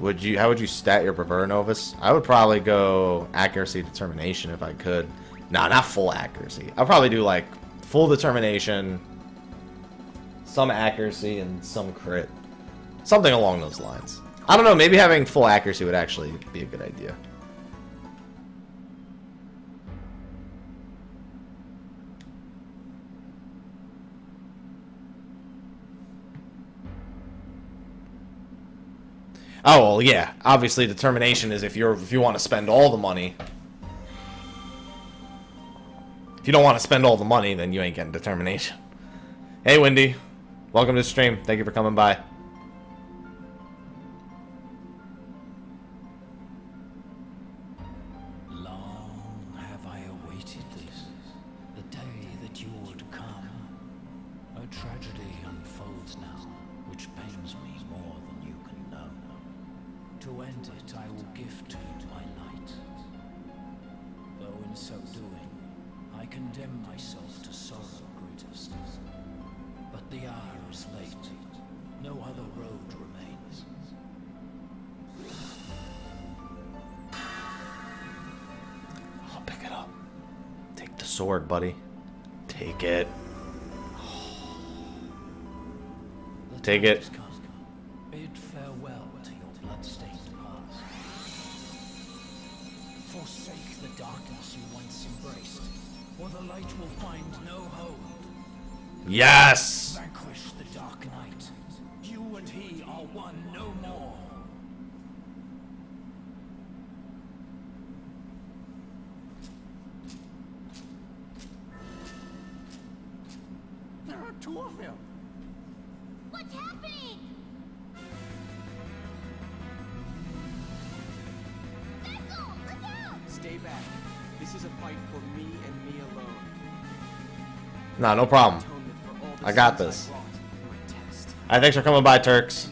Would you? How would you stat your Bravura Novus? I would probably go accuracy determination if I could. Nah, not full accuracy. I'll probably do like full determination, some accuracy, and some crit. Something along those lines. I don't know. Maybe having full accuracy would actually be a good idea. Oh well, yeah. Obviously, determination is if you're if you want to spend all the money. If you don't want to spend all the money, then you ain't getting determination. Hey, Wendy. Welcome to the stream. Thank you for coming by. The Take no problem. I got this. Alright, thanks for coming by, Turks.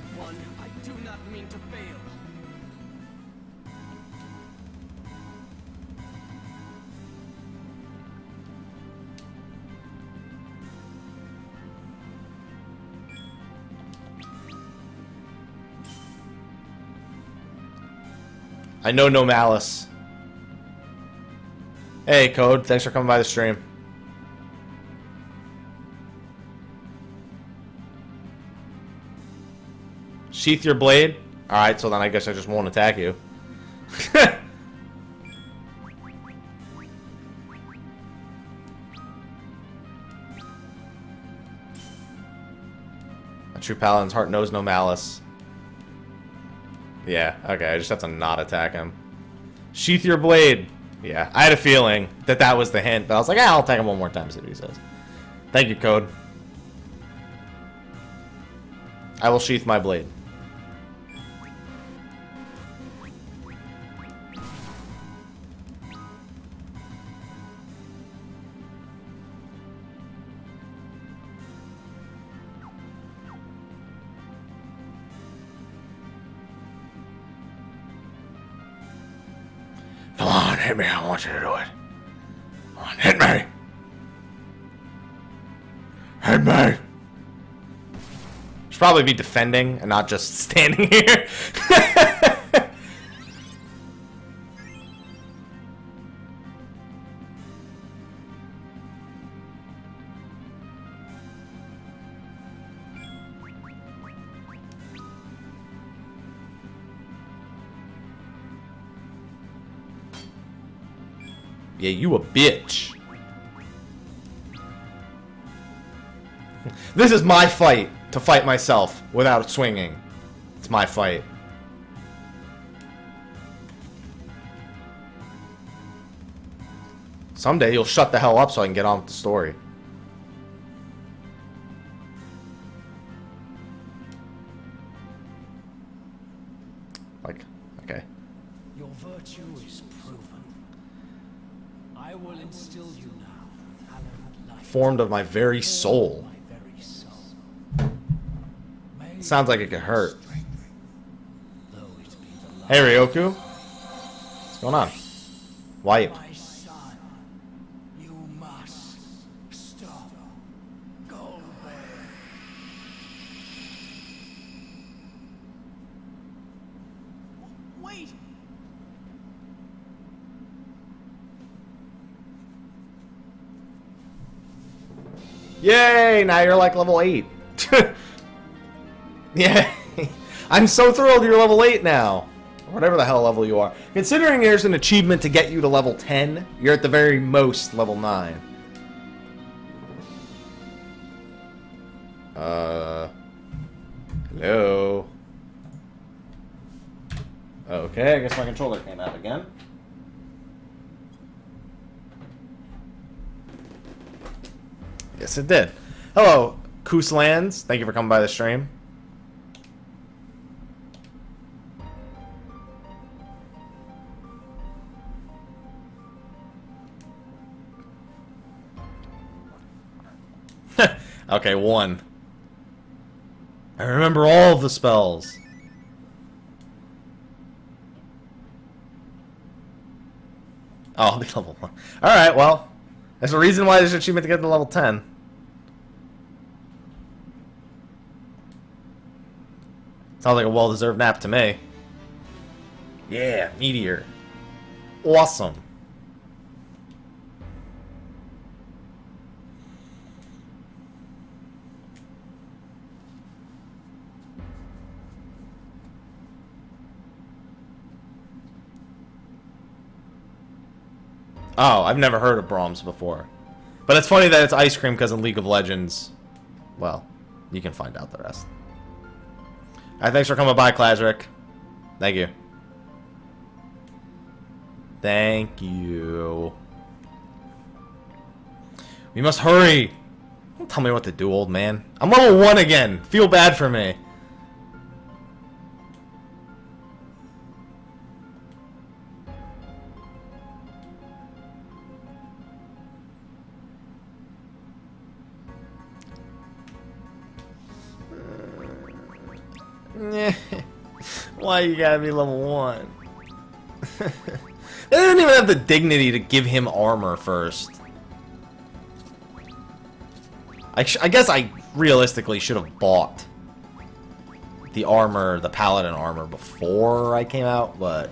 I know no malice. Hey, Code. Thanks for coming by the stream. Sheath your blade? Alright, so then I guess I just won't attack you. A true paladin's heart knows no malice. Yeah, okay, I just have to not attack him. Sheath your blade. Yeah, I had a feeling that that was the hint, but I was like, ah, I'll attack him one more time, see what he says. Thank you, Code. I will sheath my blade. Want you to do it. Come on, hit me. Hit me. Should probably be defending and not just standing here. Yeah, you a bitch. this is my fight to fight myself without swinging. It's my fight. Someday you'll shut the hell up so I can get on with the story. Like, okay. Your virtue is proven. I will instill you now. Formed of my very soul. My very soul. May Sounds like it could hurt. though it be the light Hey Ryoku. What's going on? Why? My son, you must stop Golbez. Wait! Yay! Now you're like level 8. yeah. I'm so thrilled you're level 8 now. Whatever the hell level you are. Considering there's an achievement to get you to level 10, you're at the very most level 9. Uh. Hello. Okay, I guess my controller came out again. Yes, it did. Hello, Kooslands. Thank you for coming by the stream. okay, one. I remember all the spells. Oh, I'll be level one. Alright, well. There's a reason why there's an achievement to get to level 10. Sounds like a well-deserved nap to me. Yeah, meteor. Awesome. Oh, I've never heard of Brahms before. But it's funny that it's ice cream because in League of Legends, well, you can find out the rest. Alright, thanks for coming by, Klazric. Thank you. Thank you. We must hurry. Don't tell me what to do, old man. I'm level 1 again. Feel bad for me. Why you gotta be level 1? they didn't even have the dignity to give him armor first. I, I guess I realistically should have bought the armor, the paladin armor, before I came out, but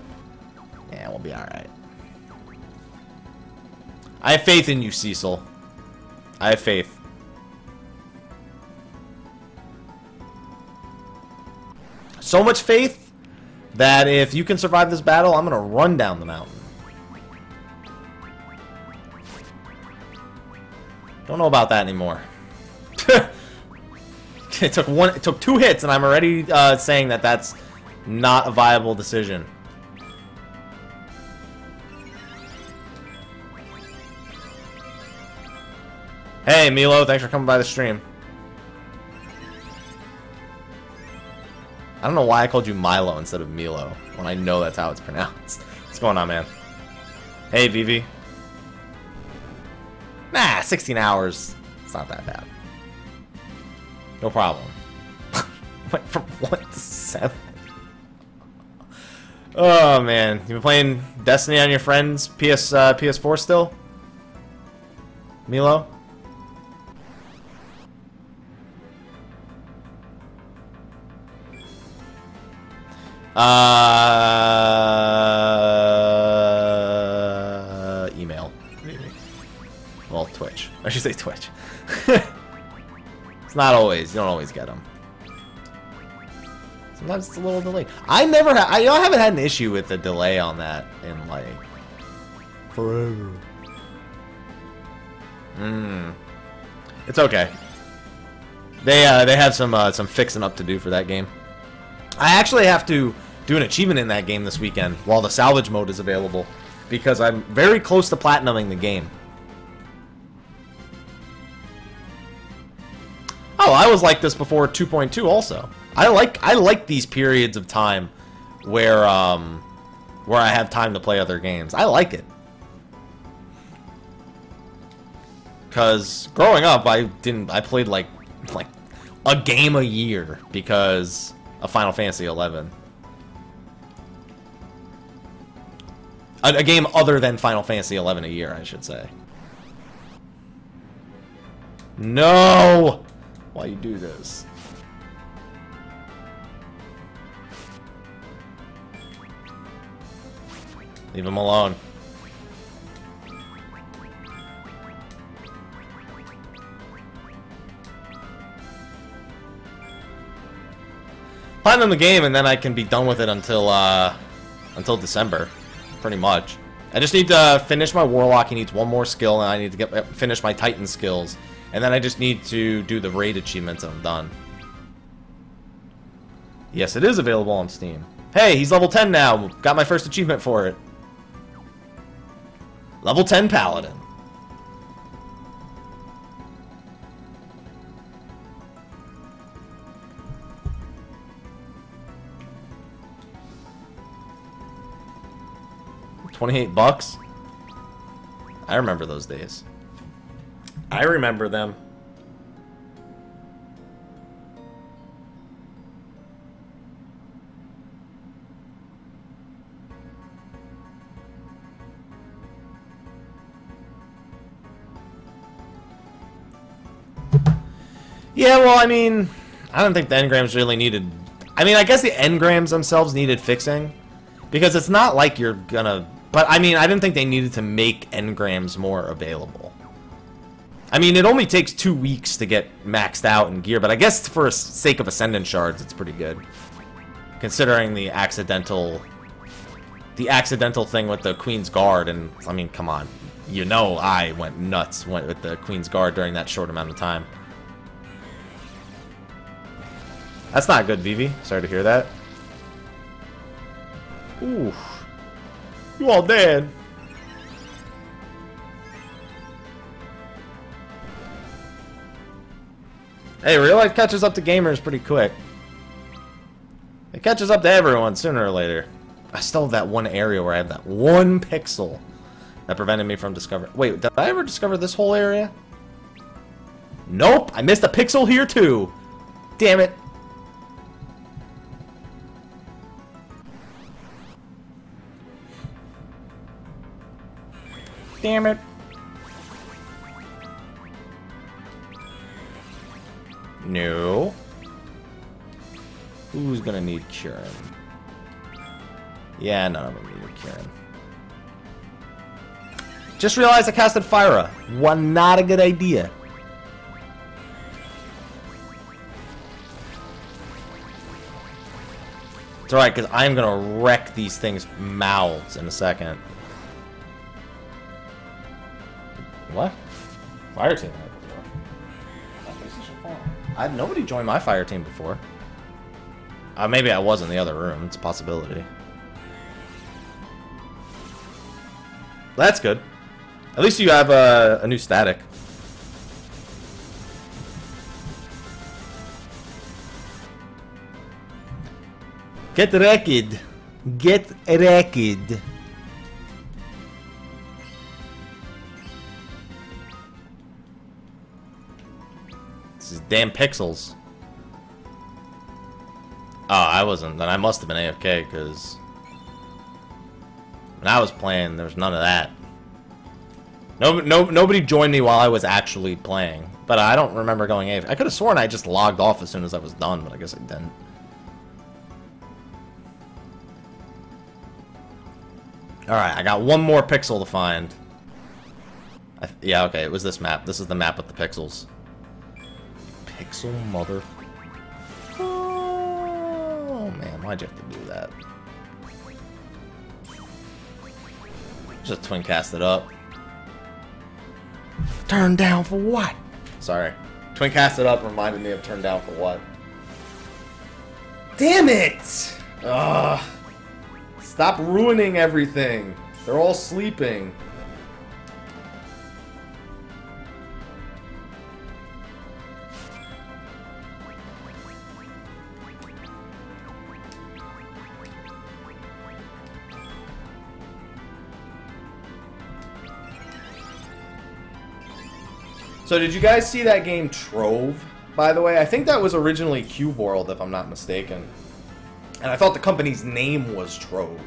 yeah, we'll be alright. I have faith in you, Cecil. I have faith. So much faith that if you can survive this battle, I'm gonna run down the mountain. Don't know about that anymore. it took one. It took two hits, and I'm already uh, saying that that's not a viable decision. Hey, Milo, thanks for coming by the stream. I don't know why I called you Milo instead of Milo, when I know that's how it's pronounced. What's going on, man? Hey, Vivi. Nah, 16 hours. It's not that bad. No problem. Went from 1 to 7. Oh, man. You been playing Destiny on your friend's PS, uh, PS4 still? Milo? Uh, email. Maybe. Well, Twitch. I should say Twitch. it's not always. You don't always get them. Sometimes it's a little delayed. I never. Ha I, I haven't had an issue with the delay on that in like forever. Mmm. It's okay. They uh, they have some uh, some fixing up to do for that game. I actually have to do an achievement in that game this weekend while the salvage mode is available because I'm very close to platinuming the game. Oh, I was like this before 2.2 also. I like I like these periods of time where um where I have time to play other games. I like it. Cuz growing up I didn't I played like like a game a year because of Final Fantasy 11. A, a game other than Final Fantasy 11 a year, I should say. No! Why you do this? Leave him alone. Platinum the game, and then I can be done with it until uh, until December, pretty much. I just need to finish my Warlock. He needs one more skill, and I need to get uh, finish my Titan skills, and then I just need to do the raid achievements, and I'm done. Yes, it is available on Steam. Hey, he's level 10 now. Got my first achievement for it. Level 10 Paladin. Twenty-eight bucks. I remember those days. I remember them. Yeah, well, I mean, I don't think the engrams really needed... I mean, I guess the engrams themselves needed fixing. Because it's not like you're gonna... But, I mean, I didn't think they needed to make engrams more available. I mean, it only takes two weeks to get maxed out in gear, but I guess for sake of Ascendant Shards, it's pretty good. Considering the accidental... The accidental thing with the Queen's Guard, and, I mean, come on. You know I went nuts went with the Queen's Guard during that short amount of time. That's not good, Vivi. Sorry to hear that. Ooh. You all dead. Hey, real life catches up to gamers pretty quick. It catches up to everyone sooner or later. I still have that one area where I have that one pixel that prevented me from discovering... Wait, did I ever discover this whole area? Nope, I missed a pixel here too. Damn it. Damn it. No. Who's gonna need curing? Yeah, none of them need curing. Just realized I casted Fira. One not a good idea. It's alright, because I'm gonna wreck these things' mouths in a second. What? Fire team had before. I had nobody joined my fire team before. Uh, maybe I was in the other room. It's a possibility. That's good. At least you have uh, a new static. Get wrecked. Get wrecked. This is damn pixels. Oh, I wasn't. Then I must have been AFK, because... When I was playing, there was none of that. No, no, nobody joined me while I was actually playing. But I don't remember going AFK. I could have sworn I just logged off as soon as I was done, but I guess I didn't. Alright, I got one more pixel to find. I, yeah, okay, it was this map. This is the map with the pixels. Pixel mother... Oh, man, why'd you have to do that? Just twin cast it up. Turn down for what? Sorry. Twin cast it up reminded me of turn down for what. Damn it! Ugh. Stop ruining everything. They're all sleeping. So did you guys see that game Trove? By the way, I think that was originally Cube World, if I'm not mistaken. And I thought the company's name was Trove.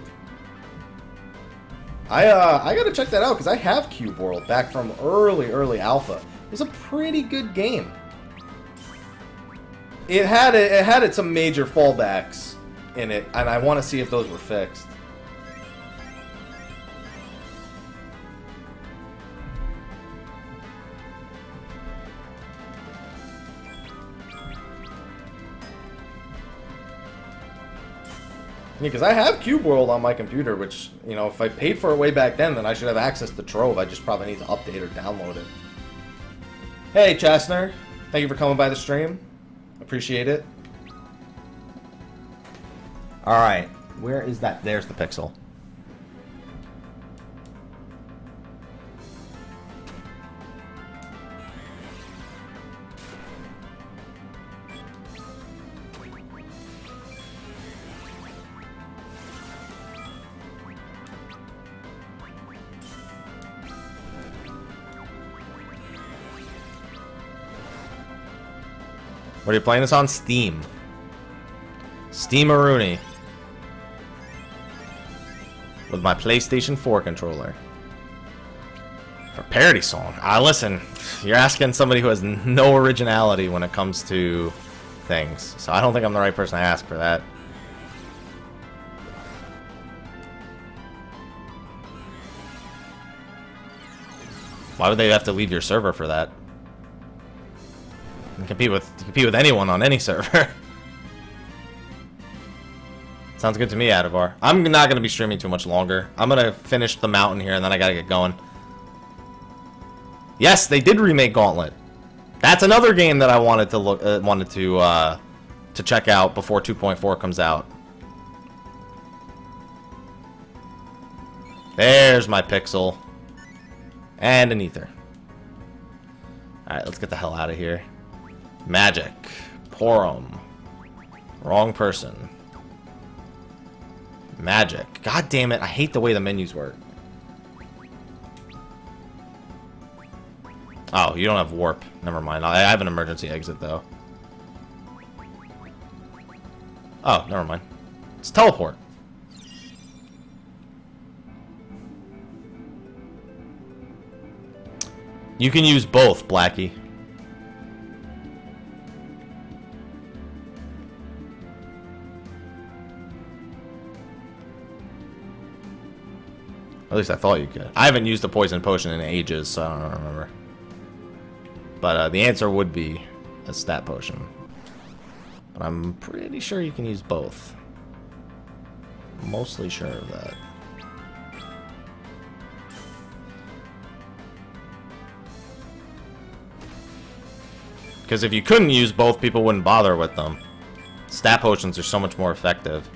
I uh, I gotta check that out because I have Cube World back from early, early alpha. It was a pretty good game. It had it, had some major fallbacks in it, and I want to see if those were fixed. Because I have Cube World on my computer, which, you know, if I paid for it way back then, then I should have access to Trove. I just probably need to update or download it. Hey, Chastner. Thank you for coming by the stream. Appreciate it. Alright. Where is that? There's the pixel. You playing this on? Steam. Steam Rooney. With my PlayStation 4 controller. For parody song. Ah, listen. You're asking somebody who has no originality when it comes to things. So I don't think I'm the right person to ask for that. Why would they have to leave your server for that? You compete with compete with anyone on any server. Sounds good to me, Adavar. I'm not gonna be streaming too much longer. I'm gonna finish the mountain here, and then I gotta get going. Yes, they did remake Gauntlet. That's another game that I wanted to look, uh, wanted to uh, to check out before 2.4 comes out. There's my pixel. And an ether. Alright, let's get the hell out of here. Magic. Porom. Wrong person. Magic. God damn it, I hate the way the menus work. Oh, you don't have warp. Never mind. I have an emergency exit, though. Oh, never mind. It's teleport. You can use both, Blackie. At least I thought you could. I haven't used the poison potion in ages, so I don't remember. But uh, the answer would be a stat potion. But I'm pretty sure you can use both. Mostly sure of that. Because if you couldn't use both, people wouldn't bother with them. Stat potions are so much more effective.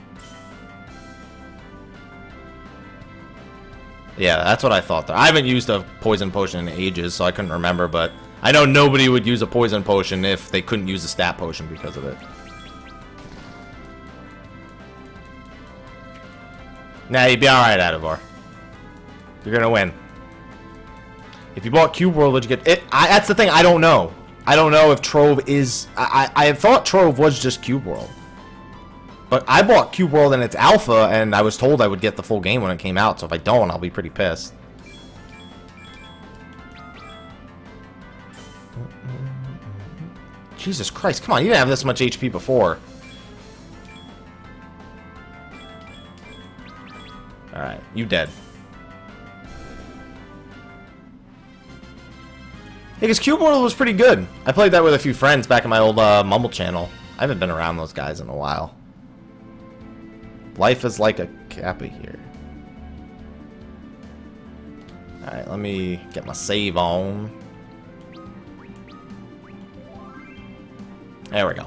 Yeah, that's what I thought. There. I haven't used a poison potion in ages, so I couldn't remember, but I know nobody would use a poison potion if they couldn't use a stat potion because of it. Nah, you'd be alright, Adavar. You're gonna win. If you bought Cube World, would you get it? I, that's the thing, I don't know. I don't know if Trove is... I, I, I thought Trove was just Cube World. But I bought Cube World and its alpha, and I was told I would get the full game when it came out, so if I don't, I'll be pretty pissed. Jesus Christ, come on, you didn't have this much HP before. Alright, you dead. Because Cube World was pretty good. I played that with a few friends back in my old uh, Mumble channel. I haven't been around those guys in a while. Life is like a kappa here. Alright, let me get my save on. There we go.